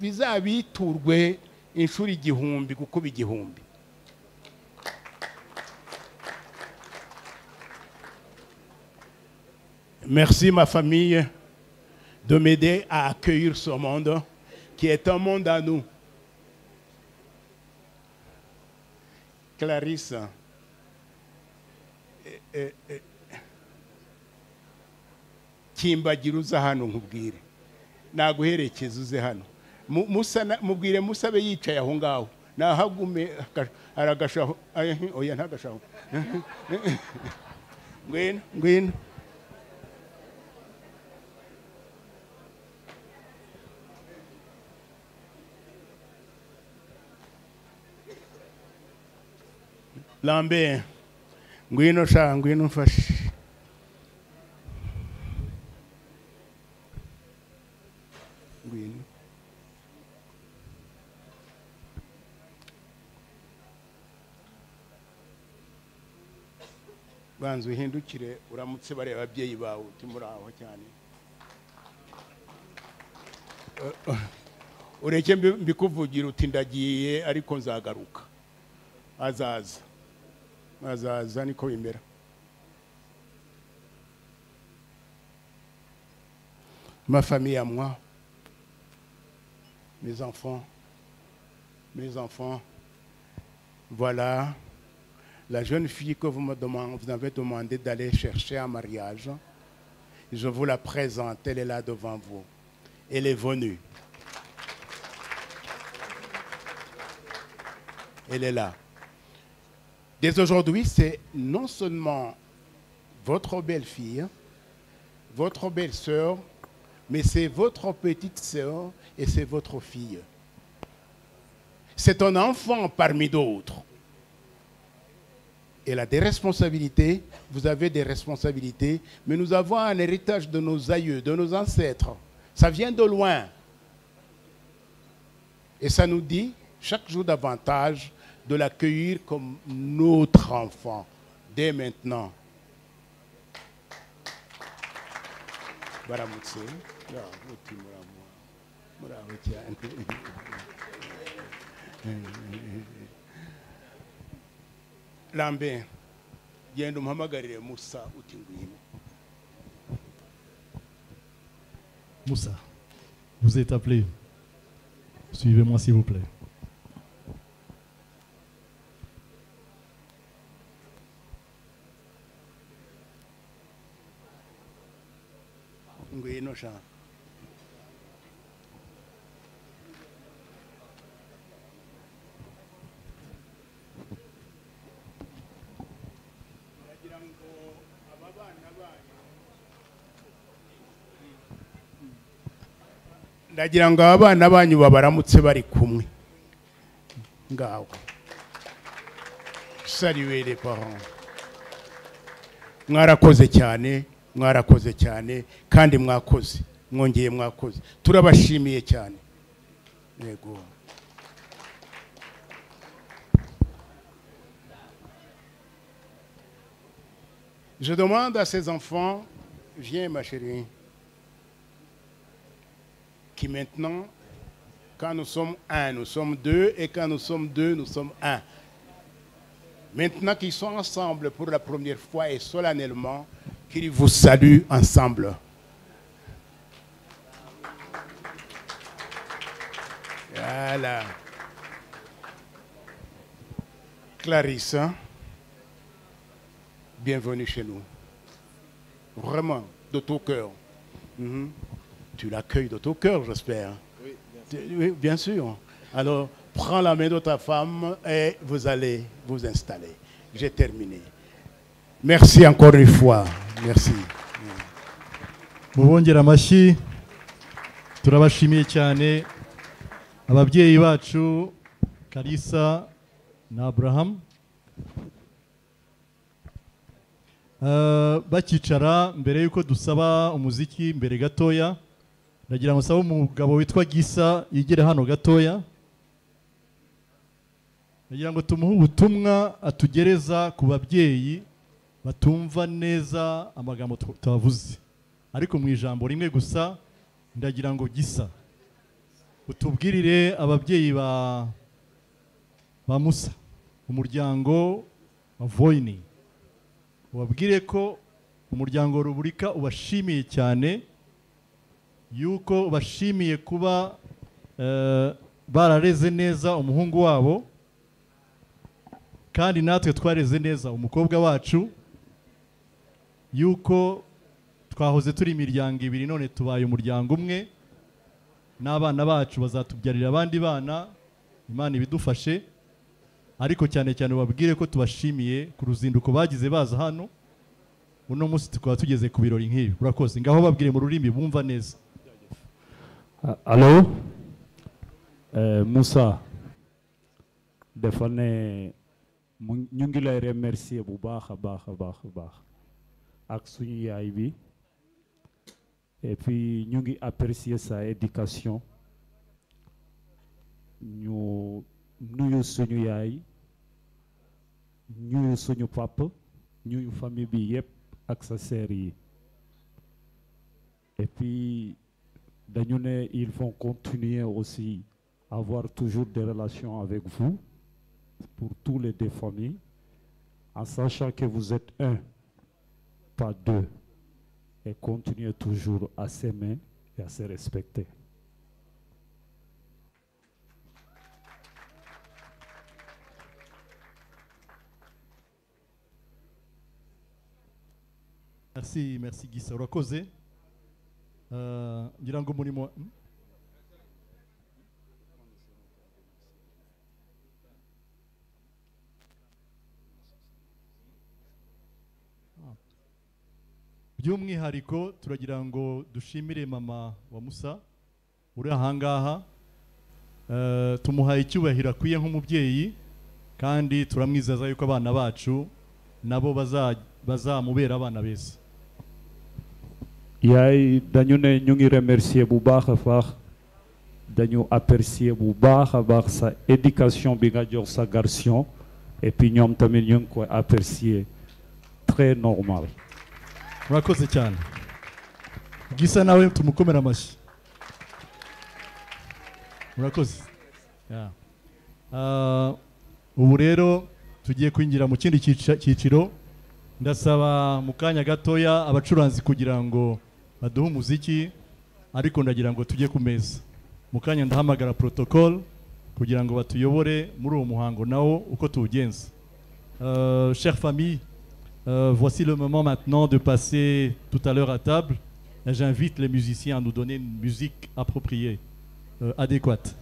bizabiturwe inshuro igihumbi gukuba igihumbi Merci ma famille de m'aider à accueillir ce monde qui est un monde à nous. Clarisse, kimbagira uza hano nkubwire. Naguherekeza uze hano. Mubwire musabe yicaye aho ngaho. Nahagume aragashaho. Eh, oya ntagashaho. (laughs) Ngwino. Ngwino. Lambert ngwino sha ngwino mfashe. Ngwino. Banza uhindukire uramutse bareba ababyeyi bawe uti muraho cyane. Ureke mbi- mbikuvugira uti ndagiye ariko nzagaruka. Azaza. Ma famille à moi mes enfants mes enfants voilà la jeune fille que vous me avez demandé d'aller chercher en mariage. Je vous la présente elle est là devant vous. Elle est venue. Elle est là Dès aujourd'hui, c'est non seulement votre belle-fille, votre belle-sœur, mais c'est votre petite sœur et c'est votre fille. C'est un enfant parmi d'autres. Elle a des responsabilités, vous avez des responsabilités, mais nous avons un héritage de nos aïeux, de nos ancêtres. Ça vient de loin. Et ça nous dit chaque jour davantage de l'accueillir comme notre enfant, dès maintenant. lambert genda umuhamagarire musa uti Moussa, vous êtes appelé. Suivez-moi s'il vous plaît. Ngwino sha ndagira ngo aba bana banyu babaramutse bari kumwe. Ngaho. Saluez les parents mwarakoze cyane. Je demande à ces enfants viens ma chérie qui maintenant quand nous sommes un nous sommes deux et quand nous sommes deux nous sommes un. Maintenant qu'ils sont ensemble pour la première fois et solennellement, qu'ils vous saluent ensemble. Voilà. Clarisse, hein, bienvenue chez nous. Vraiment, de tout cœur. Mhm. Tu l'accueilles de tout cœur, j'espère. Oui, bien sûr. Alors, prends la main de ta femme et vous allez vous installer. j'ai terminé merci encore une fois. Merci. Mubongera amashyi. Turabashimiye cyane ababyeyi bacu karisa na aburahamu Eh, bakicara mbere y'uko dusaba umuziki mbere gatoya. Ndagira ngo sabe umugabo witwa gisa yigere hano gatoya. Ndagira ngo tumuhe ubutumwa atugereza ku babyeyi. Batumva neza amagambo tu- tuhavuze ariko mu ijambo rimwe gusa ndagira ngo gisa. Utubwirire ababyeyi ba ba musa. Umuryango wa voyini ubabwire ko umuryango ruburika ubashimiye cyane yuko ubashimiye kuba eh, barareze neza umuhungu wabo kandi natwe twareze neza umukobwa wacu yuko twahoze turi imiryango ibiri none tubaye umuryango umwe n'abana bacu bazatubyarira abandi bana imana ibidufashe ariko cyane cyane babwire ko tubashimiye ku ruzinduko bagize baza hano uno munsi tukaba tugeze ku birori nk'ibi. Urakoze. Ngaho babwire mu rurimi bumva neza. Ah, Allô Euh, Moussa dafa ne mu ñu ngi lay remercier bu baax a baax a et puis ñu ngi apprécier sa éducation. Ñu nuyu suñu yaay nuyu suñu papa nuyu famille bi yépp ak sa sœur et puis ils vont continuer aussi avoir toujours des relations avec vous pour tous les deux familles en sachant que vous êtes un pas deux et continuez toujours à s'aimer et à se respecter. Merci merci gisa urakoze Eh, by'umwihariko turagira ngo dushimire mama wa musa uri ahangaha Eh, tumuhaye icyubahiro akwiye nk'umubyeyi kandi turamwizeza yuko abana bacu nabo baza- bazamubera abana beza. Yaay dañu ne ñu ngi remercier bu baax a baax dañu apprécier bu baax a baax sa éducation bi nga sa garçon et puis apprécier très normal. Murakoze cyane. Gisa nawe tumukomere amashyi. Murakoze. Ah, ubu rero tugiye kwinjira mu kindi cyiciro. Ndasaba mu kanya gatoya abacuranzi kugira ngo baduhe umuziki ariko ndagira ngo tujye ku meza. Mu kanya ndahamagara protocole kugira ngo batuyobore muri uwo muhango nawo uko tuwugenza. Euh, chère famille, euh, voici le moment maintenant de passer tout à l'heure à table. J'invite les musiciens à nous donner une musique appropriée, euh, adéquate.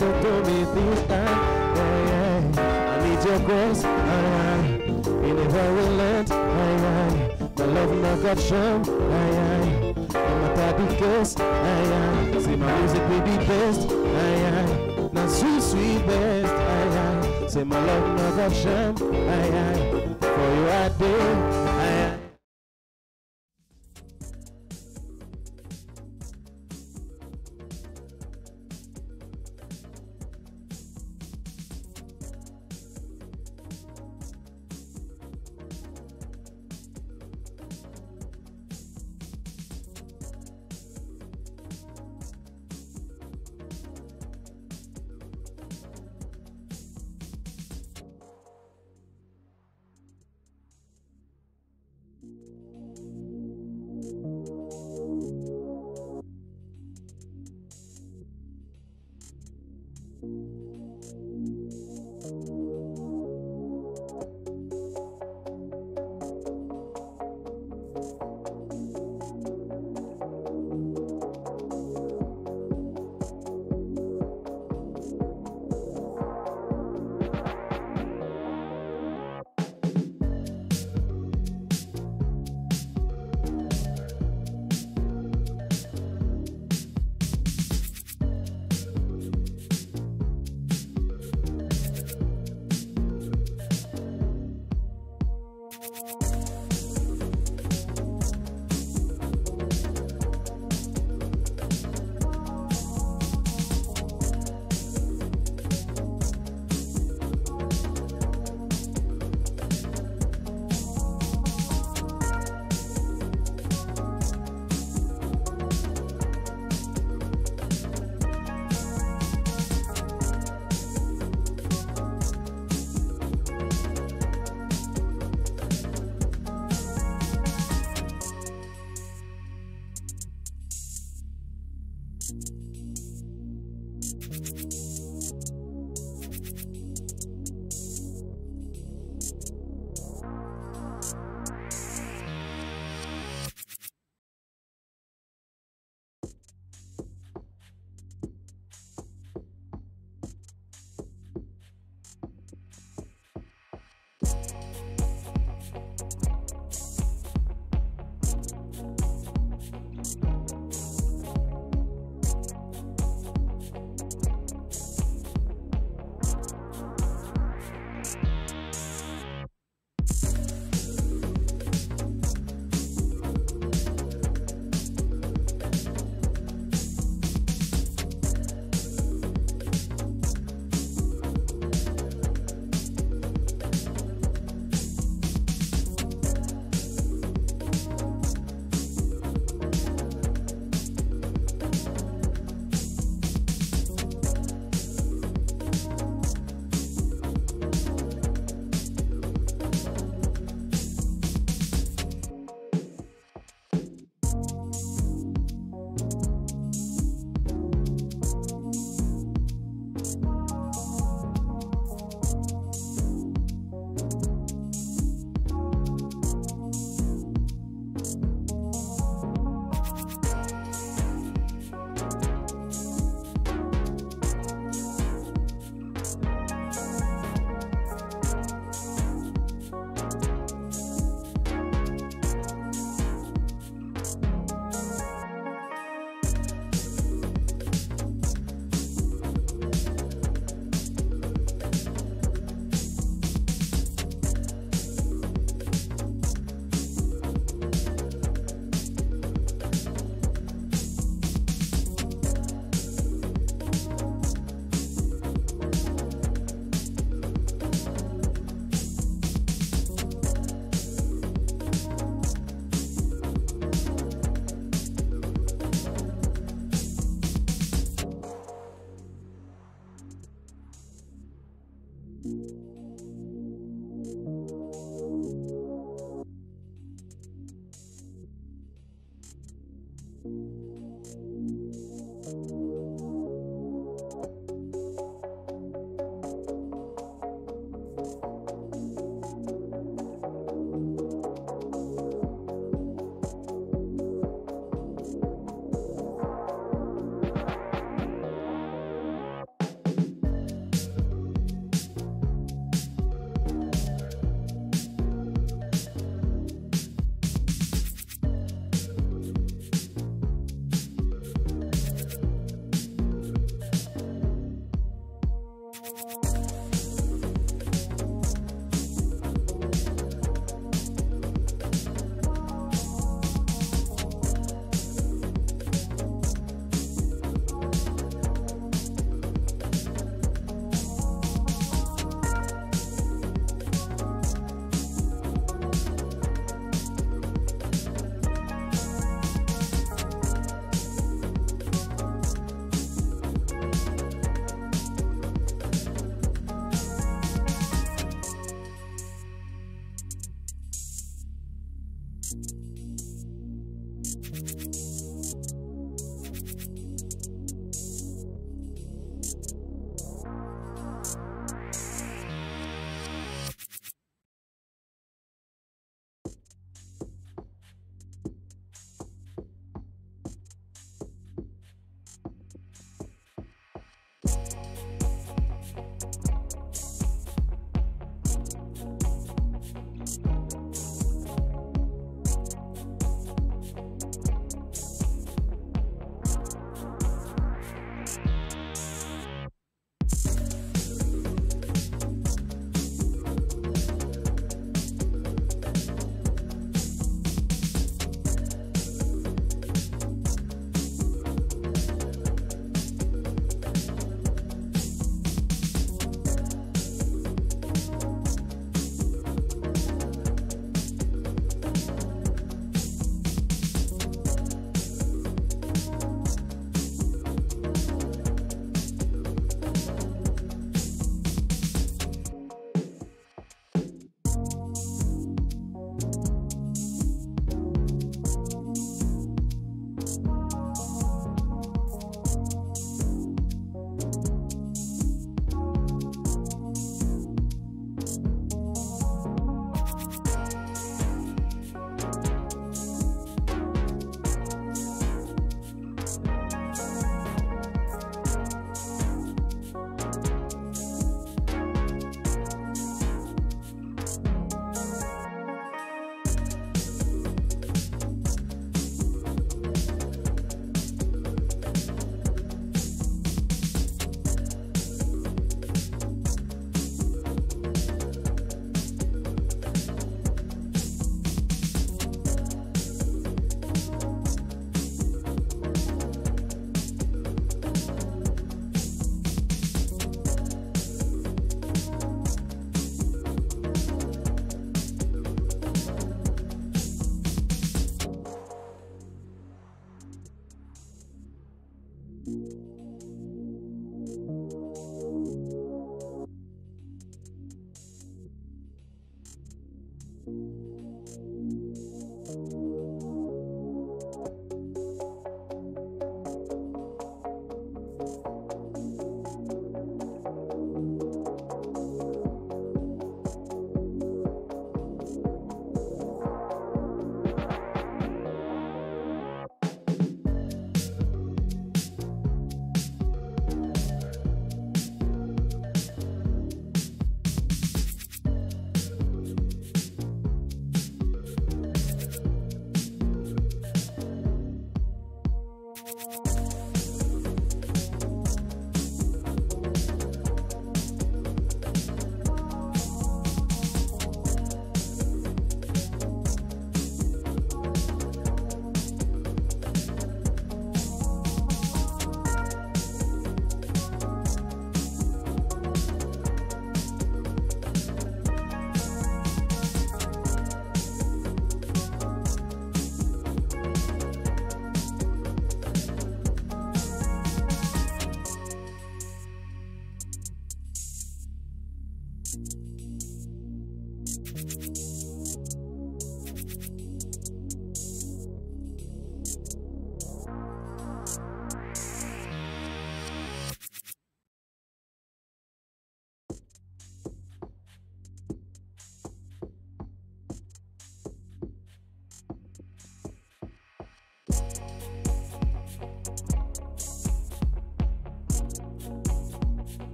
To me this night. Yeah, yeah. I need your grace, aye, aye. You never relent, aye, aye. My love not got shown, aye. I'm a daddy kiss, aye, aye. See my music will be best, aye, aye. Now sweet, sweet best, aye, aye. Say my love not got shown, aye, aye.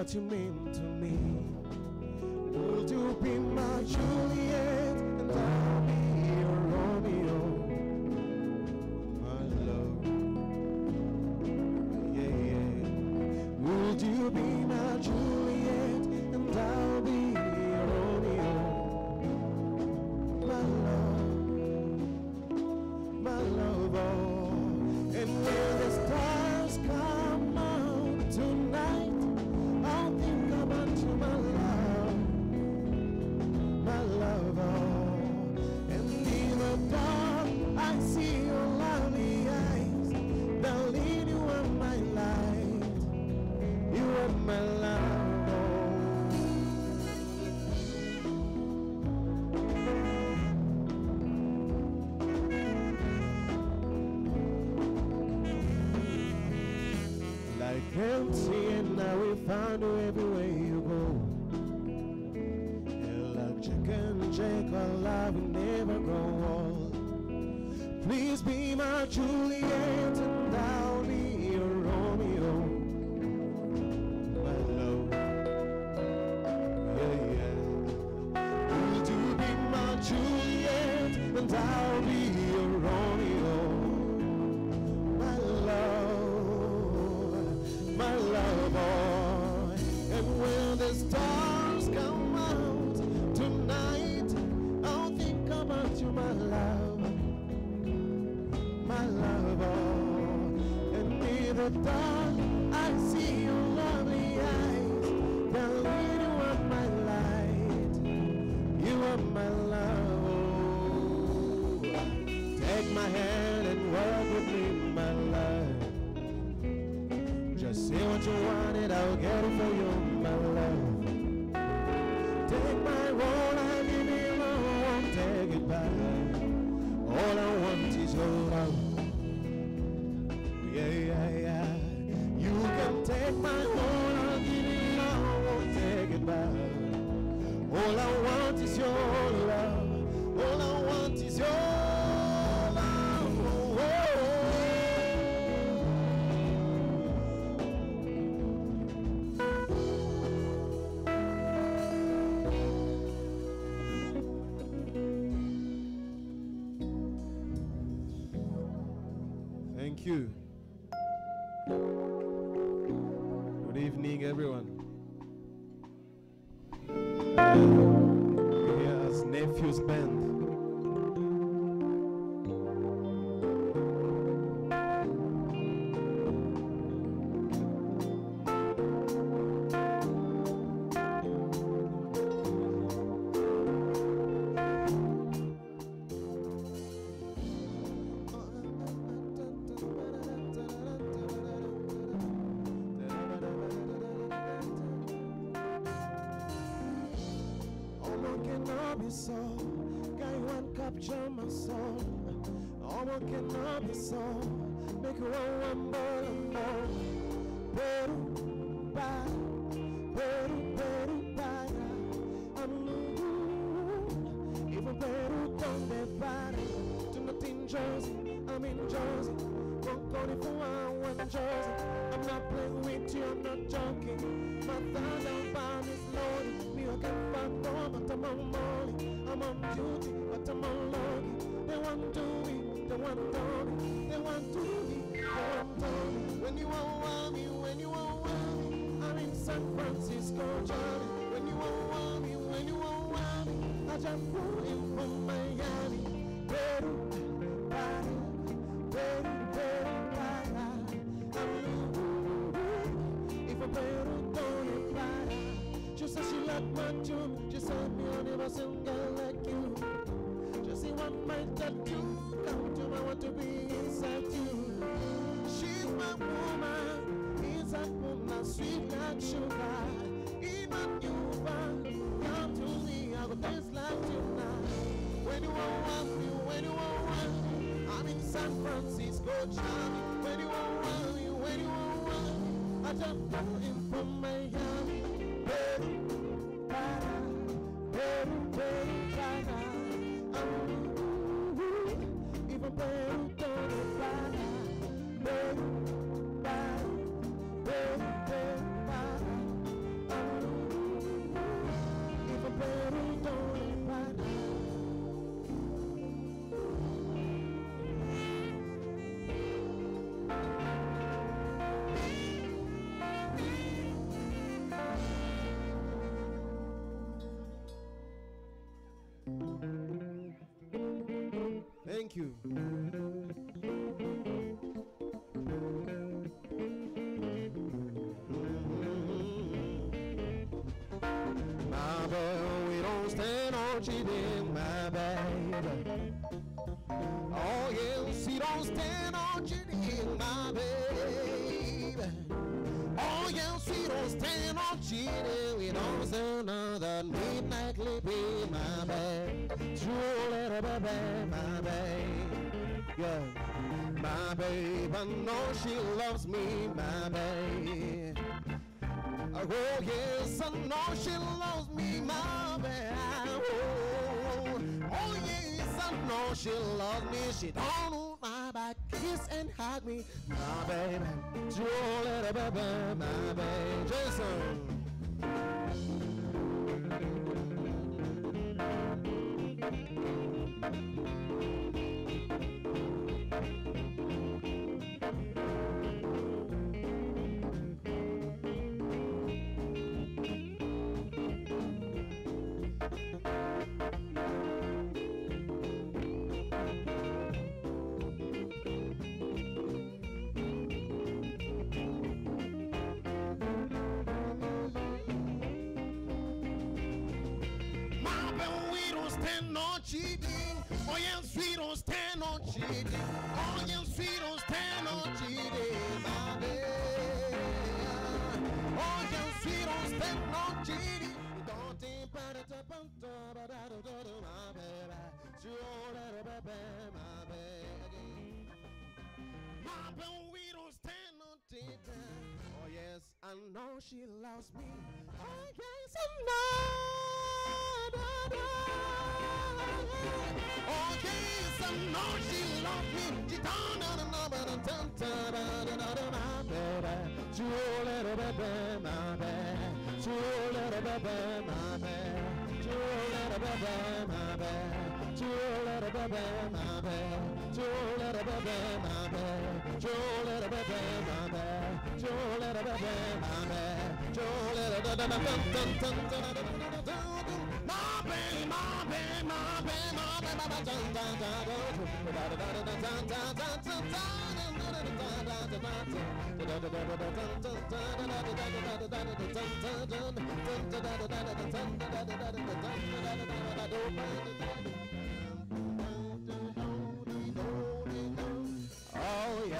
what you mean. capture my soul. Oh, what can I this cold journey. When you won't want me, when you won't want me, I just flew in from Miami. Peru, para, Peru, Peru, para. I mean, If a Peru don't para. She said she liked my tune. She said me I'll never sing girl like you. She said what might that do. Come to me, I want to be inside you. She's my woman. She's a woman, sweet like sugar over. Come to me, I got this light tonight. When you want, when you want, I'm in San Francisco, charming. When you want one, you, when you want me. I just flew in from Miami, baby, para, baby, baby, para. Oh, even baby. Baby, we don't stand on cheating, my baby. Oh yes, we don't stand on cheating, my baby. Oh yes, we don't stand on cheating. We don't stand on that midnight living, my baby. True little baby, my baby. Yeah. My babe, I know she loves me, my babe. Oh yes, I know she loves me, Oh, oh know she loves me. She don't know my back, kiss and hug me, my baby. True little baby, my baby. Jason. My stand no cheating. Oh yes, we don't stand no cheating. Oh yes, we don't stand no cheating, my baby. Oh yes, we don't stand no cheating. Don't think about it, about it, my baby. Sure, little baby, my baby. My baby, we don't stand no cheating. Oh yes, I know she loves me. Oh yes, I know. Oh I know she me. Little. True little baby, my baby. True little baby, my baby. True little baby, my baby. True little baby, my baby. True little baby, my baby. True little baby, my baby. True little dun dun dun dun dun dun dun dun dun dun my baby, my baby, my baby, my baby, my baby, dun dun dun dun dun dun dun dun dun dun dun Oh yeah.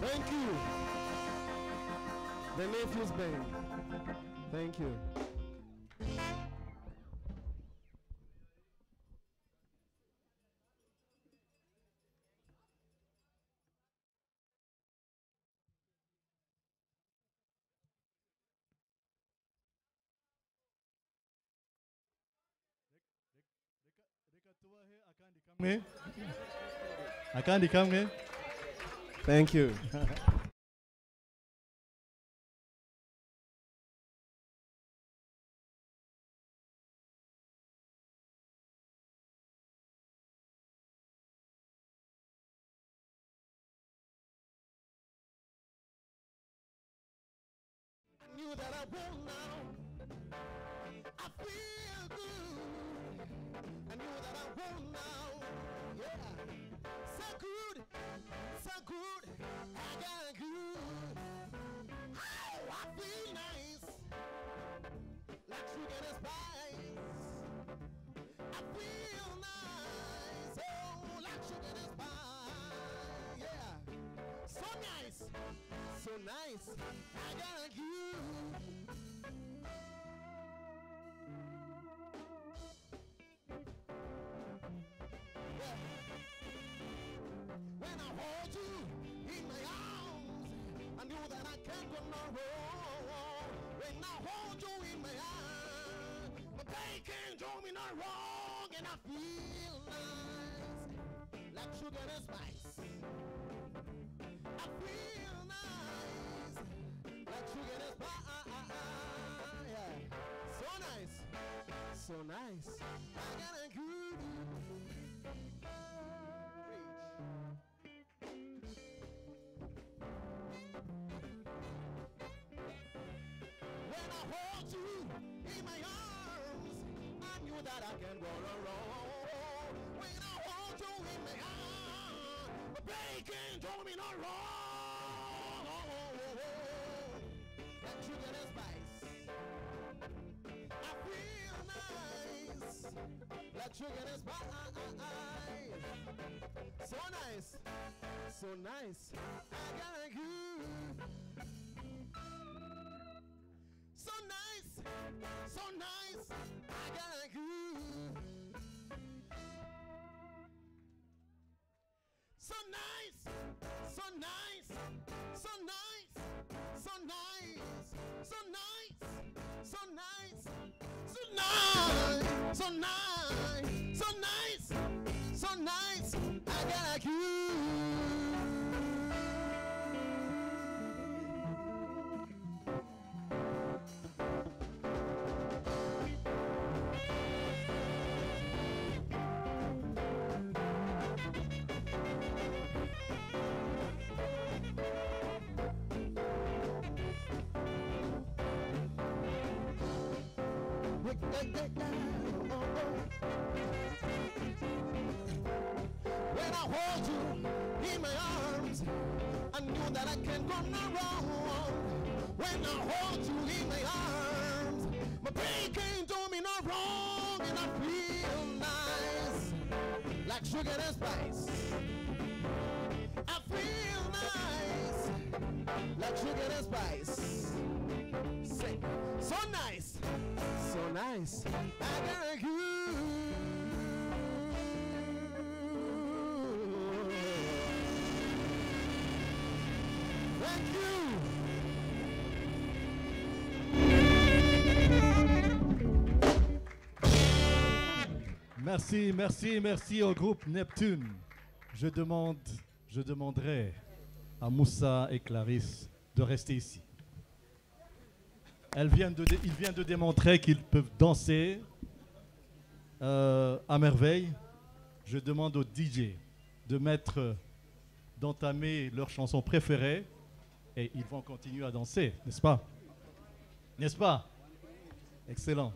Thank you. The Nephews Band. Thank you. I can't come here. Thank you. that I now. I feel I knew that I won't now. Yeah. So good. So good. I got good. Oh, I feel nice. Like sugar and spice. I feel nice. Oh, like sugar and spice. Yeah. So nice. So nice. I got you. When hold you in my arms, I knew that I can't go no wrong. When I hold you in my arms, my pain can't do me no wrong, and I feel nice, like sugar and spice. I feel nice, like sugar and spice. Yeah. So nice, so nice. I got a good When I hold you in my arms, I knew that I can no wrong. When I hold you in my arms, can't do me no wrong. Like sugar and spice. I feel nice. Like sugar and spice. So nice. So nice. I got a good. So nice, so nice, I got a groove. So nice, so nice, so nice, so nice, so nice, so nice, so nice, so nice, so nice, I got a groove. When I hold you in my arms, I knew that I can't go no wrong. When I hold you in my arms, my pain can't do me no wrong, and I feel nice, like sugar and spice. I feel nice, like sugar and spice. Say, so nice, so nice. I got you. Thank you. Merci, merci, merci au groupe Neptune. Je demande, je demanderai à Moussa et Clarisse de rester ici. Elles viennent de démontrer qu'ils peuvent danser euh, à merveille. Je demande aux DJ de mettre, d'entamer leur chanson préférée et ils vont continuer à danser, n'est-ce pas? N'est-ce pas? Excellent.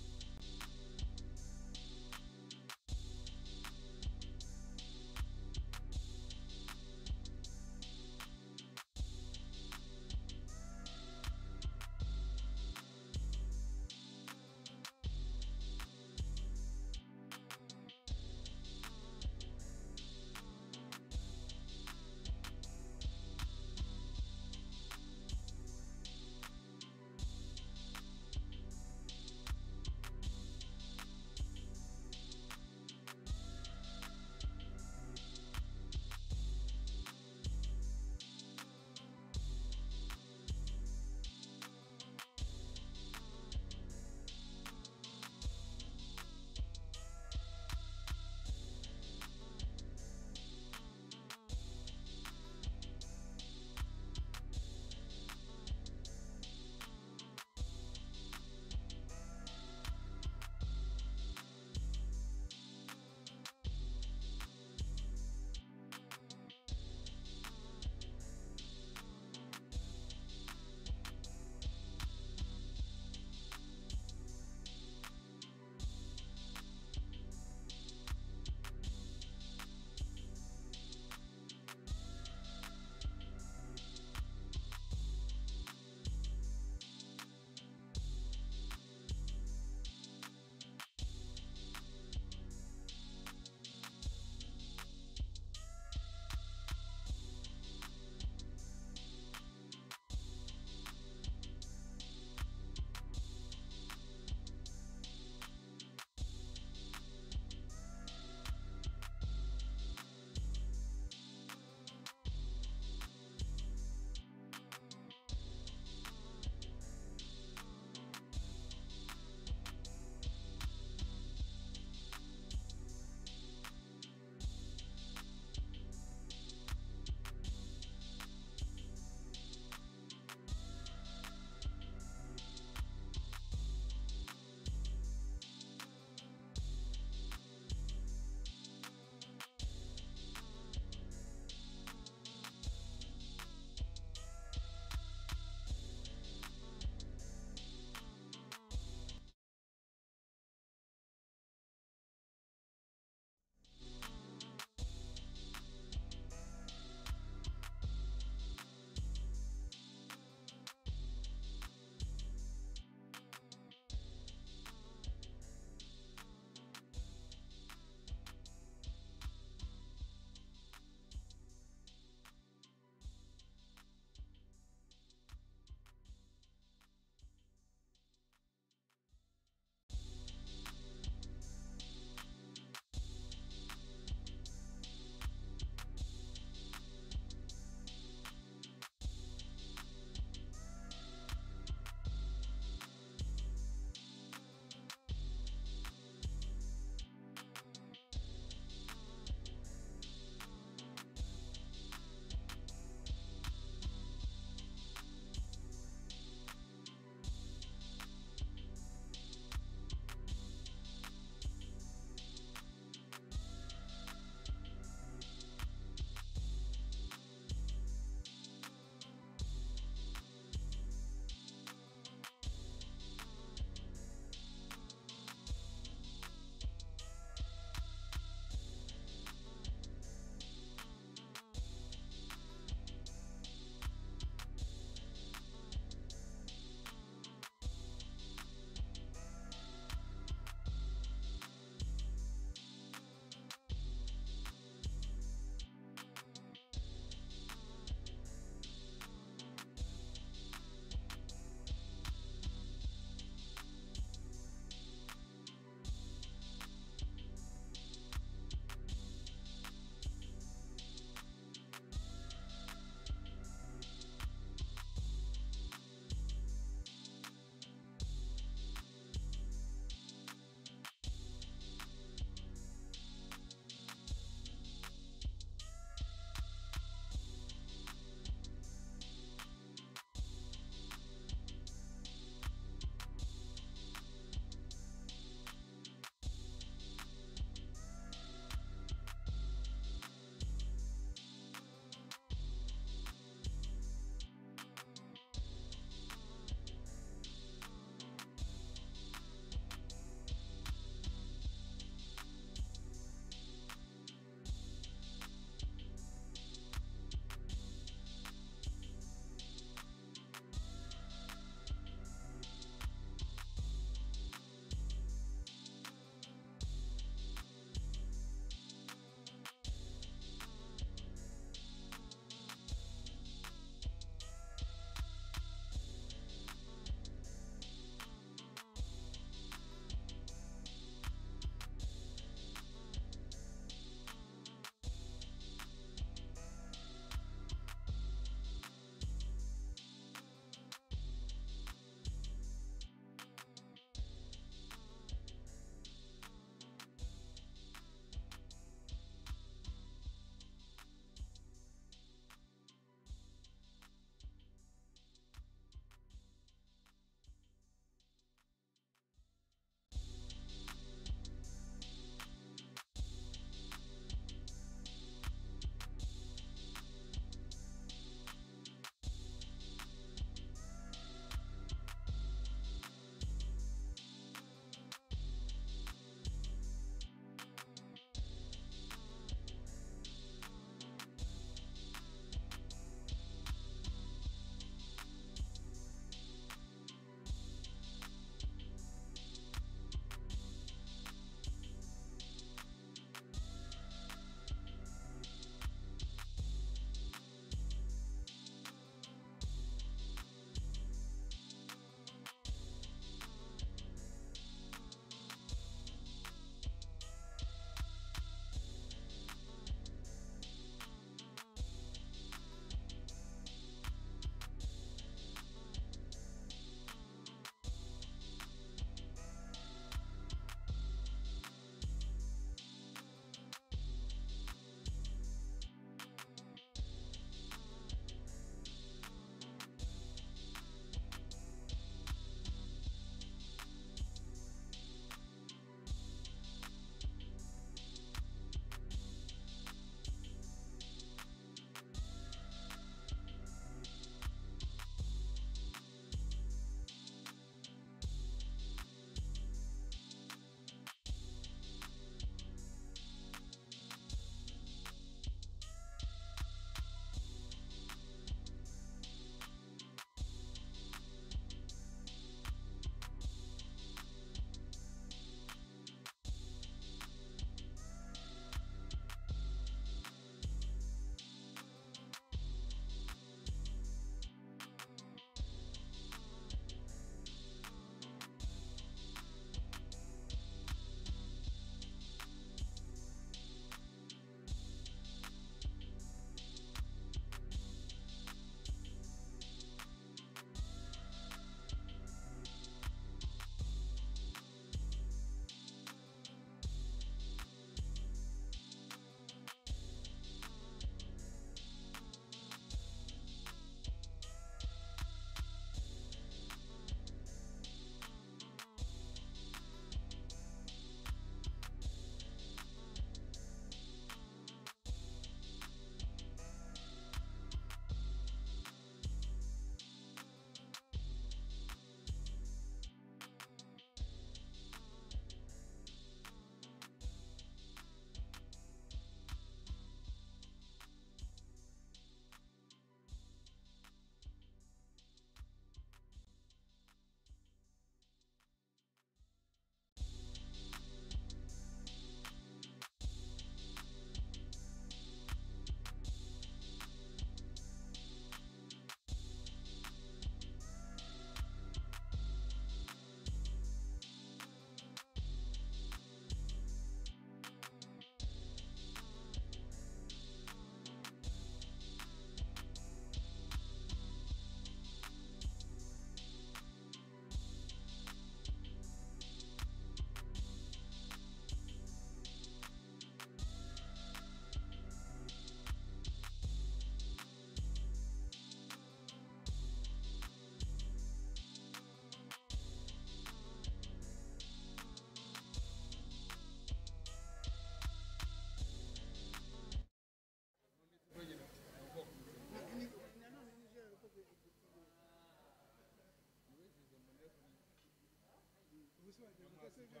Ibyo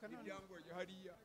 hariya